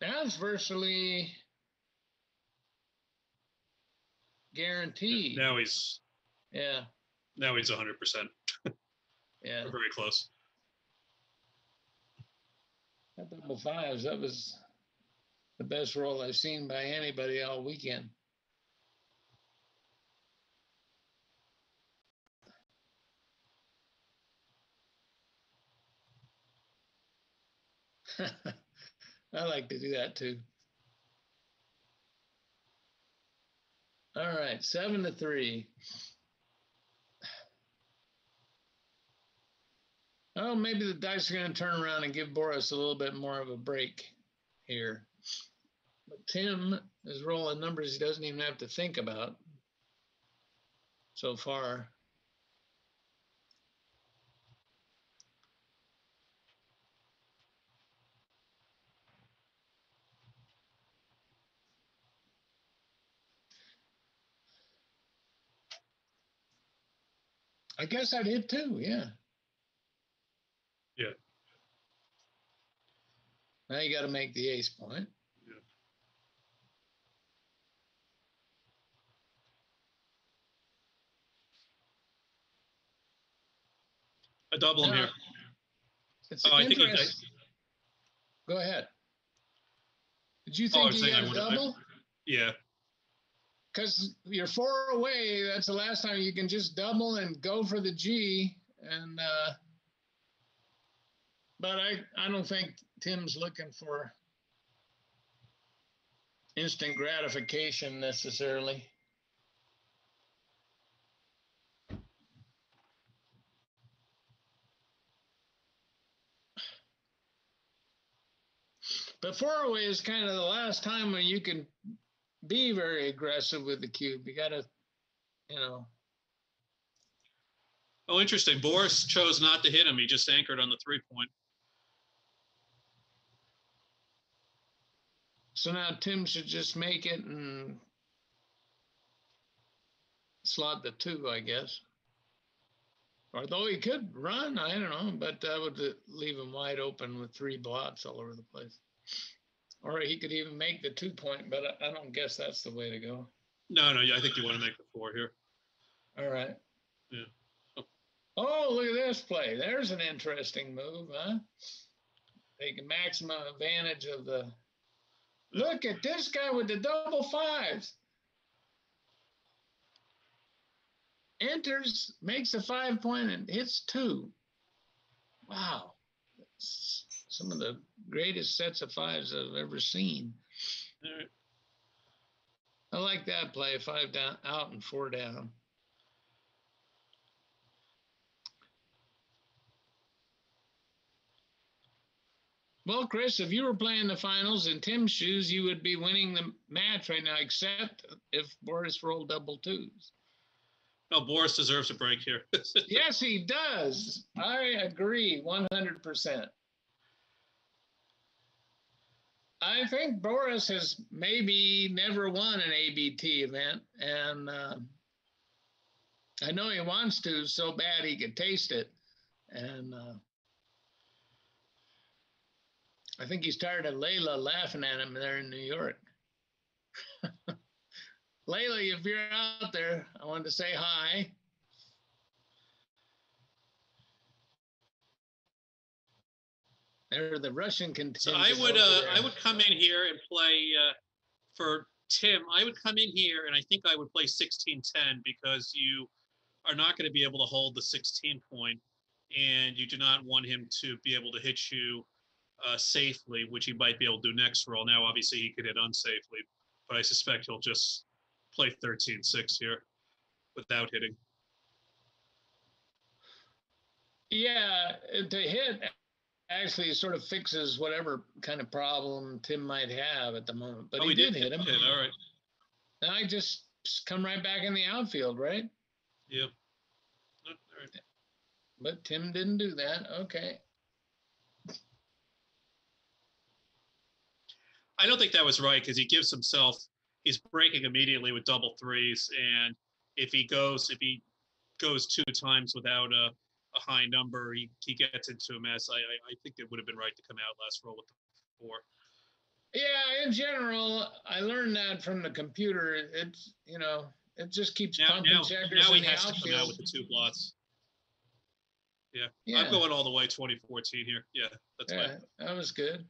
Speaker 3: That's virtually guaranteed.
Speaker 4: Now he's
Speaker 3: Yeah,
Speaker 4: now he's 100. percent
Speaker 3: yeah.
Speaker 4: Very close.
Speaker 3: That double fives, that was the best roll I've seen by anybody all weekend. I like to do that too. All right, seven to three. Oh, maybe the dice are going to turn around and give Boris a little bit more of a break here. But Tim is rolling numbers he doesn't even have to think about so far. I guess I did too, yeah.
Speaker 4: Yeah.
Speaker 3: Now you got to make the ace point.
Speaker 4: Yeah. A
Speaker 3: double
Speaker 4: here.
Speaker 3: It's
Speaker 4: Oh, I think he-
Speaker 3: Go ahead. Did you
Speaker 4: Oh,
Speaker 3: think
Speaker 4: was
Speaker 3: you got a
Speaker 4: would've- I-
Speaker 3: double?
Speaker 4: Yeah.
Speaker 3: Because you're four away. That's the last time you can just double and go for the G. And uh, but I I don't think Tim's looking for instant gratification necessarily. But four away is kind of the last time when you can be very aggressive with the cube. You got to, you know,
Speaker 4: Oh, interesting. Boris chose not to hit him. He just anchored on the three point.
Speaker 3: so now Tim should just make it and slot the two, I guess. Although he could run, I don't know, but that would leave him wide open with three blots all over the place. Or he could even make the two point, but I, I don't guess that's the way to go.
Speaker 4: No, no. I think you want to make the four here.
Speaker 3: All right.
Speaker 4: Yeah.
Speaker 3: Oh, look at this play. There's an interesting move, huh? Taking maximum advantage of the. Look at this guy with the double fives. Enters, makes a five point and hits two. Wow. Some of the greatest sets of fives I've ever seen.
Speaker 4: Right.
Speaker 3: I like that play. Five down, out and four down. Well, Chris, if you were playing the finals in Tim's shoes, you would be winning the match right now, except if Boris rolled double twos.
Speaker 4: No, Boris deserves a break here.
Speaker 3: yes, he does. I agree 100%. I think Boris has maybe never won an ABT event, and uh, I know he wants to so bad he could taste it. And uh, I think he's tired of Layla laughing at him there in New York. Layla, if you're out there, I wanted to say hi. They're the Russian contingent.
Speaker 4: So I would uh. I would come in here and play uh, for Tim. I would come in here and I think I would play 16-10 because you are not going to be able to hold the 16 point, and you do not want him to be able to hit you uh, safely, which he might be able to do next roll. Now, obviously, he could hit unsafely, but I suspect he'll just play 13-6 here without hitting.
Speaker 3: Yeah, to hit actually sort of fixes whatever kind of problem Tim might have at the moment. But
Speaker 4: oh,
Speaker 3: he, did, hit him.
Speaker 4: All right.
Speaker 3: Now I just come right back in the outfield, right?
Speaker 4: Yep. Right.
Speaker 3: But Tim didn't do that. Okay.
Speaker 4: I don't think that was right because he gives himself he's breaking immediately with double threes, and if he goes if he goes two times without a, a high number, he, he gets into a mess. I, I I think it would have been right to come out last roll with the four.
Speaker 3: Yeah, in general, I learned that from the computer. It's, you know, it just keeps
Speaker 4: Now,
Speaker 3: pumping
Speaker 4: now,
Speaker 3: checkers
Speaker 4: now
Speaker 3: in
Speaker 4: he
Speaker 3: the
Speaker 4: has to come out
Speaker 3: outfield.
Speaker 4: with the two blots. Yeah,
Speaker 3: Yeah,
Speaker 4: I'm going all the way 2014 here. Yeah, that's
Speaker 3: yeah,
Speaker 4: fine.
Speaker 3: that was good.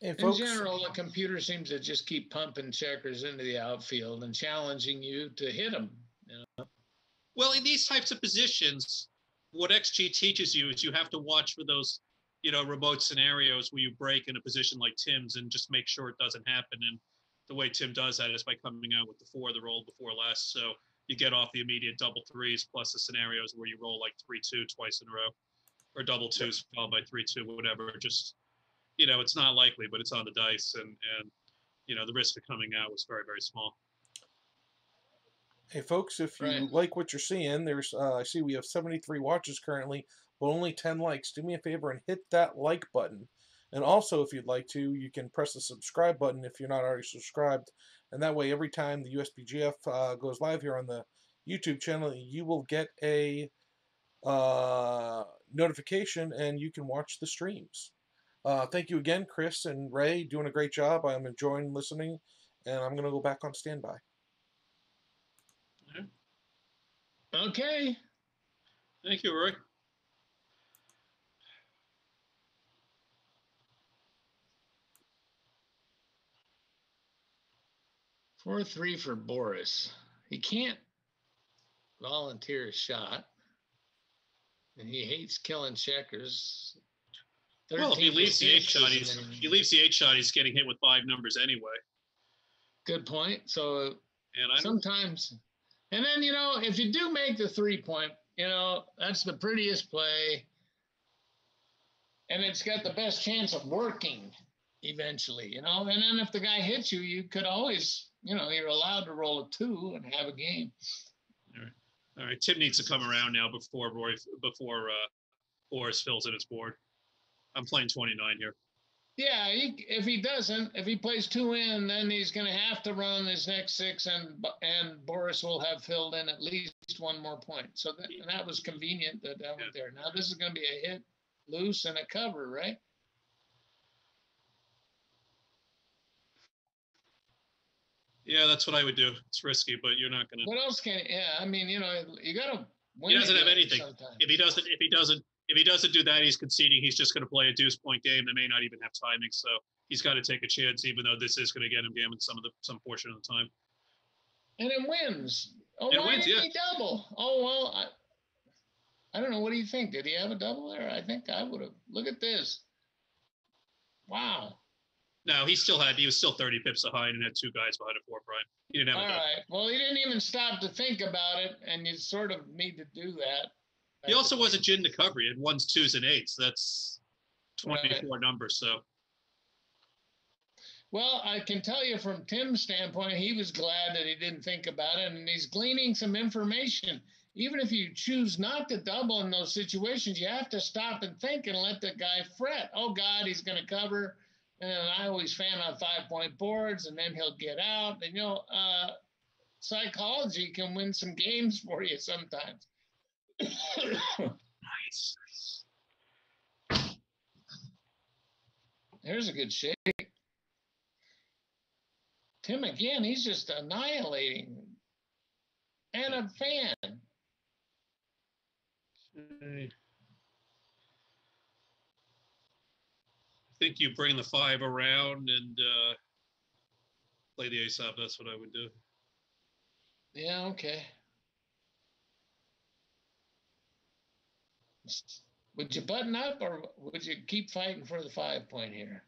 Speaker 1: Hey,
Speaker 3: In general, the computer seems to just keep pumping checkers into the outfield and challenging you to hit them.
Speaker 4: Well, in these types of positions, what XG teaches you is you have to watch for those, you know, remote scenarios where you break in a position like Tim's and just make sure it doesn't happen. And the way Tim does that is by coming out with the four, the roll before last. So you get off the immediate double threes plus the scenarios where you roll like three two twice in a row, or double twos followed by three two, whatever. Just you know, it's not likely, but it's on the dice, and and you know the risk of coming out was very very small.
Speaker 1: Hey, folks, if you
Speaker 3: Right.
Speaker 1: like what you're seeing, there's uh, I see we have 73 watches currently, but only 10 likes. Do me a favor and hit that like button. And also, if you'd like to, you can press the subscribe button if you're not already subscribed. And that way, every time the USBGF uh, goes live here on the YouTube channel, you will get a uh, notification and you can watch the streams. Uh, thank you again, Chris and Ray, doing a great job. I'm enjoying listening, and I'm going to go back on standby.
Speaker 3: Okay,
Speaker 4: Thank you, Roy.
Speaker 3: four three for Boris. He can't volunteer a shot, and he hates killing checkers.
Speaker 4: Well, if he leaves the eight shot, he's
Speaker 3: and
Speaker 4: he leaves the eight shot. He's getting hit with five numbers anyway.
Speaker 3: Good point. So
Speaker 4: And I
Speaker 3: sometimes, and then you know, if you do make the three point, you know, that's the prettiest play, and it's got the best chance of working eventually. You know, and then if the guy hits you, you could always, you know, you're allowed to roll a two and have a game.
Speaker 4: all right. Tim needs to come around now before Roy before uh, Boris fills in his board. I'm playing 29 here.
Speaker 3: Yeah, he, if he doesn't, if he plays two in, then he's going to have to run his next six, and and Boris will have filled in at least one more point. So that, that was convenient that that went there. Now this is going to be a hit, loose, and a cover, right?
Speaker 4: Yeah, that's what I would do. It's risky, but you're not gonna.
Speaker 3: What else can? Yeah, I mean, you know, you got to.
Speaker 4: He doesn't have anything. If he doesn't, if he doesn't, if he doesn't do that, he's conceding. He's just going to play a deuce point game that may not even have timing. So he's got to take a chance, even though this is going to get him gammon some of the some portion of the time.
Speaker 3: and it wins. Oh,
Speaker 4: it
Speaker 3: why
Speaker 4: wins,
Speaker 3: did
Speaker 4: yeah.
Speaker 3: he double? Oh well, I, I don't know. What do you think? Did he have a double there? I think I would have. Look at this. Wow.
Speaker 4: No, he still had. He was still 30 pips behind and had two guys behind a four prime. He didn't have
Speaker 3: All
Speaker 4: a double.
Speaker 3: right. Well, he didn't even stop to think about it, and you sort of need to do that.
Speaker 4: He also wasn't gin to cover. He had ones, twos, and eights. That's
Speaker 3: Right.
Speaker 4: 24 numbers. So
Speaker 3: Well, I can tell you from Tim's standpoint, he was glad that he didn't think about it, and he's gleaning some information. Even if you choose not to double in those situations, you have to stop and think and let the guy fret. Oh God, he's going to cover. And I always fan on five point boards, and then he'll get out. And you know, uh, psychology can win some games for you sometimes.
Speaker 4: Nice.
Speaker 3: There's a good shake. Tim again, he's just annihilating. And a fan.
Speaker 4: I think you bring the five around and uh, play the ace up. That's what I would do.
Speaker 3: Yeah, okay. Would you button up or would you keep fighting for the five point here?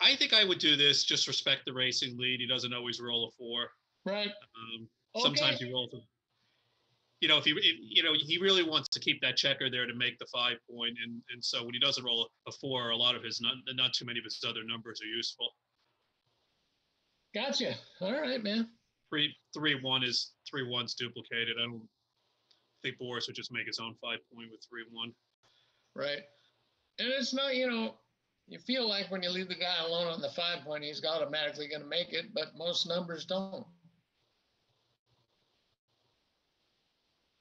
Speaker 4: I think I would do this. Just respect the racing lead. He doesn't always roll a four.
Speaker 3: Right.
Speaker 4: Um, Sometimes he rolls. A, you know, if he, if, you know, he really wants to keep that checker there to make the five point, and and so when he doesn't roll a four, a lot of his not not too many of his other numbers are useful.
Speaker 3: Gotcha. All right, man.
Speaker 4: Three three one is three one's duplicated. I don't I think Boris would just make his own five point with three one.
Speaker 3: Right. And it's not, you know, you feel like when you leave the guy alone on the five point, he's automatically going to make it, but most numbers don't.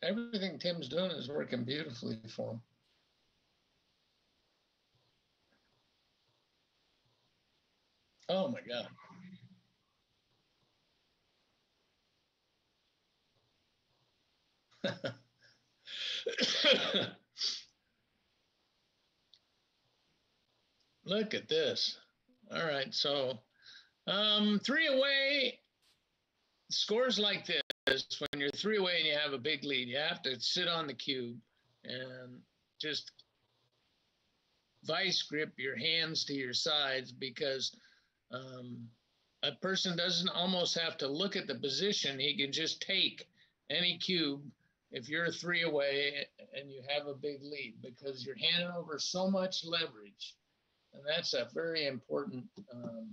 Speaker 3: Everything Tim's doing is working beautifully for him. Oh my God. Look at this. All right, so um, three away scores like this when you're three away and you have a big lead, you have to sit on the cube and just vice grip your hands to your sides because um, a person doesn't almost have to look at the position. He can just take any cube if you're three away and you have a big lead because you're handing over so much leverage. And that's a very important um,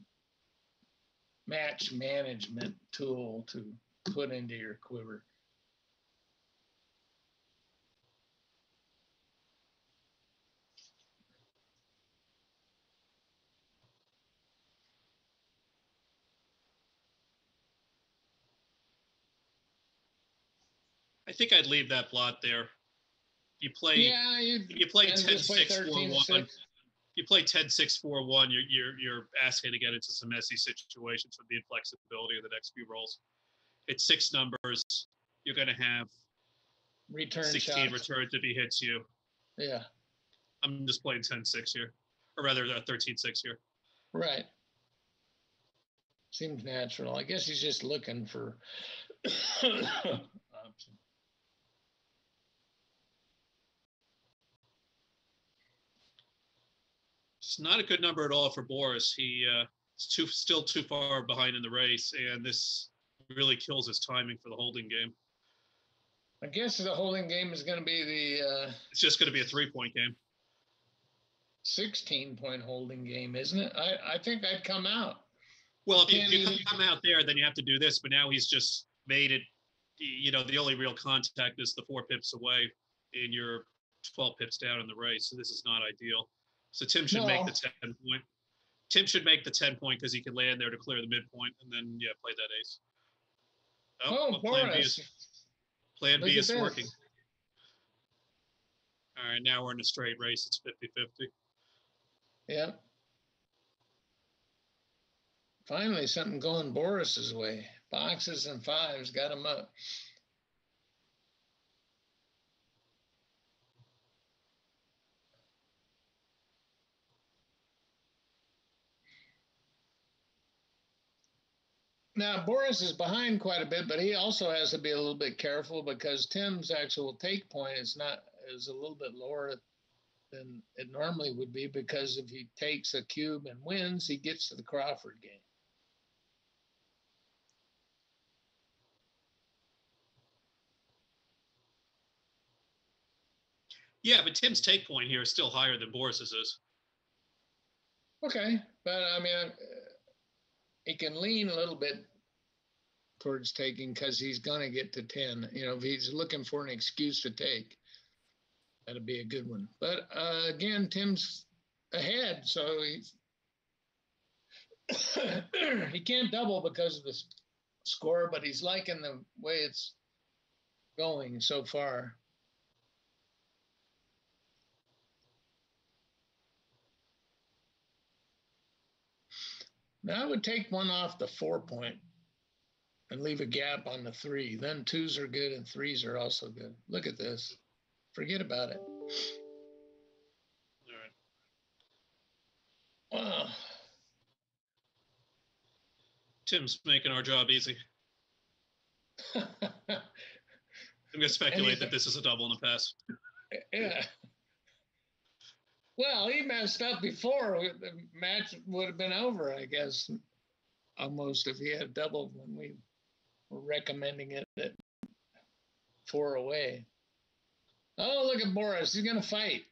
Speaker 3: match management tool to put into your quiver.
Speaker 4: Think I'd leave that blot there. You play
Speaker 3: Yeah, you,
Speaker 4: you play
Speaker 3: and
Speaker 4: 10
Speaker 3: just play
Speaker 4: 6 4
Speaker 3: 13
Speaker 4: 1. You play 10 6 4 1, you're, you're, you're asking to get into some messy situations with the inflexibility of the next few rolls. It's six numbers. You're going to have
Speaker 3: return
Speaker 4: 16
Speaker 3: shots.
Speaker 4: returns if he hits you.
Speaker 3: Yeah,
Speaker 4: I'm just playing 10 6 here, or rather uh, 13 6 here.
Speaker 3: right. Seems natural. I guess he's just looking for option.
Speaker 4: It's not a good number at all for Boris. He uh, is too still too far behind in the race, and this really kills his timing for the holding game.
Speaker 3: I guess the holding game is going to be the uh,
Speaker 4: It's just going to be a three point game.
Speaker 3: 16 point holding game, isn't it? I, I think I'd come out.
Speaker 4: Well, if you, if you come out there, then you have to do this. But now he's just made it. You know, the only real contact is the four pips away, and you're 12 pips down in the race. So this is not ideal. So Tim should make the 10 point. Tim should make the 10 point because he can land there to clear the midpoint, and then yeah, play that ace.
Speaker 3: Oh, oh
Speaker 4: well, plan B is plan
Speaker 3: Look
Speaker 4: B is
Speaker 3: this.
Speaker 4: working. All right, now we're in a straight race. It's 50-50.
Speaker 3: Yeah. Finally, something going Boris's way. Boxes and fives got him up. Now, Boris is behind quite a bit, but he also has to be a little bit careful because Tim's actual take point is not is a little bit lower than it normally would be because if he takes a cube and wins, he gets to the Crawford game.
Speaker 4: Yeah, but Tim's take point here is still higher than Boris's is.
Speaker 3: Okay, but I mean, he can lean a little bit towards taking because he's gonna get to ten. You know, if he's looking for an excuse to take, that'd be a good one. But uh, again, Tim's ahead, so he's he can't double because of the score, but he's liking the way it's going so far. Now I would take one off the four point and leave a gap on the three. Then twos are good and threes are also good. Look at this. Forget about it.
Speaker 4: All right.
Speaker 3: Wow.
Speaker 4: Tim's making our job easy. I'm going to speculate
Speaker 3: Anything-
Speaker 4: that this is a double and a pass.
Speaker 3: yeah. Well, he messed up before. The match would have been over, I guess, almost if he had doubled when we were recommending it at four away. Oh, look at Boris. He's going to fight.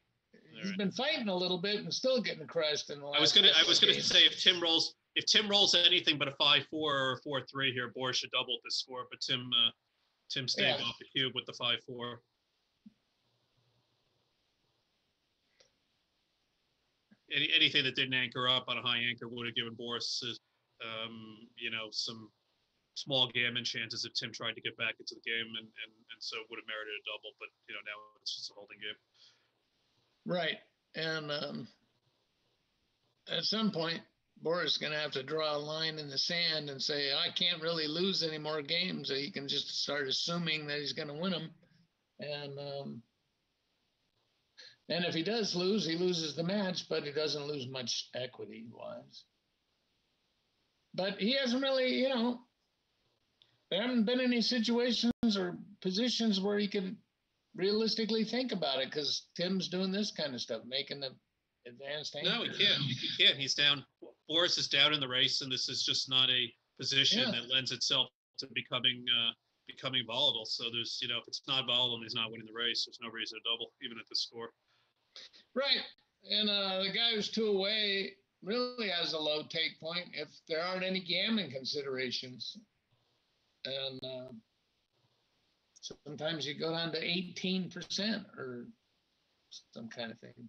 Speaker 3: He's
Speaker 4: right.
Speaker 3: been fighting a little bit and still getting crushed in the
Speaker 4: I was gonna, I was gonna say if Tim rolls, if Tim rolls anything but a five-four or a four-three here, Boris should double this score. But Tim, uh, Tim stayed
Speaker 3: Yeah.
Speaker 4: off the cube with the five-four. Any, anything that didn't anchor up on a high anchor would have given Boris, um, you know, some small gammon chances if Tim tried to get back into the game, and and and so would have merited a double. But you know, now it's just a holding game.
Speaker 3: Right. And um, at some point, Boris is going to have to draw a line in the sand and say, I can't really lose any more games. He can just start assuming that he's going to win them And um, and if he does lose, he loses the match, but he doesn't lose much equity wise. But he hasn't really, you know, there haven't been any situations or positions where he could realistically think about it because Tim's doing this kind of stuff, making the advanced.
Speaker 4: No, he can't. He can't. He's down. Boris is down in the race, and this is just not a position
Speaker 3: Yeah.
Speaker 4: that lends itself to becoming uh, becoming volatile. So there's, you know, if it's not volatile and he's not winning the race, there's no reason to double, even at this score.
Speaker 3: Right. And uh, the guy who's two away really has a low take point if there aren't any gambling considerations. And uh, sometimes you go down to 18% or some kind of thing.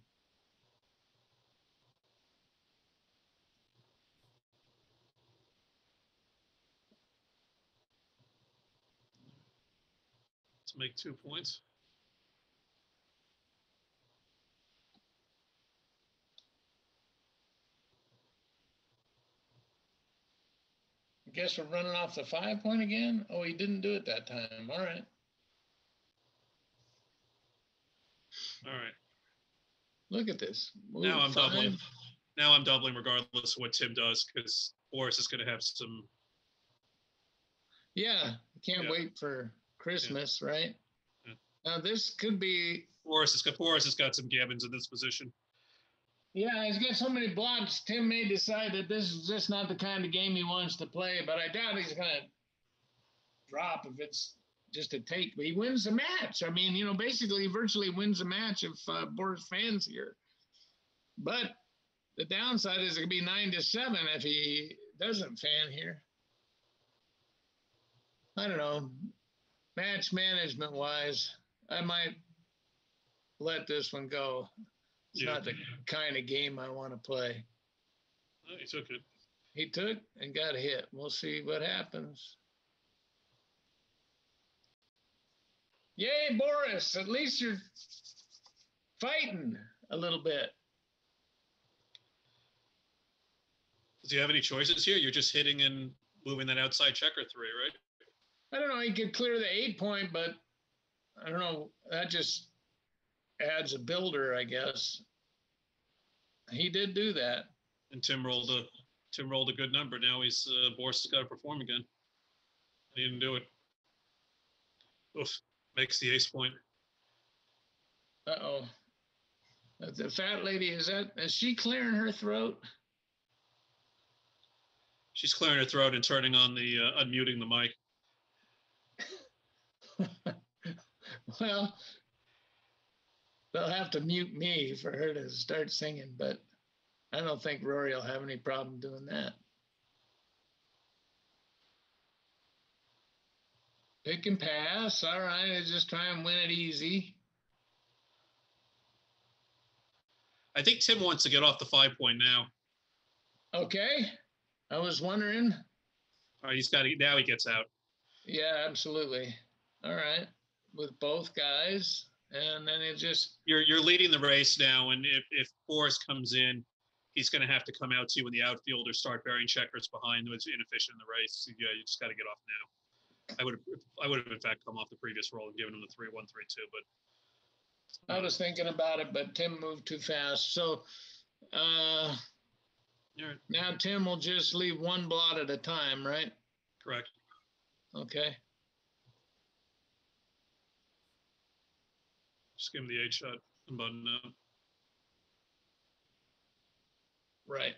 Speaker 4: Let's make two points.
Speaker 3: Guess we're running off the five point again. Oh, he didn't do it that time. All right.
Speaker 4: All right.
Speaker 3: Look at this.
Speaker 4: Now I'm doubling. Now I'm doubling regardless of what Tim does because Boris is going to have some.
Speaker 3: Yeah. Can't
Speaker 4: Yeah.
Speaker 3: wait for Christmas, right?
Speaker 4: Yeah.
Speaker 3: Now, this could be
Speaker 4: Boris has got Boris has got some gammons in this position.
Speaker 3: Yeah, he's got so many blots. Tim may decide that this is just not the kind of game he wants to play, but I doubt he's going to drop if it's just a take. But he wins the match. I mean, you know, basically, he virtually wins the match if uh, Boris fans here. But the downside is it could be nine to seven if he doesn't fan here. I don't know. Match management wise, I might let this one go. It's
Speaker 4: Yeah.
Speaker 3: not the kind of game I want to play.
Speaker 4: He took it.
Speaker 3: He took and got hit. We'll see what happens. Yay, Boris. At least you're fighting a little bit.
Speaker 4: Does he have any choices here? You're just hitting and moving that outside checker three, right?
Speaker 3: I don't know. He could clear the eight point, but I don't know. That just adds a builder, I guess. He did do that.
Speaker 4: And Tim rolled a Tim rolled a good number. Now he's uh, Boris has got to perform again. He didn't do it. Oof, makes the ace point.
Speaker 3: Uh oh. The fat lady, is that, is she clearing her throat?
Speaker 4: She's clearing her throat and turning on the uh, unmuting the mic.
Speaker 3: well, they'll have to mute me for her to start singing, but I don't think Rory will have any problem doing that. Pick and pass. All right. I just try and win it easy.
Speaker 4: I think Tim wants to get off the five point now.
Speaker 3: Okay. I was wondering.
Speaker 4: All right, he's got to now he gets out.
Speaker 3: Yeah, absolutely. All right. With both guys. And then it just,
Speaker 4: You're you're leading the race now, and if if Boris comes in, he's going to have to come out to you in the outfield or start burying checkers behind, who's inefficient in the race. Yeah, you just got to get off now. I would have I would have in fact come off the previous roll and given him the three one three two, but
Speaker 3: I was thinking about it, but Tim moved too fast. So, uh,
Speaker 4: right,
Speaker 3: Now Tim will just leave one blot at a time, right?
Speaker 4: correct.
Speaker 3: Okay.
Speaker 4: Just give him the eight shot and button up.
Speaker 3: Right.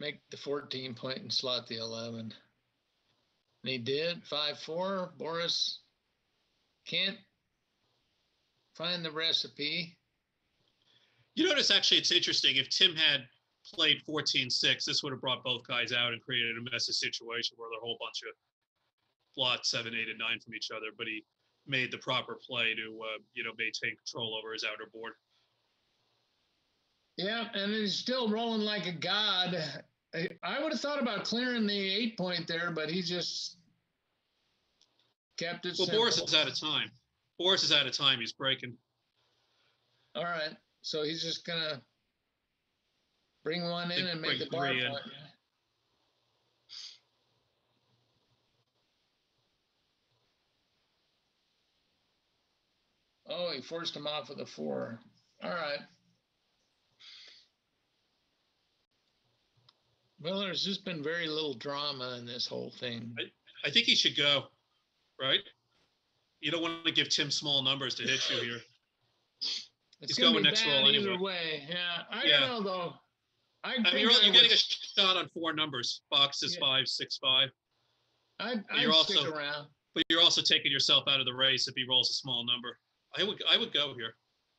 Speaker 3: Make the 14 point and slot the 11. And he did 5 4. Boris can't find the recipe.
Speaker 4: You notice actually it's interesting. If Tim had played 14-6, this would have brought both guys out and created a messy situation where there are a whole bunch of blots seven, eight, and nine from each other. But he made the proper play to uh, you know maintain control over his outer board.
Speaker 3: Yeah, and he's still rolling like a god. I, would have thought about clearing the eight point there, but he just kept it
Speaker 4: Well,
Speaker 3: simple.
Speaker 4: Boris is out of time. Boris is out of time. He's breaking.
Speaker 3: All right. So he's just gonna bring one in and make the bar point. Oh, he forced him off with a four. All right. Well, there's just been very little drama in this whole thing.
Speaker 4: I think he should go, right? You don't want to give Tim small numbers to hit you here.
Speaker 3: It's
Speaker 4: He's
Speaker 3: be
Speaker 4: next roll
Speaker 3: either
Speaker 4: anyway.
Speaker 3: way. Yeah, I
Speaker 4: Yeah.
Speaker 3: don't know though. I,
Speaker 4: I mean, you're,
Speaker 3: I
Speaker 4: you're getting a shot on four numbers. Box is
Speaker 3: Yeah.
Speaker 4: five, six, five.
Speaker 3: I'd, I'd
Speaker 4: you're
Speaker 3: stick
Speaker 4: also-
Speaker 3: around.
Speaker 4: But you're also taking yourself out of the race if he rolls a small number. I would I would go here.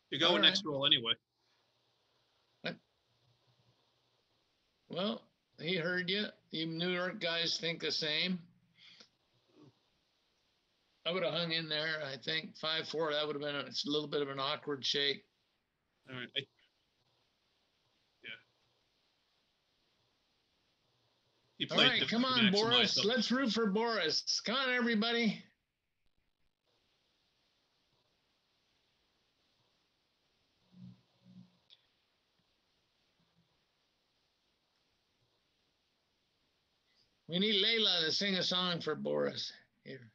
Speaker 4: You're going
Speaker 3: All
Speaker 4: next roll anyway.
Speaker 3: Well, he heard you. You New York guys think the same. I would have hung in there. I think five four. That would have been a, it's a little bit of an awkward shake.
Speaker 4: All right. I, yeah. He
Speaker 3: All right, come on, Boris. Let's root for Boris. Come on, everybody. We need Layla to sing a song for Boris here.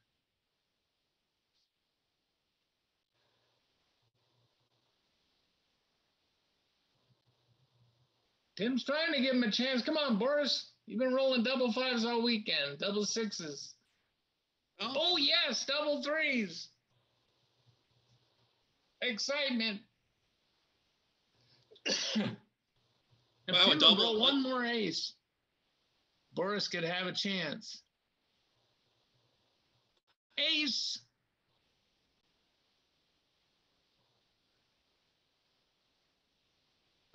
Speaker 3: Tim's trying to give him a chance. Come on, Boris. You've been rolling double fives all weekend, double sixes.
Speaker 4: Oh,
Speaker 3: Oh, yes, double threes. Excitement. if
Speaker 4: Wow, a
Speaker 3: Tim would
Speaker 4: double-
Speaker 3: roll one more ace, Boris could have a chance. Ace.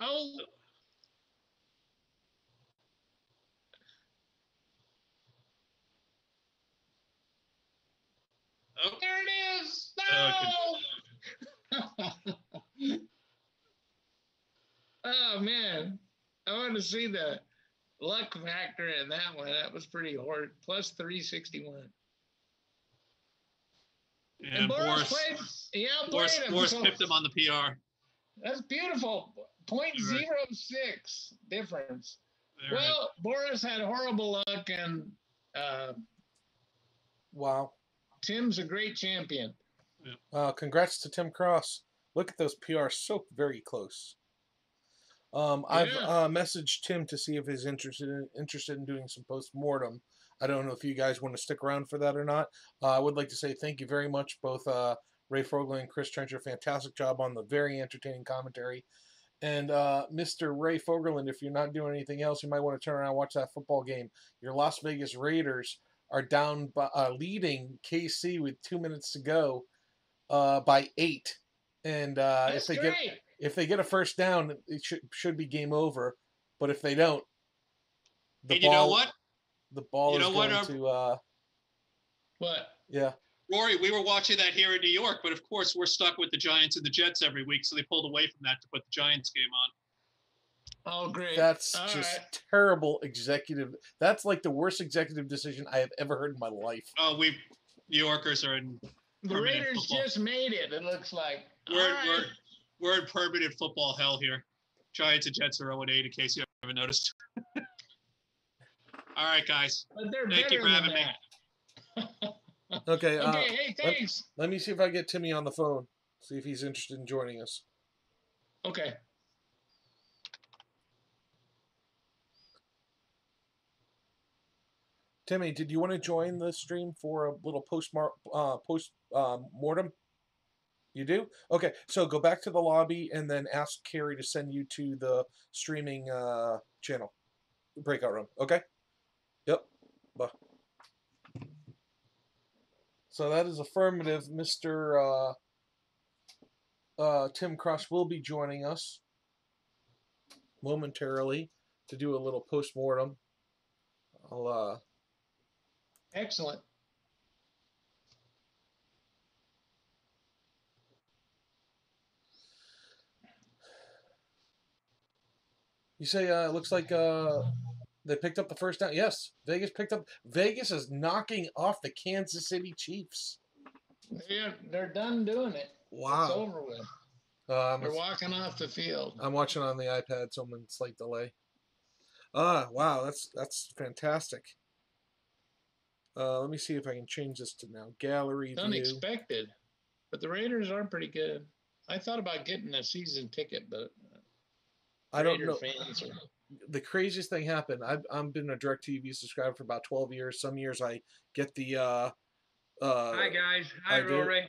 Speaker 3: Oh.
Speaker 4: oh,
Speaker 3: There it is.
Speaker 4: Oh,
Speaker 3: No. oh man, I want to see the luck factor in that one. That was pretty hard. Plus three sixty one.
Speaker 4: and Boris
Speaker 3: played. Yeah,
Speaker 4: Boris,
Speaker 3: played him.
Speaker 4: Boris
Speaker 3: so
Speaker 4: pipped him on the PR.
Speaker 3: That's beautiful. Point
Speaker 4: Right.
Speaker 3: zero six difference.
Speaker 4: All right.
Speaker 3: Well, Boris had horrible luck, and uh,
Speaker 1: Wow.
Speaker 3: Tim's a great champion.
Speaker 1: Uh, congrats to Tim Cross. Look at those PRs, so very close. Um, I've
Speaker 3: Yeah.
Speaker 1: uh, messaged Tim to see if he's interested in, interested in doing some post mortem. I don't know if you guys want to stick around for that or not. Uh, I would like to say thank you very much, both uh, Ray Fogerlund and Chris Trencher. Fantastic job on the very entertaining commentary. And uh, Mr. Ray Fogerlund, if you're not doing anything else, you might want to turn around and watch that football game. Your Las Vegas Raiders are down, by, uh, leading KC with two minutes to go uh, by eight. And uh, if they
Speaker 3: great.
Speaker 1: get if they get a first down, it should should be game over. But if they don't, the
Speaker 4: and you
Speaker 1: ball
Speaker 4: know what,
Speaker 1: the ball
Speaker 4: You
Speaker 1: is
Speaker 4: know what,
Speaker 1: going
Speaker 4: um,
Speaker 1: to uh,
Speaker 3: what?
Speaker 1: yeah.
Speaker 4: Rory? We were watching that here in New York, but of course we're stuck with the Giants and the Jets every week, so they pulled away from that to put the Giants game on.
Speaker 3: Oh, great.
Speaker 1: That's
Speaker 3: All
Speaker 1: just
Speaker 3: right.
Speaker 1: terrible executive. That's like the worst executive decision I have ever heard in my life.
Speaker 4: Oh, we New Yorkers are in
Speaker 3: The Raiders
Speaker 4: football.
Speaker 3: just made it. It looks like.
Speaker 4: we're,
Speaker 3: All right.
Speaker 4: we're we're in permanent football hell here. Giants and Jets are 0 8 in case you haven't noticed. All right, guys. Thank you
Speaker 3: better
Speaker 4: for
Speaker 3: than
Speaker 4: having me.
Speaker 1: Okay, uh,
Speaker 3: Okay, hey,
Speaker 1: let-
Speaker 3: thanks.
Speaker 1: let me see if I get Timmy on the phone. See if he's interested in joining us.
Speaker 3: Okay.
Speaker 1: Timmy, did you want to join the stream for a little post uh, post um, mortem? You do? Okay, so go back to the lobby and then ask Carrie to send you to the streaming uh, channel, breakout room. Okay. Yep. So that is affirmative. Mr. Uh, uh, Tim Cross will be joining us momentarily to do a little post mortem. I'll uh,
Speaker 3: Excellent.
Speaker 1: You say uh, it looks like uh, they picked up the first down. Yes, Vegas picked up. Vegas is knocking off the Kansas City Chiefs.
Speaker 3: They're, they're done doing it. It's
Speaker 1: Wow.
Speaker 3: over with.
Speaker 1: Um,
Speaker 3: They're walking off the field.
Speaker 1: I'm watching on the iPad, so I'm in slight delay. Ah, wow, that's that's fantastic. Uh, let me see if I can change this to now gallery
Speaker 3: It's
Speaker 1: view.
Speaker 3: unexpected. but the Raiders are pretty good. I thought about getting a season ticket, but
Speaker 1: I don't know.
Speaker 3: Fans are,
Speaker 1: The craziest thing happened. I've I've been a DirecTV subscriber for about twelve years. Some years I get the uh uh
Speaker 5: Hi guys. Hi
Speaker 1: I.
Speaker 5: Rory.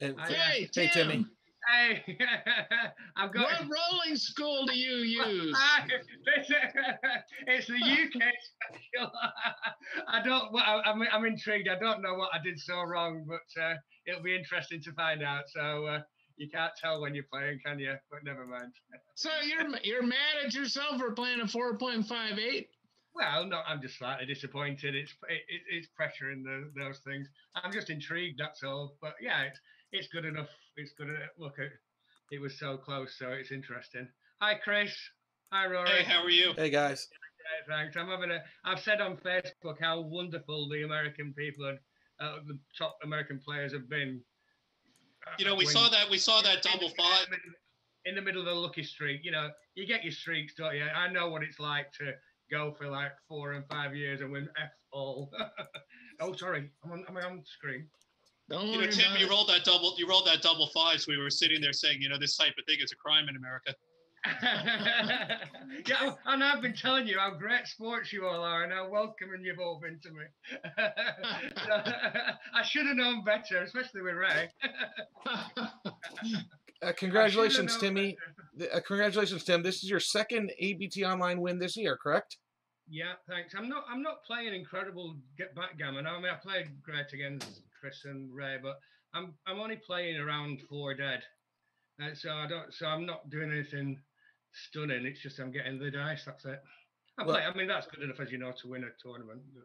Speaker 1: and
Speaker 5: Hi,
Speaker 3: hey,
Speaker 1: Hey,
Speaker 3: Tim,
Speaker 1: Timmy.
Speaker 5: Hey, I've got.
Speaker 3: what rolling school do you use?
Speaker 5: Hi, it's, it's the UK special. I don't. Well, I- I'm, I'm intrigued. I don't know what I did so wrong, but uh, it'll be interesting to find out. So uh, you can't tell when you're playing, can you? But never mind.
Speaker 3: So you're you're mad at yourself for playing a four point five eight?
Speaker 5: Well, no, I'm just slightly disappointed. It's it, it, it's pressure in the, those things. I'm just intrigued. That's all. But yeah, it's it's good enough. It's good enough. Look, it, it was so close, so it's interesting. Hi, Chris. Hi, Rory.
Speaker 4: Hey, how are you?
Speaker 1: Hey guys.
Speaker 5: Yeah, thanks. I'm having a. I've said on Facebook how wonderful the American people and uh, the top American players have been.
Speaker 4: You know, we saw that we saw that double five.
Speaker 5: in the middle of the lucky streak. You know, you get your streaks, don't you? I know what it's like to go for like four and five years and win F all. oh, sorry, I'm on, I'm on screen.
Speaker 3: Don't
Speaker 4: You know, Tim, you rolled that double. You rolled that double five. So We were sitting there saying, you know, this type of thing is a crime in America.
Speaker 5: yeah, and I've been telling you how great sports you all are and how welcoming you've all been to me. So, I should have known better, especially with Ray.
Speaker 1: Uh, congratulations, Timmy. Uh, congratulations, Tim. This is your second ABT online win this year, correct?
Speaker 5: Yeah, thanks. I'm not. I'm not playing incredible get backgammon. I mean, I played great against Chris and Ray, but I'm I'm only playing around four dead, uh, so I don't. So I'm not doing anything stunning. It's just I'm getting the dice. That's it. I
Speaker 1: Well-
Speaker 5: play. I mean, that's good enough, as you know, to win a tournament. But,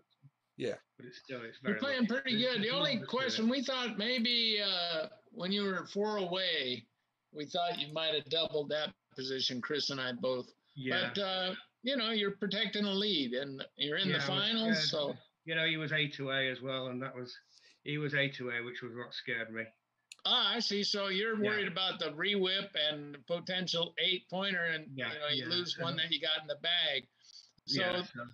Speaker 1: Yeah.
Speaker 5: But it's still it's very.
Speaker 3: You're playing
Speaker 5: lucky.
Speaker 3: pretty good. The only
Speaker 5: no good to it.
Speaker 3: question we thought maybe uh, when you were four away, we thought you might have doubled that position. Chris and I both.
Speaker 5: Yeah.
Speaker 3: But uh, you know, you're protecting a lead, and you're in
Speaker 5: Yeah,
Speaker 3: the
Speaker 5: I was
Speaker 3: finals. So
Speaker 5: you know, he was A to A as well, and that was he was A to A, which was what scared me.
Speaker 3: Ah, I see. So you're
Speaker 5: Yeah.
Speaker 3: worried about the re-whip and potential eight pointer, and
Speaker 5: Yeah,
Speaker 3: you know you
Speaker 5: yeah.
Speaker 3: lose one that you got in the bag. So
Speaker 5: yeah, so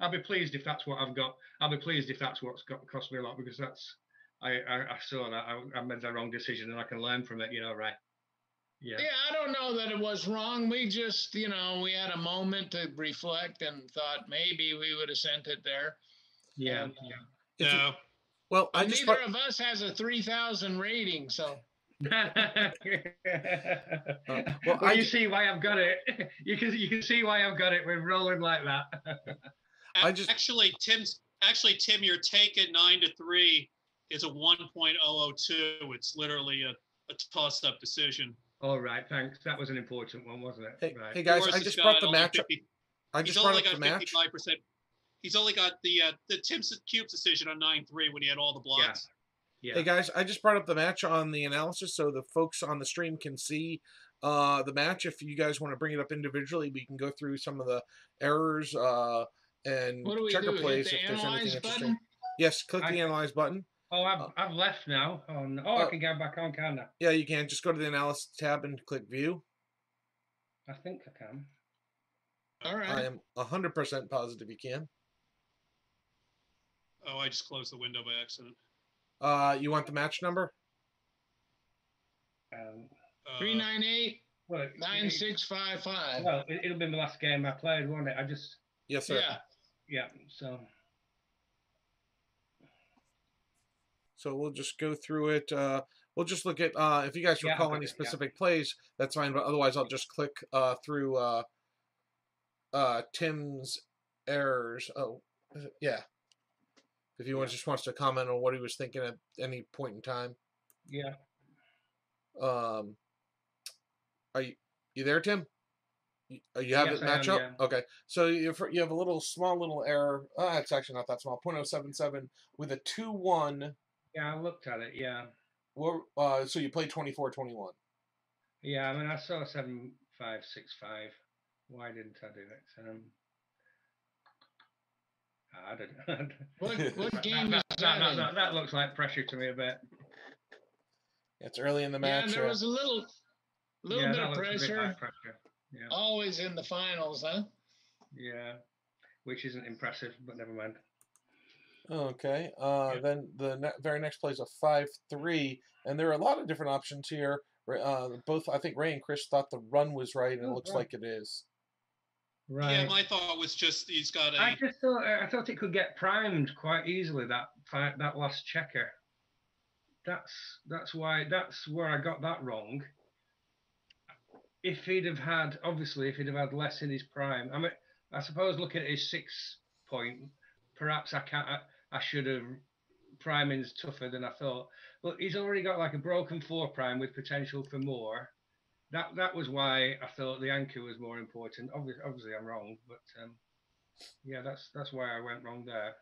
Speaker 5: I'll be pleased if that's what I've got. I'll be pleased if that's what's got cost me a lot because that's I I, I saw that I, I made the wrong decision and I can learn from it. You know, right? Yeah.
Speaker 3: Yeah, I don't know that it was wrong. We just, you know, we had a moment to reflect and thought maybe we would have sent it there.
Speaker 5: Yeah.
Speaker 3: And, uh,
Speaker 1: If you-
Speaker 4: No,
Speaker 1: well, I
Speaker 3: But
Speaker 1: just
Speaker 3: neither
Speaker 1: brought-
Speaker 3: of us has a 3,000 rating, so
Speaker 5: yeah.
Speaker 1: Uh, well,
Speaker 5: well,
Speaker 1: I
Speaker 5: you see why I've got it. You can you can see why I've got it. We're rolling like that.
Speaker 1: I
Speaker 4: A-
Speaker 1: just-
Speaker 4: actually, Tim's actually Tim, your take at nine to three is a one point oh oh two. It's literally a, a toss up decision.
Speaker 5: All right, thanks. That was an important one, wasn't it?
Speaker 1: Hey,
Speaker 5: right.
Speaker 1: hey guys,
Speaker 4: Yours
Speaker 1: I just brought the match.
Speaker 4: 50
Speaker 1: I just brought
Speaker 4: only
Speaker 1: up the match.
Speaker 4: fifty five percent. He's only got the uh, the Tim's Cubes decision on nine three when he had all the blocks.
Speaker 5: yeah.
Speaker 1: Hey guys, I just brought up the match on the analysis so the folks on the stream can see uh, the match. If you guys want to bring it up individually, we can go through some of the errors uh, and
Speaker 3: what do we
Speaker 1: checker
Speaker 3: do? Hit
Speaker 1: plays
Speaker 3: the
Speaker 1: if there's anything
Speaker 3: analyze
Speaker 1: interesting.
Speaker 3: button?
Speaker 1: Yes, click
Speaker 5: I-
Speaker 1: the analyze button.
Speaker 5: Oh, I've,
Speaker 1: Uh,
Speaker 5: I've left now. Oh, no. oh,
Speaker 1: uh,
Speaker 5: I can get back on, can I?
Speaker 1: Yeah, you can just go to the analysis tab and click view.
Speaker 5: I think I can.
Speaker 3: All right.
Speaker 1: I am 100% positive you can.
Speaker 4: Oh, I just closed the window by accident.
Speaker 1: Uh, you want the match number?
Speaker 5: Um,
Speaker 4: Uh,
Speaker 3: 398
Speaker 5: well, it- it-
Speaker 3: 9655.
Speaker 5: Well, it, it'll be the last game I played, won't it? I just,
Speaker 1: Yes, sir.
Speaker 3: Yeah.
Speaker 5: yeah. So
Speaker 1: So we'll just go through it. Uh, we'll just look at uh, if you guys
Speaker 5: Yeah,
Speaker 1: recall
Speaker 5: okay,
Speaker 1: any
Speaker 5: yeah.
Speaker 1: specific plays, that's fine. But otherwise, I'll just click uh, through uh, uh, Tim's errors. Oh, is it- yeah. If he wants, just wants to comment on what he was thinking at any point in time.
Speaker 5: yeah.
Speaker 1: Um, are you you there, Tim? You, uh, you have
Speaker 5: Yes,
Speaker 1: it match up?
Speaker 5: yeah.
Speaker 1: Okay. So you you have a little small little error. Uh, it's actually not that small. 0.077 with a two one.
Speaker 5: Yeah, I looked at it. Yeah,
Speaker 1: Well, uh, so you play 24 21.
Speaker 5: yeah. I mean, I saw seven five six five. Why didn't I do it? Um, I don't
Speaker 3: What, what game
Speaker 5: that,
Speaker 3: is
Speaker 5: that,
Speaker 3: that
Speaker 5: that, that, that looks like pressure to me a bit.
Speaker 1: It's early in the match.
Speaker 3: Yeah,
Speaker 1: match.
Speaker 3: there was a little, little
Speaker 5: yeah,
Speaker 3: bit of
Speaker 5: looks a bit
Speaker 3: pressure.
Speaker 5: Yeah,
Speaker 3: Always in the finals, huh?
Speaker 5: yeah. Which isn't impressive, but never mind.
Speaker 1: Okay. Uh,
Speaker 4: Yeah.
Speaker 1: Then the ne- very next play is a five-three, and there are a lot of different options here. Uh, both I think Ray and Chris thought the run was right, and it
Speaker 5: Oh,
Speaker 1: looks
Speaker 5: right.
Speaker 1: like it is.
Speaker 5: Right.
Speaker 4: Yeah, my thought was just he's got a
Speaker 5: I just thought I thought it could get primed quite easily that that last checker. That's that's why that's where I got that wrong. If he'd have had obviously if he'd have had less in his prime, I mean I suppose looking at his six point, perhaps I can't I, I should have priming's tougher than I thought. But he's already got like a broken four prime with potential for more. That that was why I thought the anchor was more important. Obviously, obviously I'm wrong, but um, yeah, that's that's why I went wrong there.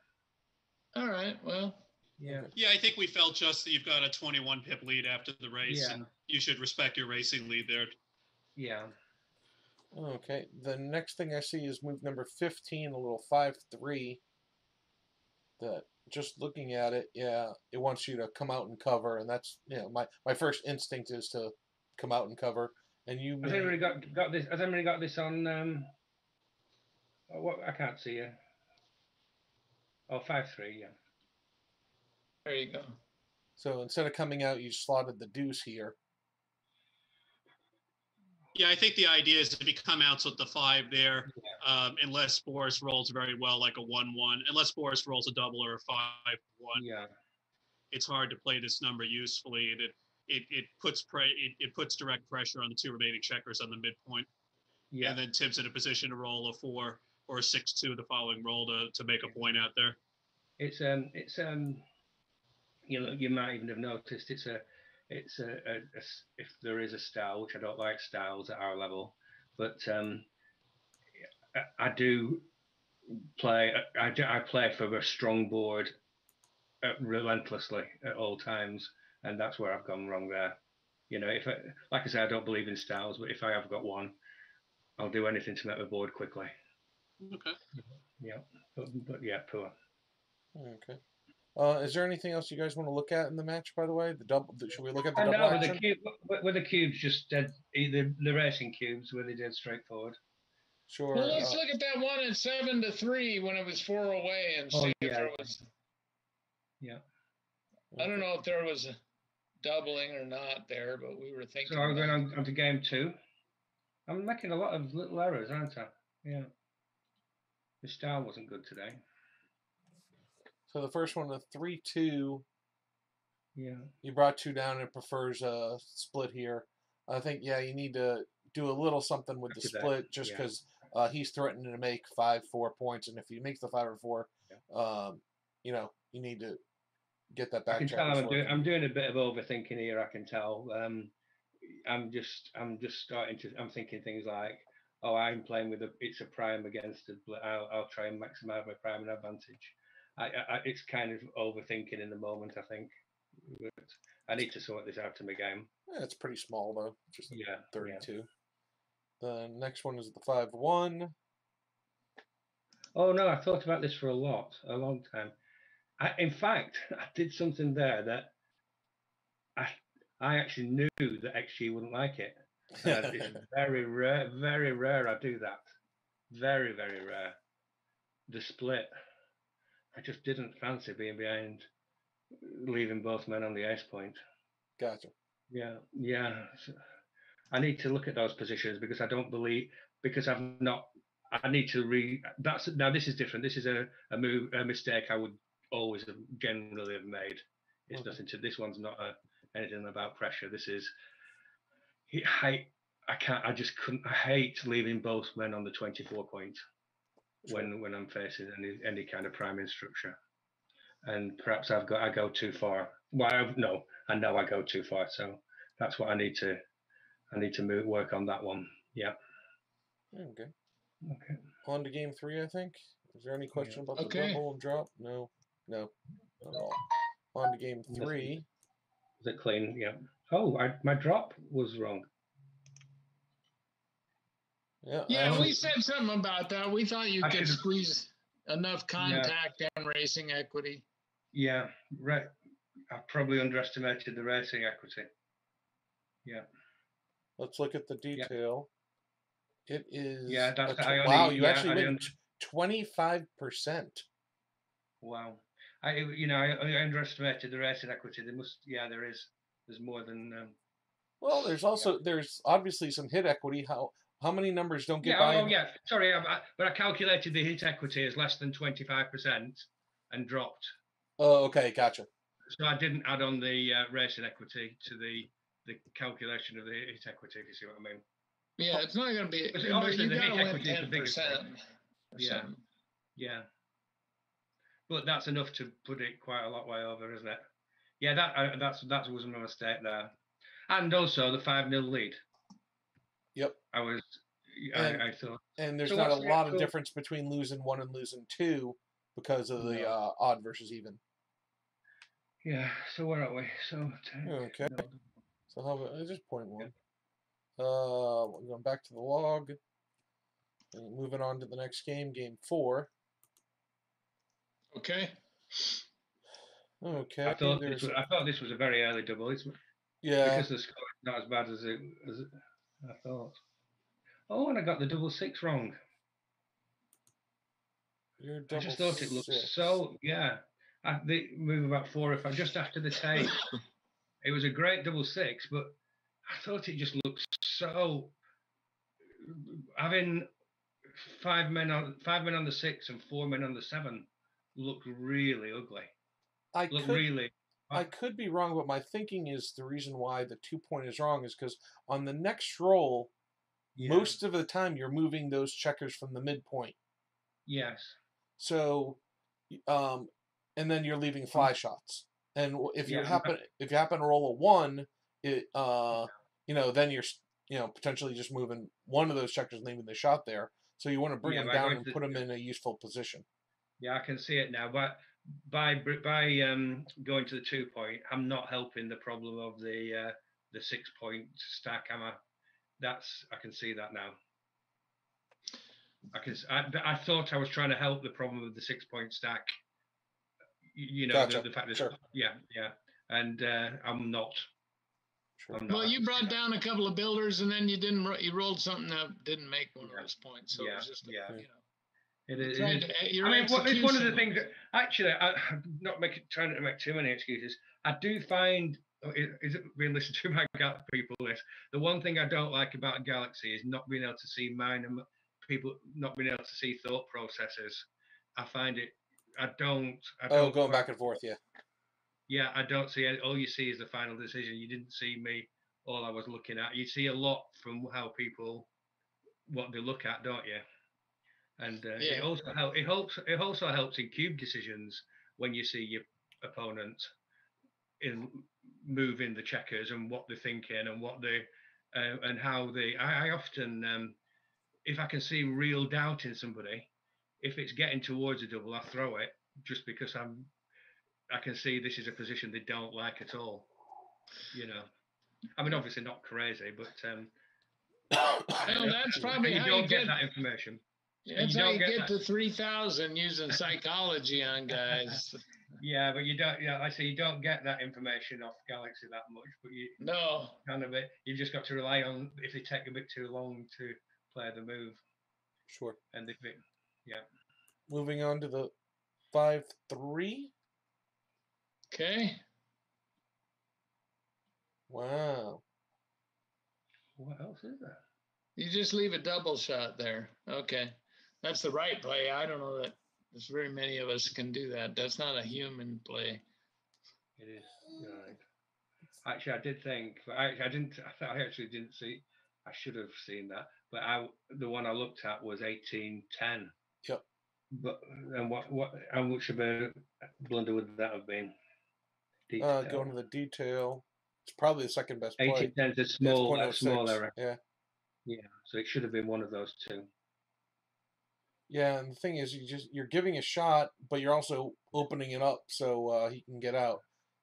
Speaker 3: All right. Well,
Speaker 5: Yeah,
Speaker 4: yeah. I think we felt just that you've got a 21 pip lead after the race,
Speaker 5: Yeah.
Speaker 4: and you should respect your racing lead there.
Speaker 5: yeah.
Speaker 1: Okay. The next thing I see is move number fifteen, a little five-three. That just looking at it, yeah, it wants you to come out and cover, and that's you know my my first instinct is to come out and cover, and you
Speaker 5: Has anybody got got this? Has anybody got this on? Um, oh, what I can't see you. Oh, five three. Yeah.
Speaker 3: there you go.
Speaker 1: so instead of coming out, you slotted the deuce here.
Speaker 4: Yeah, I think the idea is if he come out with the five there, um, unless Boris rolls very well, like a one-one, unless Boris rolls a double or a five-one,
Speaker 5: Yeah.
Speaker 4: it's hard to play this number usefully. And it it, it puts pre- it, it puts direct pressure on the two remaining checkers on the midpoint,
Speaker 5: Yeah.
Speaker 4: and then Tim's in a position to roll a four or a six-two the following roll to to make a point out there.
Speaker 5: It's um it's um you know you might even have noticed it's a it's a, a- a if there is a style which I don't like styles at our level, but um I, I do play I, I play for a strong board uh, relentlessly at all times, and that's where I've gone wrong there. You know, if I, like I say, I don't believe in styles, but if I have got one, I'll do anything to make my board quickly.
Speaker 4: Okay.
Speaker 5: Yeah, but, but yeah, poor.
Speaker 1: Okay. Uh, is there anything else you guys want to look at in the match? By the way, the double. The, should we look at the
Speaker 5: I
Speaker 1: double
Speaker 5: know, with the
Speaker 1: action?
Speaker 5: cube, with, with the cubes just dead, either the racing cubes were they did straightforward.
Speaker 1: Sure.
Speaker 3: Well, let's
Speaker 1: uh,
Speaker 3: look at that one at seven to three when it was four away and
Speaker 5: Oh,
Speaker 3: see if
Speaker 5: yeah,
Speaker 3: there was.
Speaker 5: Yeah.
Speaker 3: I don't know if there was a doubling or not there, but we were thinking.
Speaker 5: So I'm going on, on to game two. I'm making a lot of little errors, aren't I? Yeah. The style wasn't good today.
Speaker 1: So the first one, a three-two.
Speaker 5: Yeah.
Speaker 1: You brought two down and prefers a split here. I think yeah, you need to do a little something with the
Speaker 5: After that,
Speaker 1: split just
Speaker 5: yeah.
Speaker 1: because uh, he's threatening to make five, four points, and if he makes the five or four, um, you know, you need to get that
Speaker 5: I
Speaker 1: back
Speaker 5: can tell I'm doing, I'm doing a bit of overthinking here. I can tell. Um, I'm just I'm just starting to I'm thinking things like, oh, I'm playing with a it's a prime against a I'll, I'll try and maximize my prime and advantage. I, I, I- it's kind of overthinking in the moment. I think. But I need to sort this out to my game.
Speaker 1: Yeah, it's pretty small though, just
Speaker 5: Yeah. yeah.
Speaker 1: thirty-two. The next one is the five-one.
Speaker 5: Oh no, I thought about this for a lot, a long time. I, in fact, I did something there that I I actually knew that XG wouldn't like it. I- it's very rare, very rare. I do that. Very, very rare. The split. I just didn't fancy being behind, leaving both men on the ace point.
Speaker 1: gotcha.
Speaker 5: Yeah, yeah. I need to look at those positions because I don't believe because I've not. I need to re. That's now. This is different. This is a a move a mistake I would always have generally have made. It's
Speaker 1: Okay.
Speaker 5: nothing to. This one's not a, anything about pressure. This is. I I can't. I just couldn't. I hate leaving both men on the twenty four point when when I'm facing any any kind of priming structure. And perhaps I've got I go too far. Well, I've, no, I know I go too far. So that's what I need to. I need to move work on that one. Yeah.
Speaker 1: Okay.
Speaker 5: Okay.
Speaker 1: On to game three, I think. Is there any question about the
Speaker 3: Okay.
Speaker 1: double and drop? No, no, not at all. On to game three.
Speaker 5: Is it clean? Yeah. Oh, I, my drop was wrong.
Speaker 1: Yeah.
Speaker 3: Yeah,
Speaker 1: I-
Speaker 3: we said something about that. We thought you
Speaker 5: I
Speaker 3: could
Speaker 5: should've-
Speaker 3: squeeze enough contact and racing equity.
Speaker 5: Yeah. Right. I probably underestimated the racing equity. Yeah.
Speaker 1: Let's look at the detail. Yeah. It is.
Speaker 5: Yeah, that's-
Speaker 1: tw-
Speaker 5: I only-
Speaker 1: wow, you
Speaker 5: yeah,
Speaker 1: actually
Speaker 5: I
Speaker 1: win
Speaker 5: only-
Speaker 1: twenty five percent.
Speaker 5: Wow. I, you know, I, I underestimated the racing equity. There must, yeah, there is. There's more than. Um,
Speaker 1: Well, there's also there's obviously some hit equity. How how many numbers don't get
Speaker 5: yeah,
Speaker 1: by?
Speaker 5: oh, yeah. Sorry, I, I, but I calculated the hit equity as less than 25% and dropped.
Speaker 1: Oh, okay, gotcha.
Speaker 5: So I didn't add on the uh, racing equity to the the calculation of the hit equity. If you see what I mean.
Speaker 3: Yeah, it's not gonna be,
Speaker 5: But
Speaker 3: but
Speaker 5: obviously
Speaker 3: you
Speaker 5: the hit
Speaker 3: gotta
Speaker 5: equity is the
Speaker 3: ten
Speaker 5: biggest thing. Yeah. Yeah. But that's enough to put it quite a lot way over, isn't it? Yeah, that uh, that's that was my mistake there, and also the five 0 lead.
Speaker 1: Yep.
Speaker 5: I was,
Speaker 1: And-
Speaker 5: I, I thought,
Speaker 1: And there's
Speaker 5: So
Speaker 1: not a
Speaker 5: what's the
Speaker 1: lot of difference between losing one and losing two because of the
Speaker 5: No.
Speaker 1: uh, odd versus even.
Speaker 5: yeah. So where are we? So ten,
Speaker 1: Okay.
Speaker 5: no,
Speaker 1: So how about it's just point one? Uh, going back to the log. And moving on to the next game, game four.
Speaker 3: Okay,
Speaker 1: Okay.
Speaker 5: I thought this was, I thought this was a very early double. It's
Speaker 1: yeah.
Speaker 5: because the score is not as bad as it as I thought. Oh, and I got the double six wrong.
Speaker 1: You're
Speaker 5: I just thought it looked
Speaker 1: six.
Speaker 5: so yeah. I the move about four or five just after the tape. it was a great double six, but I thought it just looked so having five men on five men on the six and four men on the seven looked really ugly.
Speaker 1: I
Speaker 5: Looked
Speaker 1: could
Speaker 5: really
Speaker 1: I could be wrong, but my thinking is the reason why the two point is wrong is because on the next roll,
Speaker 5: yeah,
Speaker 1: most of the time you're moving those checkers from the midpoint.
Speaker 5: yes.
Speaker 1: So, um, and then you're leaving fly shots. And if you
Speaker 5: Yeah,
Speaker 1: happen if you happen to roll a one, it uh, you know, then you're you know potentially just moving one of those checkers, and leaving the shot there. So you want to bring
Speaker 5: Yeah,
Speaker 1: them down and
Speaker 5: to-
Speaker 1: put them in a useful position.
Speaker 5: Yeah, I can see it now. But by by um, going to the two point, I'm not helping the problem of the uh, the six point stack, am I? That's I can see that now. I can. s- I, I thought I was trying to help the problem of the six point stack. You know,
Speaker 1: Gotcha,
Speaker 5: the, the fact that
Speaker 1: sure.
Speaker 5: yeah, yeah, and uh, I'm not.
Speaker 1: Sure.
Speaker 5: I'm not.
Speaker 3: well, you brought down a couple of builders and then you didn't, ro- you rolled something that didn't make one of those points, so it was just, a-
Speaker 5: yeah.
Speaker 3: you know.
Speaker 5: It is. it
Speaker 3: to-
Speaker 5: I mean, what, it's one of the things that actually, I, I'm not making trying to make too many excuses. I do find oh, is is it being listened to by Gal- people list. The one thing I don't like about Galaxy is not being able to see mine and people not being able to see thought processes. I find it. I don't. I
Speaker 1: Oh,
Speaker 5: don't
Speaker 1: going back and forth, yeah.
Speaker 5: Yeah, I don't see it. All you see is the final decision. You didn't see me. All I was looking at. You see a lot from how people what they look at, don't you? And uh,
Speaker 3: Yeah.
Speaker 5: it also help, it helps. It also helps in cube decisions when you see your opponent in moving the checkers and what they're thinking and what they uh, and how they. I, I often, um, if I can see real doubt in somebody, if it's getting towards a double, I throw it just because I'm I can see this is a position they don't like at all. You know, I mean, obviously not crazy, but um,
Speaker 3: Well, that's probably
Speaker 5: you
Speaker 3: how
Speaker 5: don't
Speaker 3: you
Speaker 5: get
Speaker 3: get,
Speaker 5: that information.
Speaker 3: That's
Speaker 5: you
Speaker 3: how you
Speaker 5: get
Speaker 3: get to three thousand using psychology on guys.
Speaker 5: Yeah, but you don't. Yeah, I say you don't get that information off Galaxy that much, but you
Speaker 3: No,
Speaker 5: kind of it. You've just got to rely on if they take a bit too long to play the move,
Speaker 1: Sure.
Speaker 5: and if it, yeah.
Speaker 1: Moving on to the five three.
Speaker 3: okay,
Speaker 1: Wow.
Speaker 5: what else is that?
Speaker 3: you just leave a double shot there. Okay, that's the right play. I don't know that there's very many of us can do that. That's not a human play.
Speaker 5: It is right. Actually, I did think. I, I didn't. I, thought I actually didn't see. I should have seen that, but I the one I looked at was eighteen ten.
Speaker 1: Yep.
Speaker 5: But and what what how much of a blunder would that have been?
Speaker 1: Uh, going to the detail. It's probably the second best
Speaker 5: eighteen ten is a small a small error.
Speaker 1: Yeah.
Speaker 5: Yeah, so it should have been one of those two.
Speaker 1: Yeah, and the thing is, you just you're giving a shot, but you're also opening it up so uh, he can get out.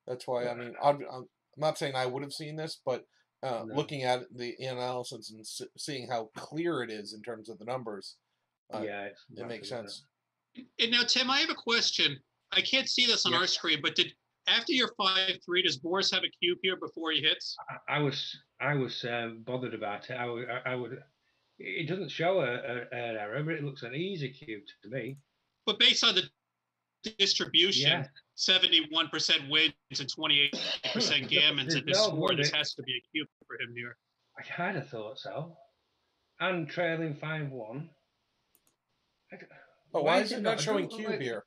Speaker 1: That's why I mean, I'm, I'm not saying I would have seen this, but uh,
Speaker 5: No.
Speaker 1: looking at the analysis and seeing how clear it is in terms of the numbers, uh,
Speaker 5: yeah, it's
Speaker 1: it makes
Speaker 5: massive, isn't
Speaker 1: sense.
Speaker 4: And now, Tim, I have a question. I can't see this on
Speaker 5: Yeah.
Speaker 4: our screen, but did after your five three, does Boris have a cube here before he hits?
Speaker 5: I, I was I was um, bothered about it. I I, I would. It doesn't show a, a, an error, but it looks an easy cube to me.
Speaker 4: But based on the distribution,
Speaker 5: Yeah.
Speaker 4: 71% wins and 28% gammons at this
Speaker 5: no
Speaker 4: score. This has to be a cube for him here.
Speaker 5: I kind of thought so. And trailing five one.
Speaker 1: But why is it not showing cube here?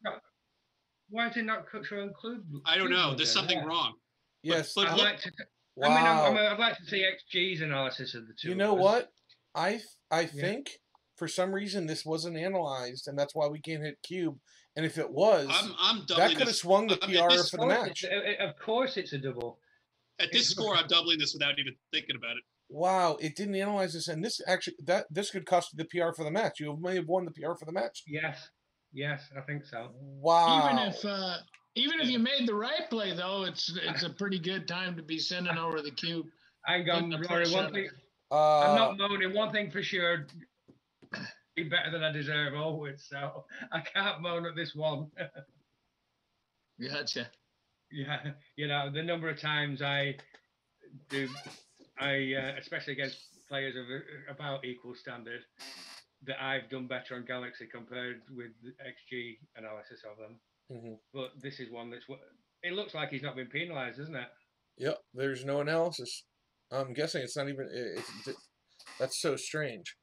Speaker 5: Why is it not co- showing cube?
Speaker 4: I don't know. There's something
Speaker 5: there?
Speaker 4: wrong.
Speaker 1: Yes.
Speaker 4: but
Speaker 5: I'd
Speaker 4: look-
Speaker 5: like to.
Speaker 1: wow.
Speaker 5: I mean, I'm, I'm, I'd like to see XG's analysis of the two.
Speaker 1: you
Speaker 5: of
Speaker 1: know
Speaker 5: us.
Speaker 1: what? I th- I
Speaker 5: Yeah.
Speaker 1: think for some reason this wasn't analyzed, and that's why we can't hit cube. And if it was,
Speaker 4: I'm I'm
Speaker 1: that could have swung the
Speaker 4: I mean,
Speaker 1: PR for
Speaker 5: Of
Speaker 1: the
Speaker 5: course
Speaker 1: match.
Speaker 5: it's- uh, uh, Of course, it's a double.
Speaker 4: At this score, I'm doubling this without even thinking about it.
Speaker 1: Wow, it didn't analyze this, and this actually that this could cost the PR for the match. You may have won the PR for the match.
Speaker 5: Yes, yes, I think so.
Speaker 1: Wow.
Speaker 3: Even if uh, even if you made the right play, though, it's it's a pretty good time to be sending over the cube.
Speaker 5: Hang
Speaker 3: in
Speaker 5: on,
Speaker 3: the
Speaker 5: Rory. One thing,
Speaker 3: it.
Speaker 1: Uh,
Speaker 5: I'm not moaning. One thing for sure, be better than I deserve always. So I can't moan at this one.
Speaker 3: Gotcha.
Speaker 5: yeah, you know the number of times I do, I uh, especially against players of uh, about equal standard, that I've done better on Galaxy compared with the XG analysis of them.
Speaker 1: Mhm.
Speaker 5: But this is one that's what it looks like he's not been penalised, doesn't it?
Speaker 1: Yep, there's no analysis. I'm guessing it's not even. it- It's, it's, that's so strange.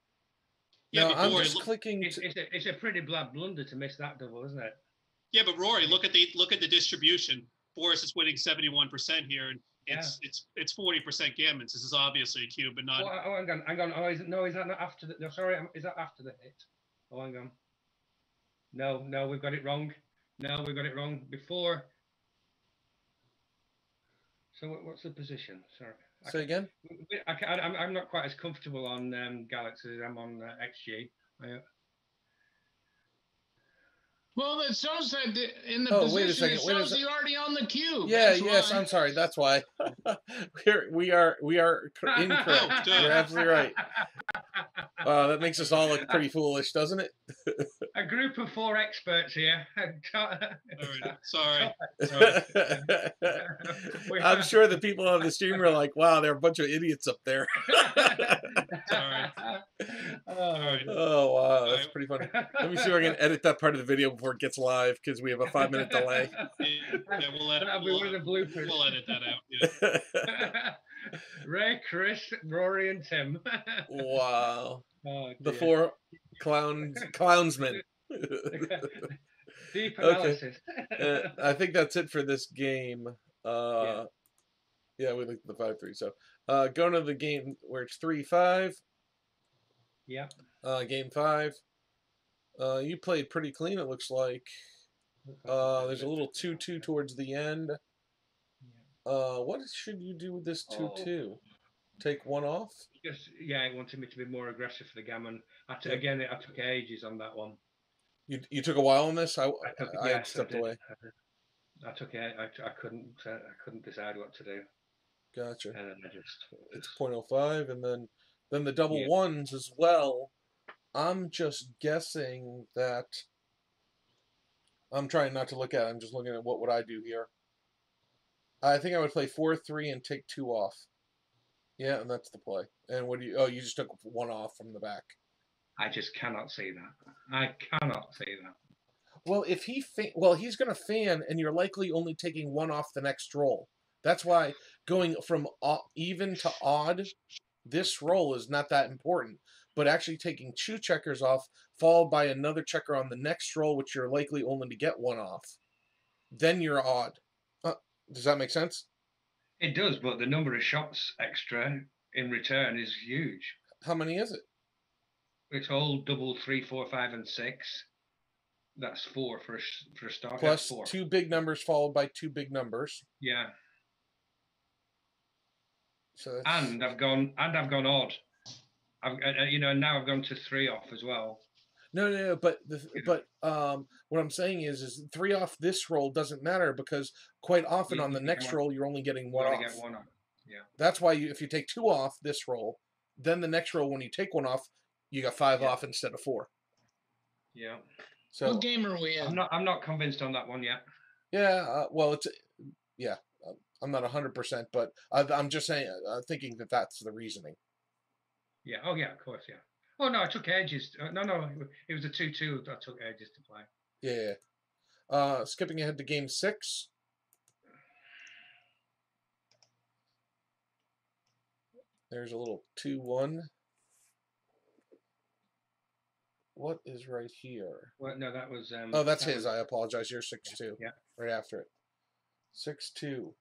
Speaker 4: Yeah,
Speaker 1: no,
Speaker 4: but
Speaker 1: I'm
Speaker 4: Rory,
Speaker 1: just
Speaker 4: look,
Speaker 1: clicking.
Speaker 5: It's, it's, a, it's a pretty bad blunder to miss that double, isn't it?
Speaker 4: yeah, but Rory, look at the look at the distribution. Boris is winning 71% here, and it's it's it's 40% gammons. This is obviously a cube, but not.
Speaker 5: Oh, oh, hang on, hang on. Oh, is it, no, is that not after the? No, sorry, um, is that after the hit? Oh, hang on. No, no, we've got it wrong. No, we've got it wrong before. So what, what's the position? Sorry, I,
Speaker 1: say again.
Speaker 5: ca- I, I'm, I'm not quite as comfortable on um, Galaxy as I'm on uh, XG. I, uh,
Speaker 3: Well, it shows that the- in the
Speaker 1: Oh, wait a
Speaker 3: position,
Speaker 1: second,
Speaker 3: it
Speaker 1: wait a
Speaker 3: shows
Speaker 1: sec-
Speaker 3: you're already on the cube.
Speaker 1: Yeah,
Speaker 3: That's
Speaker 1: yes,
Speaker 3: why.
Speaker 1: I'm sorry. That's why. We're, we are we are incorrect. You're absolutely right. Uh, that makes us all look pretty foolish, doesn't it?
Speaker 5: a group of four experts here.
Speaker 4: Right, sorry.
Speaker 1: I'm sure the people on the stream are like, "Wow, they're a bunch of idiots up there."
Speaker 4: Sorry. Right.
Speaker 1: oh wow, that's pretty funny. Let me see if I can edit that part of the video before it gets live because we have a five minute delay.
Speaker 4: Yeah, we'll edit.
Speaker 5: That'll
Speaker 4: We'll,
Speaker 5: one of the bloopers.
Speaker 4: we'll edit that out. Yeah.
Speaker 5: Ray, Chris, Rory, and Tim.
Speaker 1: wow,
Speaker 5: oh,
Speaker 1: the four clowns, clownsmen.
Speaker 5: Deep
Speaker 1: Okay. uh, I think that's it for this game. Uh, yeah. we looked at the five three. So, uh, going to the game where it's three five.
Speaker 5: yeah.
Speaker 1: Uh, game five. Uh, you played pretty clean. It looks like. Uh, there's a little two two towards the end. Uh, what should you do with this two two? Take one off.
Speaker 5: Just, yeah, it wanted me to be more aggressive for the gammon. I t-. Again, I took ages on that one.
Speaker 1: You you took a while on this. I
Speaker 5: I, took,
Speaker 1: I, I stepped
Speaker 5: did.
Speaker 1: away.
Speaker 5: I. I took it. I, I couldn't. Uh, I couldn't decide what to do,
Speaker 1: Gotcha.
Speaker 5: and then I just.
Speaker 1: It's 0.05, and then then the double
Speaker 5: Yeah.
Speaker 1: ones as well. I'm just guessing that. I'm trying not to look at. it. I'm just looking at what would I do here. I think I would play four three and take two off. Yeah, and that's the play. And what do you? Oh, you just took one off from the back.
Speaker 5: I just cannot see that. I cannot see that.
Speaker 1: Well, if he fa- well, he's going to fan, and you're likely only taking one off the next roll. That's why going from even to odd, this roll is not that important. But actually taking two checkers off, followed by another checker on the next roll, which you're likely only to get one off, then you're odd. Uh, does that make sense?
Speaker 5: It does, but the number of shots extra in return is huge.
Speaker 1: How many is it?
Speaker 5: It's all double three, four, five, and six. That's four for for a start.
Speaker 1: Plus
Speaker 5: Four.
Speaker 1: two big numbers followed by two big numbers.
Speaker 5: Yeah,
Speaker 1: So that's,
Speaker 5: and I've gone and I've gone odd. I've uh, uh, you know now I've gone to three off as well.
Speaker 1: No, no, no, but the,
Speaker 5: Yeah.
Speaker 1: but um, what I'm saying is, is three off this roll doesn't matter because quite often
Speaker 5: You-
Speaker 1: on the next
Speaker 5: one-
Speaker 1: roll you're only getting one off.
Speaker 5: get one off.
Speaker 1: That's why you, if you take two off this roll, then the next roll when you take one off, you got five
Speaker 5: Yeah.
Speaker 1: off instead of four.
Speaker 5: Yeah,
Speaker 1: So
Speaker 3: What game are we in?
Speaker 5: I'm not I'm not convinced on that one yet.
Speaker 1: yeah, uh, well it's yeah, uh, I'm not hundred percent, but I, I'm just saying, uh, thinking that that's the reasoning.
Speaker 5: Yeah. Oh yeah, of course. Yeah. Oh no, I took ages. Uh, no, no, it was a two-two. I took ages to play.
Speaker 1: Yeah, yeah. Uh, skipping ahead to game six. There's a little 2 1. What is right here?
Speaker 5: Well, no, that was. Um,
Speaker 1: Oh, that's
Speaker 5: that
Speaker 1: his.
Speaker 5: was-
Speaker 1: I apologize. You're 6 2.
Speaker 5: yeah.
Speaker 1: Right after it. 6 2.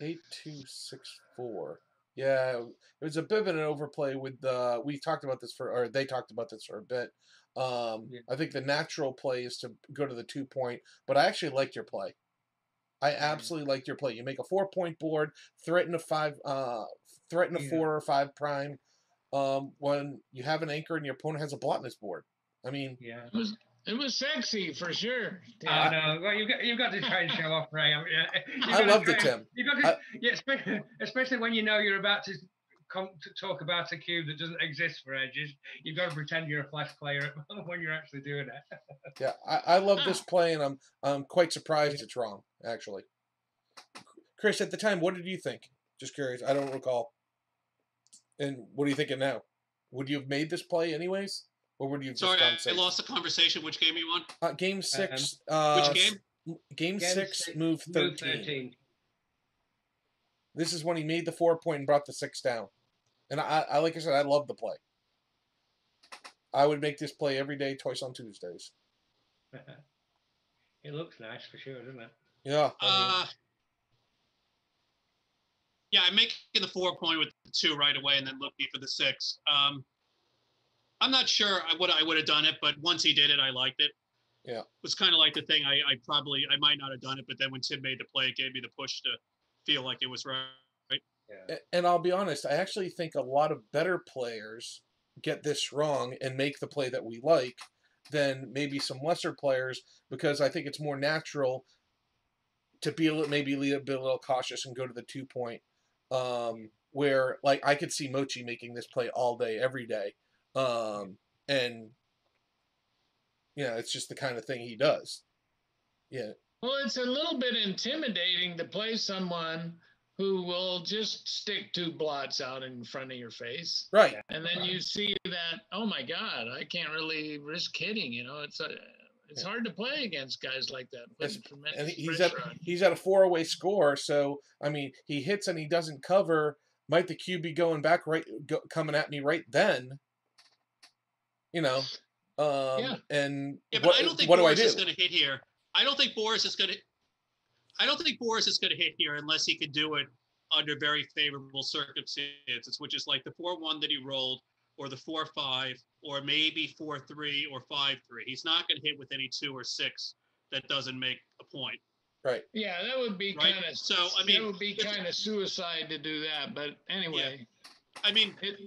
Speaker 1: 8 2 6 4. Yeah, it was a bit of an overplay with the. We talked about this for, or they talked about this for a bit. Um,
Speaker 5: Yeah.
Speaker 1: I think the natural play is to go to the two point, but I actually liked your play. I absolutely liked your play. You make a four point board, threaten a five, uh, threaten a
Speaker 5: Yeah.
Speaker 1: four or five prime. Um, when you have an anchor and your opponent has a blot in his board. I mean,
Speaker 5: Yeah.
Speaker 3: It was it was sexy for sure.
Speaker 5: I know. Well, you've got you've got to try and show off, Ray. I, mean, you've
Speaker 1: I loved it,
Speaker 5: try-
Speaker 1: Tim.
Speaker 5: You've got to,
Speaker 1: I-
Speaker 5: yeah, especially, especially when you know you're about to come to talk about a cube that doesn't exist for edges. You've got to pretend you're a flash player when you're actually doing it.
Speaker 1: Yeah, I, I love this play, and I'm I'm quite surprised it's wrong. Actually, Chris, at the time, what did you think? Just curious. I don't recall. And what are you thinking now? Would you have made this play anyways, or would you have
Speaker 4: Sorry,
Speaker 1: just
Speaker 4: I,
Speaker 1: gone
Speaker 4: I
Speaker 1: safe?
Speaker 4: lost the conversation. Which game are you on?
Speaker 1: Uh, game six. uh,
Speaker 4: Which game?
Speaker 1: Game,
Speaker 5: Game
Speaker 1: six,
Speaker 5: six,
Speaker 1: move
Speaker 5: Move
Speaker 1: 13. This is when he made the four point and brought the six down. And I, I like I said, I love the play. I would make this play every day, twice on Tuesdays.
Speaker 5: it looks nice for sure, doesn't it?
Speaker 1: Yeah. I mean,
Speaker 4: Uh, yeah, I'm making the four point with the two right away, and then looking for the six. Um, I'm not sure I would I would have done it, but once he did it, I liked it.
Speaker 1: Yeah.
Speaker 4: it was kind of like the thing. I, I probably I might not have done it, but then when Tim made the play, it gave me the push to feel like it was right.
Speaker 5: Yeah.
Speaker 1: And I'll be honest, I actually think a lot of better players get this wrong and make the play that we like than maybe some lesser players because I think it's more natural to be a little, maybe be a bit a little cautious and go to the two point. Um, where like I could see Mochi making this play all day, every day, um, and you know it's just the kind of thing he does. Yeah,
Speaker 3: Well, it's a little bit intimidating to play someone who will just stick two blots out in front of your face.
Speaker 1: right.
Speaker 3: And then you see that, oh my God, I can't really risk hitting. You know, it's a, it's hard to play against guys like that.
Speaker 1: Yes,
Speaker 3: putting tremendous
Speaker 1: and he's at
Speaker 3: pressure on
Speaker 1: he's at a four away score. So I mean, he hits and he doesn't cover. Might the Q be going back right, go, coming at me right then? You know, um,
Speaker 3: Yeah.
Speaker 1: and
Speaker 4: Yeah, but
Speaker 1: what,
Speaker 4: I don't think
Speaker 1: what do I
Speaker 4: Boris
Speaker 1: do?
Speaker 4: is going to hit here. I don't think Boris is going to. I don't think Boris is going to hit here unless he can do it under very favorable circumstances, which is like the four-one that he rolled, or the four-five, or maybe four-three or five-three. He's not going to hit with any two or six that doesn't make a point.
Speaker 1: Right.
Speaker 3: Yeah, that would be
Speaker 4: Right.
Speaker 3: kind of
Speaker 4: So, I mean,
Speaker 3: that would be kind of suicide to do that. But anyway,
Speaker 4: I mean,
Speaker 3: it,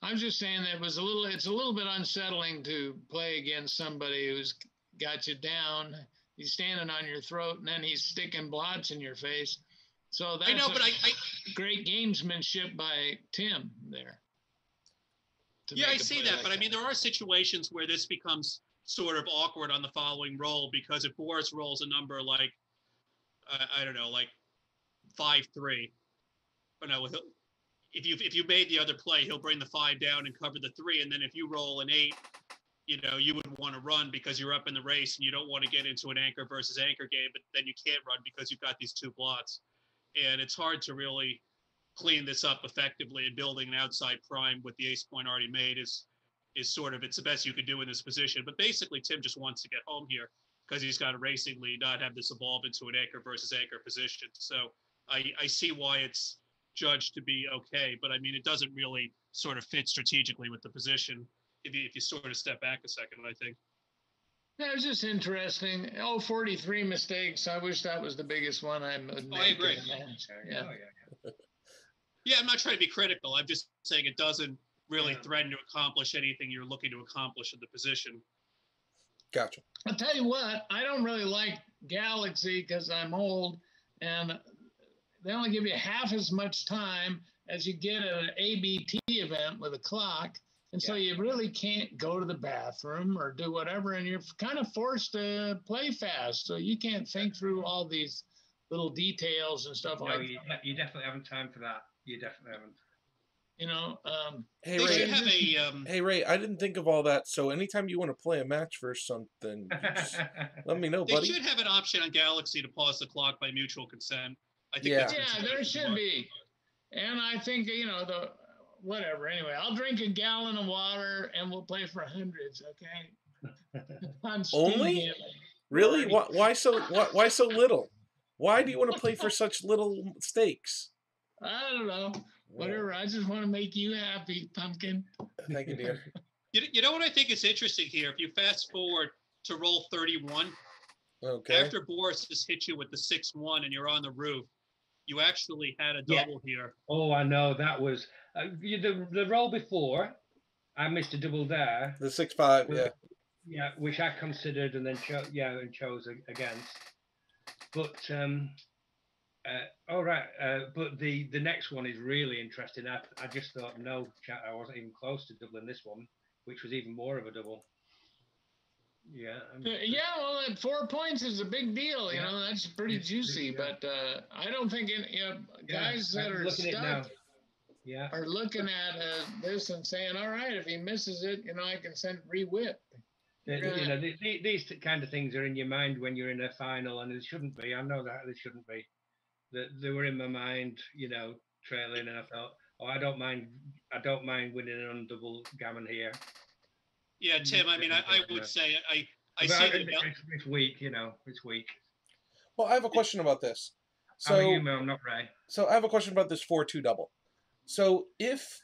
Speaker 3: I'm just saying that it was a little. It's a little bit unsettling to play against somebody who's got you down. He's standing on your throat, and then he's sticking blots in your face. So that's
Speaker 4: I know, but I, I
Speaker 3: great gamesmanship by Tim there.
Speaker 4: Yeah, I see that,
Speaker 3: like
Speaker 4: but I mean, there are situations where this becomes sort of awkward on the following roll because if Boris rolls a number like, uh, I don't know, like five three, but no, if you if you made the other play, he'll bring the five down and cover the three, and then if you roll an eight, you know, you would want to run because you're up in the race and you don't want to get into an anchor versus anchor game, but then you can't run because you've got these two blots, and it's hard to really clean this up effectively and building an outside prime with the ace point already made is is sort of it's the best you could do in this position. But basically, Tim just wants to get home here because he's got a racing lead, not have this evolve into an anchor versus anchor position. So I I see why it's judged to be okay, but I mean it doesn't really sort of fit strategically with the position if you if you sort of step back a second. I think.
Speaker 3: That was just interesting. Oh, 43 mistakes. I wish that was the biggest one I would
Speaker 4: Oh, I
Speaker 3: make
Speaker 4: agree.
Speaker 3: in a match.
Speaker 5: Yeah.
Speaker 3: Yeah.
Speaker 5: Oh, yeah.
Speaker 4: Yeah, I'm not trying to be critical. I'm just saying it doesn't really
Speaker 5: Yeah.
Speaker 4: threaten to accomplish anything you're looking to accomplish in the position.
Speaker 1: Gotcha.
Speaker 3: I'll tell you what, I don't really like Galaxy because I'm old and they only give you half as much time as you get at an ABT event with a clock. And so you really can't go to the bathroom or do whatever. And you're kind of forced to play fast. So you can't think through all these little details and stuff
Speaker 5: No,
Speaker 3: like
Speaker 5: you, you definitely haven't time for that. You definitely haven't.
Speaker 3: You know, um,
Speaker 1: Hey Ray,
Speaker 4: should have a um,
Speaker 1: hey Ray, I didn't think of all that. So anytime you want to play a match for something, just let me know,
Speaker 4: they
Speaker 1: buddy.
Speaker 4: should have an option on Galaxy to pause the clock by mutual consent. I think
Speaker 1: Yeah.
Speaker 4: that's
Speaker 3: yeah, there should be. And I think you know the whatever. Anyway, I'll drink a gallon of water and we'll play for hundreds. Okay. On speed
Speaker 1: Only?
Speaker 3: gambling.
Speaker 1: Really? Why, why so? Why, why so little? Why do you want to play for such little stakes?
Speaker 3: I don't know. Whatever. I just want to make you happy, pumpkin.
Speaker 1: Thank you, dear.
Speaker 4: You, you know what I think is interesting here? If you fast forward to roll 31,
Speaker 1: Okay.
Speaker 4: after Boris has hit you with the 6 1 and you're on the roof, you actually had a
Speaker 5: Yeah.
Speaker 4: double here.
Speaker 5: oh, I know that was uh, you- the the roll before. I missed a double there.
Speaker 1: The six five. Yeah.
Speaker 5: Yeah, which I considered and then cho- yeah and chose a- against. But um, uh, all right, uh, but the the next one is really interesting. I I just thought no, chat, I wasn't even close to doubling this one, which was even more of a double. Yeah. I'm-
Speaker 3: Uh, Yeah, well, at four points is a big deal. You
Speaker 5: Yeah.
Speaker 3: know, that's pretty
Speaker 5: It's- it's-
Speaker 3: juicy.
Speaker 5: yeah.
Speaker 3: But uh, I don't think any, you know,
Speaker 5: Yeah,
Speaker 3: guys that
Speaker 5: I'm
Speaker 3: are
Speaker 5: looking at now.
Speaker 3: stuck
Speaker 5: Yeah.
Speaker 3: are looking at uh, this and saying, "All right, if he misses it, you know, I can send re-whip."
Speaker 5: The-
Speaker 3: Yeah.
Speaker 5: You know, the, the, these kind of things are in your mind when you're in a final, and it shouldn't be. I know that they shouldn't be. That they were in my mind, you know, trailing, and I thought, oh, I don't mind. I don't mind winning an double gammon here.
Speaker 4: Yeah, Tim, I mean, I, I would say I, I
Speaker 5: But
Speaker 4: see
Speaker 5: I-
Speaker 4: the
Speaker 5: it's, it's, it's weak, you know, it's weak.
Speaker 1: Well, I have a question about this.
Speaker 5: How are
Speaker 1: So,
Speaker 5: you, Mo? I'm not right.
Speaker 1: so I have a question about this four two double. So if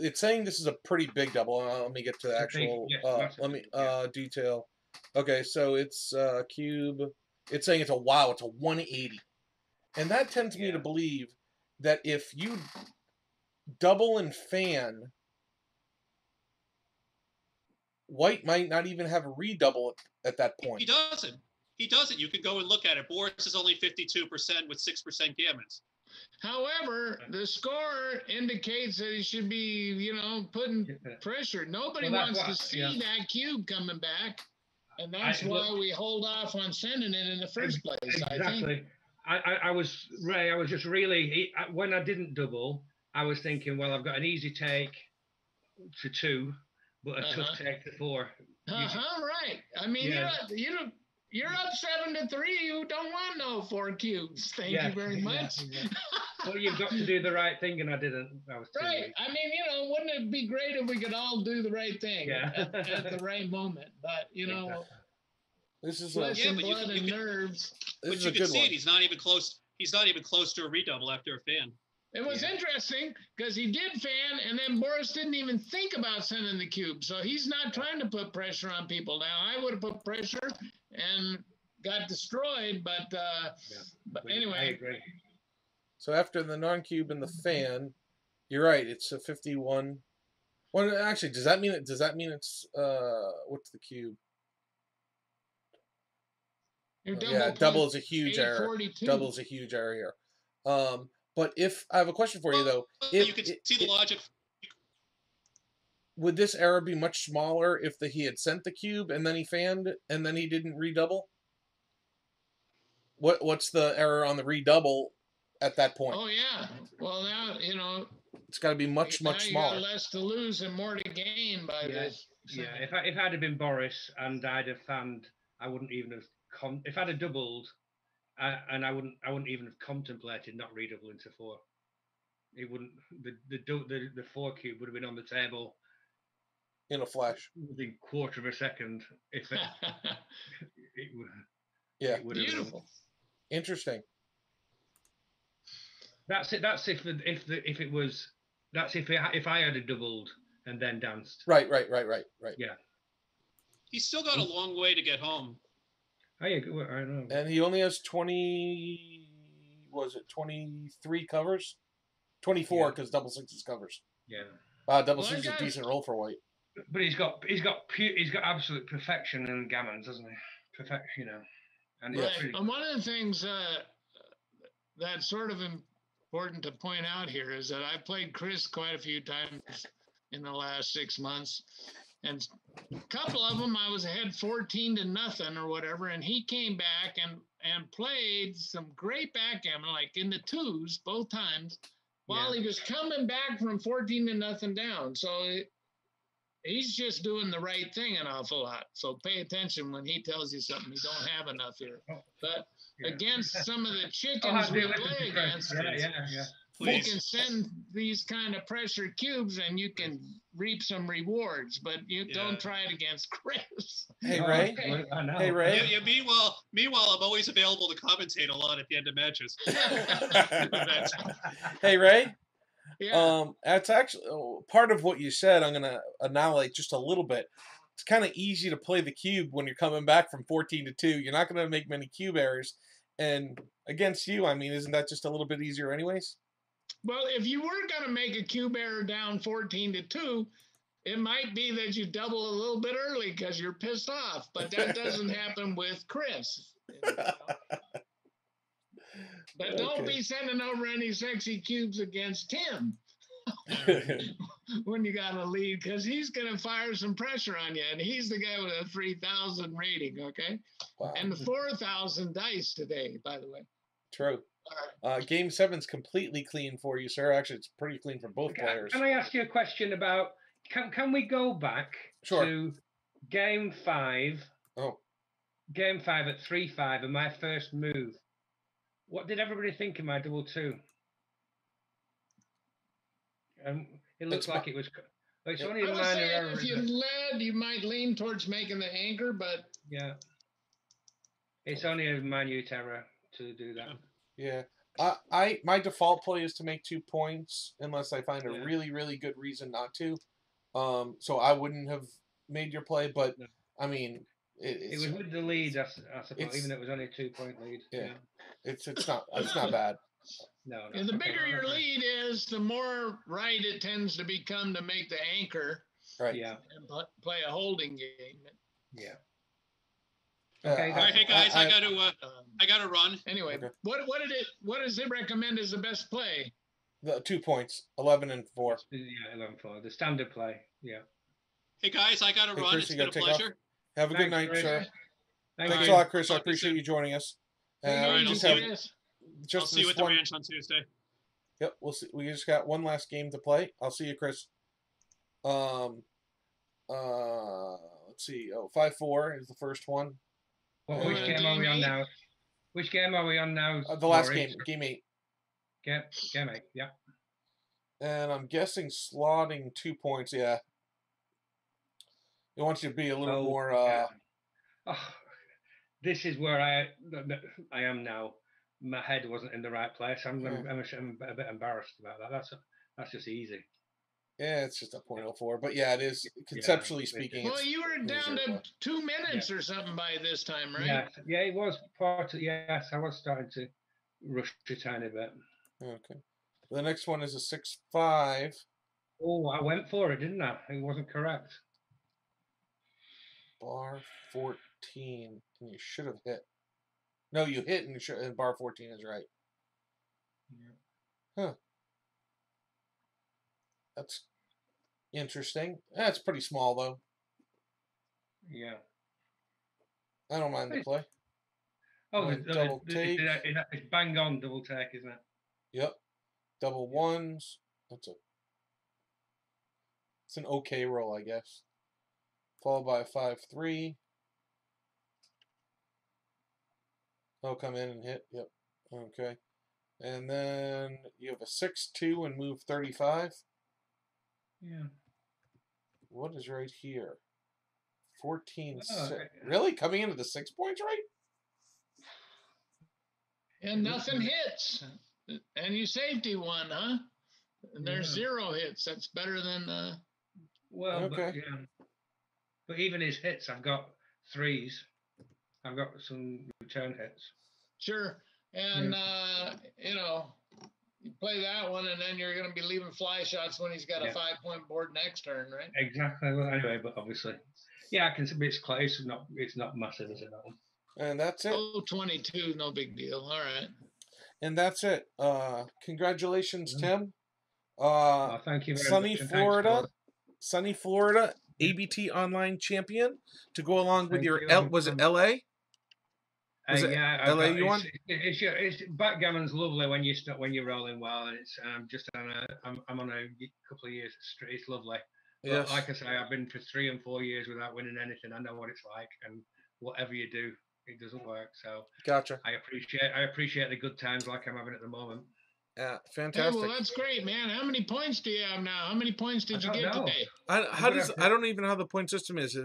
Speaker 1: it's saying this is a pretty big double, uh, let me get to the
Speaker 5: It's a big-
Speaker 1: actual. uh, let me uh, detail. Okay, so it's uh, cube. It's saying it's a wow. It's a 180, and that tends me to believe that if you double and fan, White might not even have a redouble at, at that point.
Speaker 4: He doesn't. He doesn't. You can go and look at it. Boris is only 52% with 6% gammons.
Speaker 3: However, the score indicates that he should be, you know, putting pressure. Nobody
Speaker 5: Well,
Speaker 3: wants to see
Speaker 5: yeah.
Speaker 3: that cube coming back, and that's
Speaker 5: I-
Speaker 3: why we hold off on sending it in the first place. I think.
Speaker 5: Exactly. I, I, I was Ray. I was just really when I didn't double. I was thinking, well, I've got an easy take to two, but a
Speaker 3: Uh-huh.
Speaker 5: tough take to four.
Speaker 3: Uh huh. Right. I mean,
Speaker 5: Yeah.
Speaker 3: you don't. You're up seven to three. You don't want no four cubes. Thank
Speaker 5: Yeah,
Speaker 3: you very
Speaker 5: yeah,
Speaker 3: much.
Speaker 5: yeah. Well, you've got to do the right thing, and I didn't. I was
Speaker 3: Right.
Speaker 5: weak.
Speaker 3: I mean, you know, wouldn't it be great if we could all do the right thing
Speaker 5: Yeah.
Speaker 3: at, at the right moment? But you know,
Speaker 5: Exactly.
Speaker 1: This is a,
Speaker 3: flesh
Speaker 4: Yeah,
Speaker 3: and
Speaker 4: but you
Speaker 3: blood
Speaker 4: you
Speaker 3: and
Speaker 4: can-
Speaker 3: nerves.
Speaker 1: this
Speaker 4: but you can see
Speaker 1: one.
Speaker 4: it. He's not even close. He's not even close to a redouble after a fan.
Speaker 3: It was
Speaker 5: Yeah.
Speaker 3: interesting because he did fan, and then Boris didn't even think about sending the cube. So he's not trying to put pressure on people. Now I would have put pressure and got destroyed, but uh,
Speaker 5: Yeah.
Speaker 3: but
Speaker 5: But I
Speaker 3: anyway,
Speaker 5: agree.
Speaker 1: So after the non-cube and the fan, you're right. It's a 51. Well, actually, does that mean it? Does that mean it's uh? What's the cube?
Speaker 3: your
Speaker 1: Uh,
Speaker 3: double
Speaker 1: yeah,
Speaker 3: point
Speaker 1: double is a huge error.
Speaker 3: 842.
Speaker 1: Double is a huge error here. Um, but if I have a question for you though,
Speaker 4: Well,
Speaker 1: if
Speaker 4: you can
Speaker 1: it-
Speaker 4: see the
Speaker 1: it-
Speaker 4: logic.
Speaker 1: Would this error be much smaller if the, he had sent the cube and then he fanned and then he didn't redouble? What what's the error on the redouble at that point?
Speaker 3: Oh yeah. Well now you know
Speaker 1: It's got to be much
Speaker 3: now
Speaker 1: much
Speaker 3: you got
Speaker 1: smaller.
Speaker 3: less to lose and more to gain by
Speaker 5: Yeah,
Speaker 3: this.
Speaker 5: Yeah, if I, if I'd have been Boris and I'd have fanned, I wouldn't even have. Con- if I'd have doubled, uh, and I wouldn't, I wouldn't even have contemplated not redoubling to four. It wouldn't. The the dou- the, the four cube would have been on the table
Speaker 1: in a flash.
Speaker 5: within quarter of a second. If it, it would.
Speaker 1: Yeah.
Speaker 5: it would have been-
Speaker 3: Beautiful.
Speaker 1: Interesting.
Speaker 5: That's it. That's if the, if the if it was. That's if it, if I had a doubled and then danced.
Speaker 1: Right, right, right, right, right. Yeah.
Speaker 4: He's still got a long way to get home.
Speaker 5: I agree. I know.
Speaker 1: And he only has 20 was it 23 covers? 24
Speaker 5: Yeah.
Speaker 1: because double sixes covers.
Speaker 5: yeah.
Speaker 1: Uh, double
Speaker 3: Well,
Speaker 1: six is a decent roll for white.
Speaker 5: But he's got he's got pu- he's got absolute perfection in gammons, doesn't he? Perfect, you know. And
Speaker 3: Right. And one of the things uh, that's sort of important to point out here is that I played Chris quite a few times in the last six months. And a couple of them I was ahead 14 to nothing or whatever. And he came back and, and played some great backgammon, like in the twos both times. while
Speaker 5: Yeah.
Speaker 3: he was coming back from 14 to nothing down. So it, he's just doing the right thing an awful lot. So pay attention when he tells you something. You don't have enough here. But
Speaker 5: Yeah.
Speaker 3: against some of the chickens we play against,
Speaker 5: Yeah, yeah, yeah.
Speaker 3: you can send these kind of pressure cubes and you can reap some rewards, but you
Speaker 4: Yeah.
Speaker 3: don't try it against Chris.
Speaker 1: Hey Ray.
Speaker 5: well, I know.
Speaker 1: Hey, Ray.
Speaker 4: Yeah, yeah, meanwhile, meanwhile, I'm always available to commentate a lot at the end of matches.
Speaker 1: hey Ray.
Speaker 3: Yeah.
Speaker 1: Um, that's actually oh, part of what you said. I'm gonna annihilate just a little bit. It's kind of easy to play the cube when you're coming back from 14 to two. You're not gonna make many cube errors, and against you, I mean, isn't that just a little bit easier, anyways?
Speaker 3: Well, if you were going to make a cube error down 14 to 2, it might be that you double a little bit early because you're pissed off, but that doesn't happen with Chris. But don't be sending over any sexy cubes against Tim when you got a lead because he's going to fire some pressure on you. And he's the guy with a 3,000 rating, okay?
Speaker 1: wow,
Speaker 3: And the 4,000 dice today, by the way.
Speaker 1: true. Uh, game seven's completely clean for you, sir. Actually, it's pretty clean for both
Speaker 5: Can,
Speaker 1: players.
Speaker 5: can I ask you a question about? Can can we go back
Speaker 1: Sure.
Speaker 5: to game five?
Speaker 1: Oh,
Speaker 5: Game five at three five, and my first move. What did everybody think of my double two? Um, it looks
Speaker 1: It's
Speaker 5: like
Speaker 1: my-
Speaker 5: it was. co- It's only
Speaker 3: I
Speaker 5: a minor
Speaker 3: say
Speaker 5: error.
Speaker 3: if you led, you might lean towards making the anchor, but
Speaker 5: Yeah. It's only a minute error to do that.
Speaker 1: yeah. I, I my default play is to make two points unless I find a
Speaker 5: Yeah.
Speaker 1: really really good reason not to. Um, so I wouldn't have made your play, but
Speaker 5: No.
Speaker 1: I mean, it,
Speaker 5: It was with the lead, I suppose, even though it was only a two point lead.
Speaker 1: Yeah. it's it's not it's not bad.
Speaker 5: No, no.
Speaker 3: Yeah, the bigger your lead is, the more right it tends to become to make the anchor
Speaker 1: Right.
Speaker 5: Yeah,
Speaker 3: and play a holding game.
Speaker 5: yeah.
Speaker 1: Uh,
Speaker 5: Okay,
Speaker 4: All right, hey guys, I, got to, uh,
Speaker 3: Um,
Speaker 4: I got to run.
Speaker 3: anyway,
Speaker 1: Okay.
Speaker 3: what what did it? What does it recommend as the best play?
Speaker 1: the two points, eleven and four.
Speaker 5: Yeah, 11 4. The standard play. Yeah.
Speaker 4: Hey guys, I got to
Speaker 1: Hey,
Speaker 4: run.
Speaker 1: Chris,
Speaker 4: It's
Speaker 1: you
Speaker 4: been a
Speaker 1: gotta take off? Have a good night,
Speaker 5: Chris.
Speaker 1: sir.
Speaker 5: Thank
Speaker 1: Thanks
Speaker 5: you.
Speaker 1: a lot, Chris. I
Speaker 4: Talk
Speaker 1: appreciate you joining us.
Speaker 4: All
Speaker 1: Uh,
Speaker 4: right,
Speaker 1: we
Speaker 4: I'll
Speaker 1: just
Speaker 4: see
Speaker 1: have
Speaker 4: you.
Speaker 1: Just
Speaker 4: I'll see you at the
Speaker 1: one.
Speaker 4: ranch on Tuesday.
Speaker 1: Yep, we'll see. We just got one last game to play. I'll see you, Chris. Um, uh, let's see. Oh, five four is the first one.
Speaker 5: What, which
Speaker 1: Uh,
Speaker 5: game are we on now? Which game are we on now?
Speaker 1: Uh, the last
Speaker 5: Rory?
Speaker 1: game, game eight,
Speaker 5: Game, game eight. Yeah.
Speaker 1: and I'm guessing slotting two points. Yeah, it wants you to be a little
Speaker 5: Oh,
Speaker 1: more. Uh,
Speaker 5: yeah. Oh, this is where I th- th- I am now. My head wasn't in the right place. I'm, I'm, I'm, a bit embarrassed about that. That's that's just easy.
Speaker 1: yeah, it's just a point oh four, but yeah, it is conceptually
Speaker 5: it-
Speaker 1: speaking.
Speaker 3: Well, you were down to two minutes or something by this time, right?
Speaker 5: Yeah, yeah, it was part of, yes, I was starting to rush a tiny bit.
Speaker 1: Okay. The next one is a six five.
Speaker 5: Oh, I went for it, didn't I? It wasn't correct.
Speaker 1: Bar fourteen, and you should have hit. No, you hit, and, you should, and bar fourteen is right. Huh. That's interesting. That's pretty small though.
Speaker 5: Yeah.
Speaker 1: I don't mind the play.
Speaker 5: Oh, uh,
Speaker 1: And
Speaker 5: the, uh,
Speaker 1: double
Speaker 5: the,
Speaker 1: take.
Speaker 5: it- it- it's bang on double take, isn't it?
Speaker 1: Yep. Double ones. That's a. It's an okay roll, I guess. Followed by a five three. I'll come in and hit. Yep. Okay. And then you have a six two and move thirty five.
Speaker 5: Yeah.
Speaker 1: What is right here? 14
Speaker 5: Oh, okay.
Speaker 1: Really? Coming into the six points, right?
Speaker 3: And nothing hits. And you safety one, huh? And there's
Speaker 5: Yeah.
Speaker 3: zero hits. That's better than uh
Speaker 5: Well,
Speaker 1: Okay.
Speaker 5: but, yeah. But even his hits, I've got threes. I've got some return hits.
Speaker 3: sure. And uh, you know, you play that one and then you're gonna be leaving fly shots when he's got a five point board next turn, right?
Speaker 5: Exactly. Well, anyway, but obviously, yeah, I can see it's close. It's not. It's not massive, is it? That one?
Speaker 1: And that's it.
Speaker 3: Oh, 22, no big deal. All right.
Speaker 1: And that's it. Uh, congratulations. Tim. Uh,
Speaker 5: Oh, thank you very
Speaker 1: sunny
Speaker 5: much. and thanks
Speaker 1: Florida,
Speaker 5: for-
Speaker 1: sunny Florida, ABT online champion to go along with
Speaker 5: Thank
Speaker 1: your
Speaker 5: you.
Speaker 1: L, was it LA?
Speaker 5: Uh,
Speaker 1: Was it
Speaker 5: yeah,
Speaker 1: LA
Speaker 5: got-
Speaker 1: you
Speaker 5: it's,
Speaker 1: won?
Speaker 5: It's, it's, it's backgammon's lovely when you start when you're rolling well, and it's I'm just on a I'm, I'm on a couple of years straight. It's lovely.
Speaker 1: Yes.
Speaker 5: like I say, I've been for three and four years without winning anything. I know what it's like, and whatever you do, it doesn't work. So
Speaker 1: Gotcha.
Speaker 5: I appreciate I appreciate the good times like I'm having at the moment.
Speaker 1: Uh, yeah,
Speaker 3: Hey,
Speaker 1: fantastic.
Speaker 3: well, that's great, man. How many points do you have now? How many points did you get
Speaker 5: know.
Speaker 3: today?
Speaker 1: I, how does I don't even know how the point system is.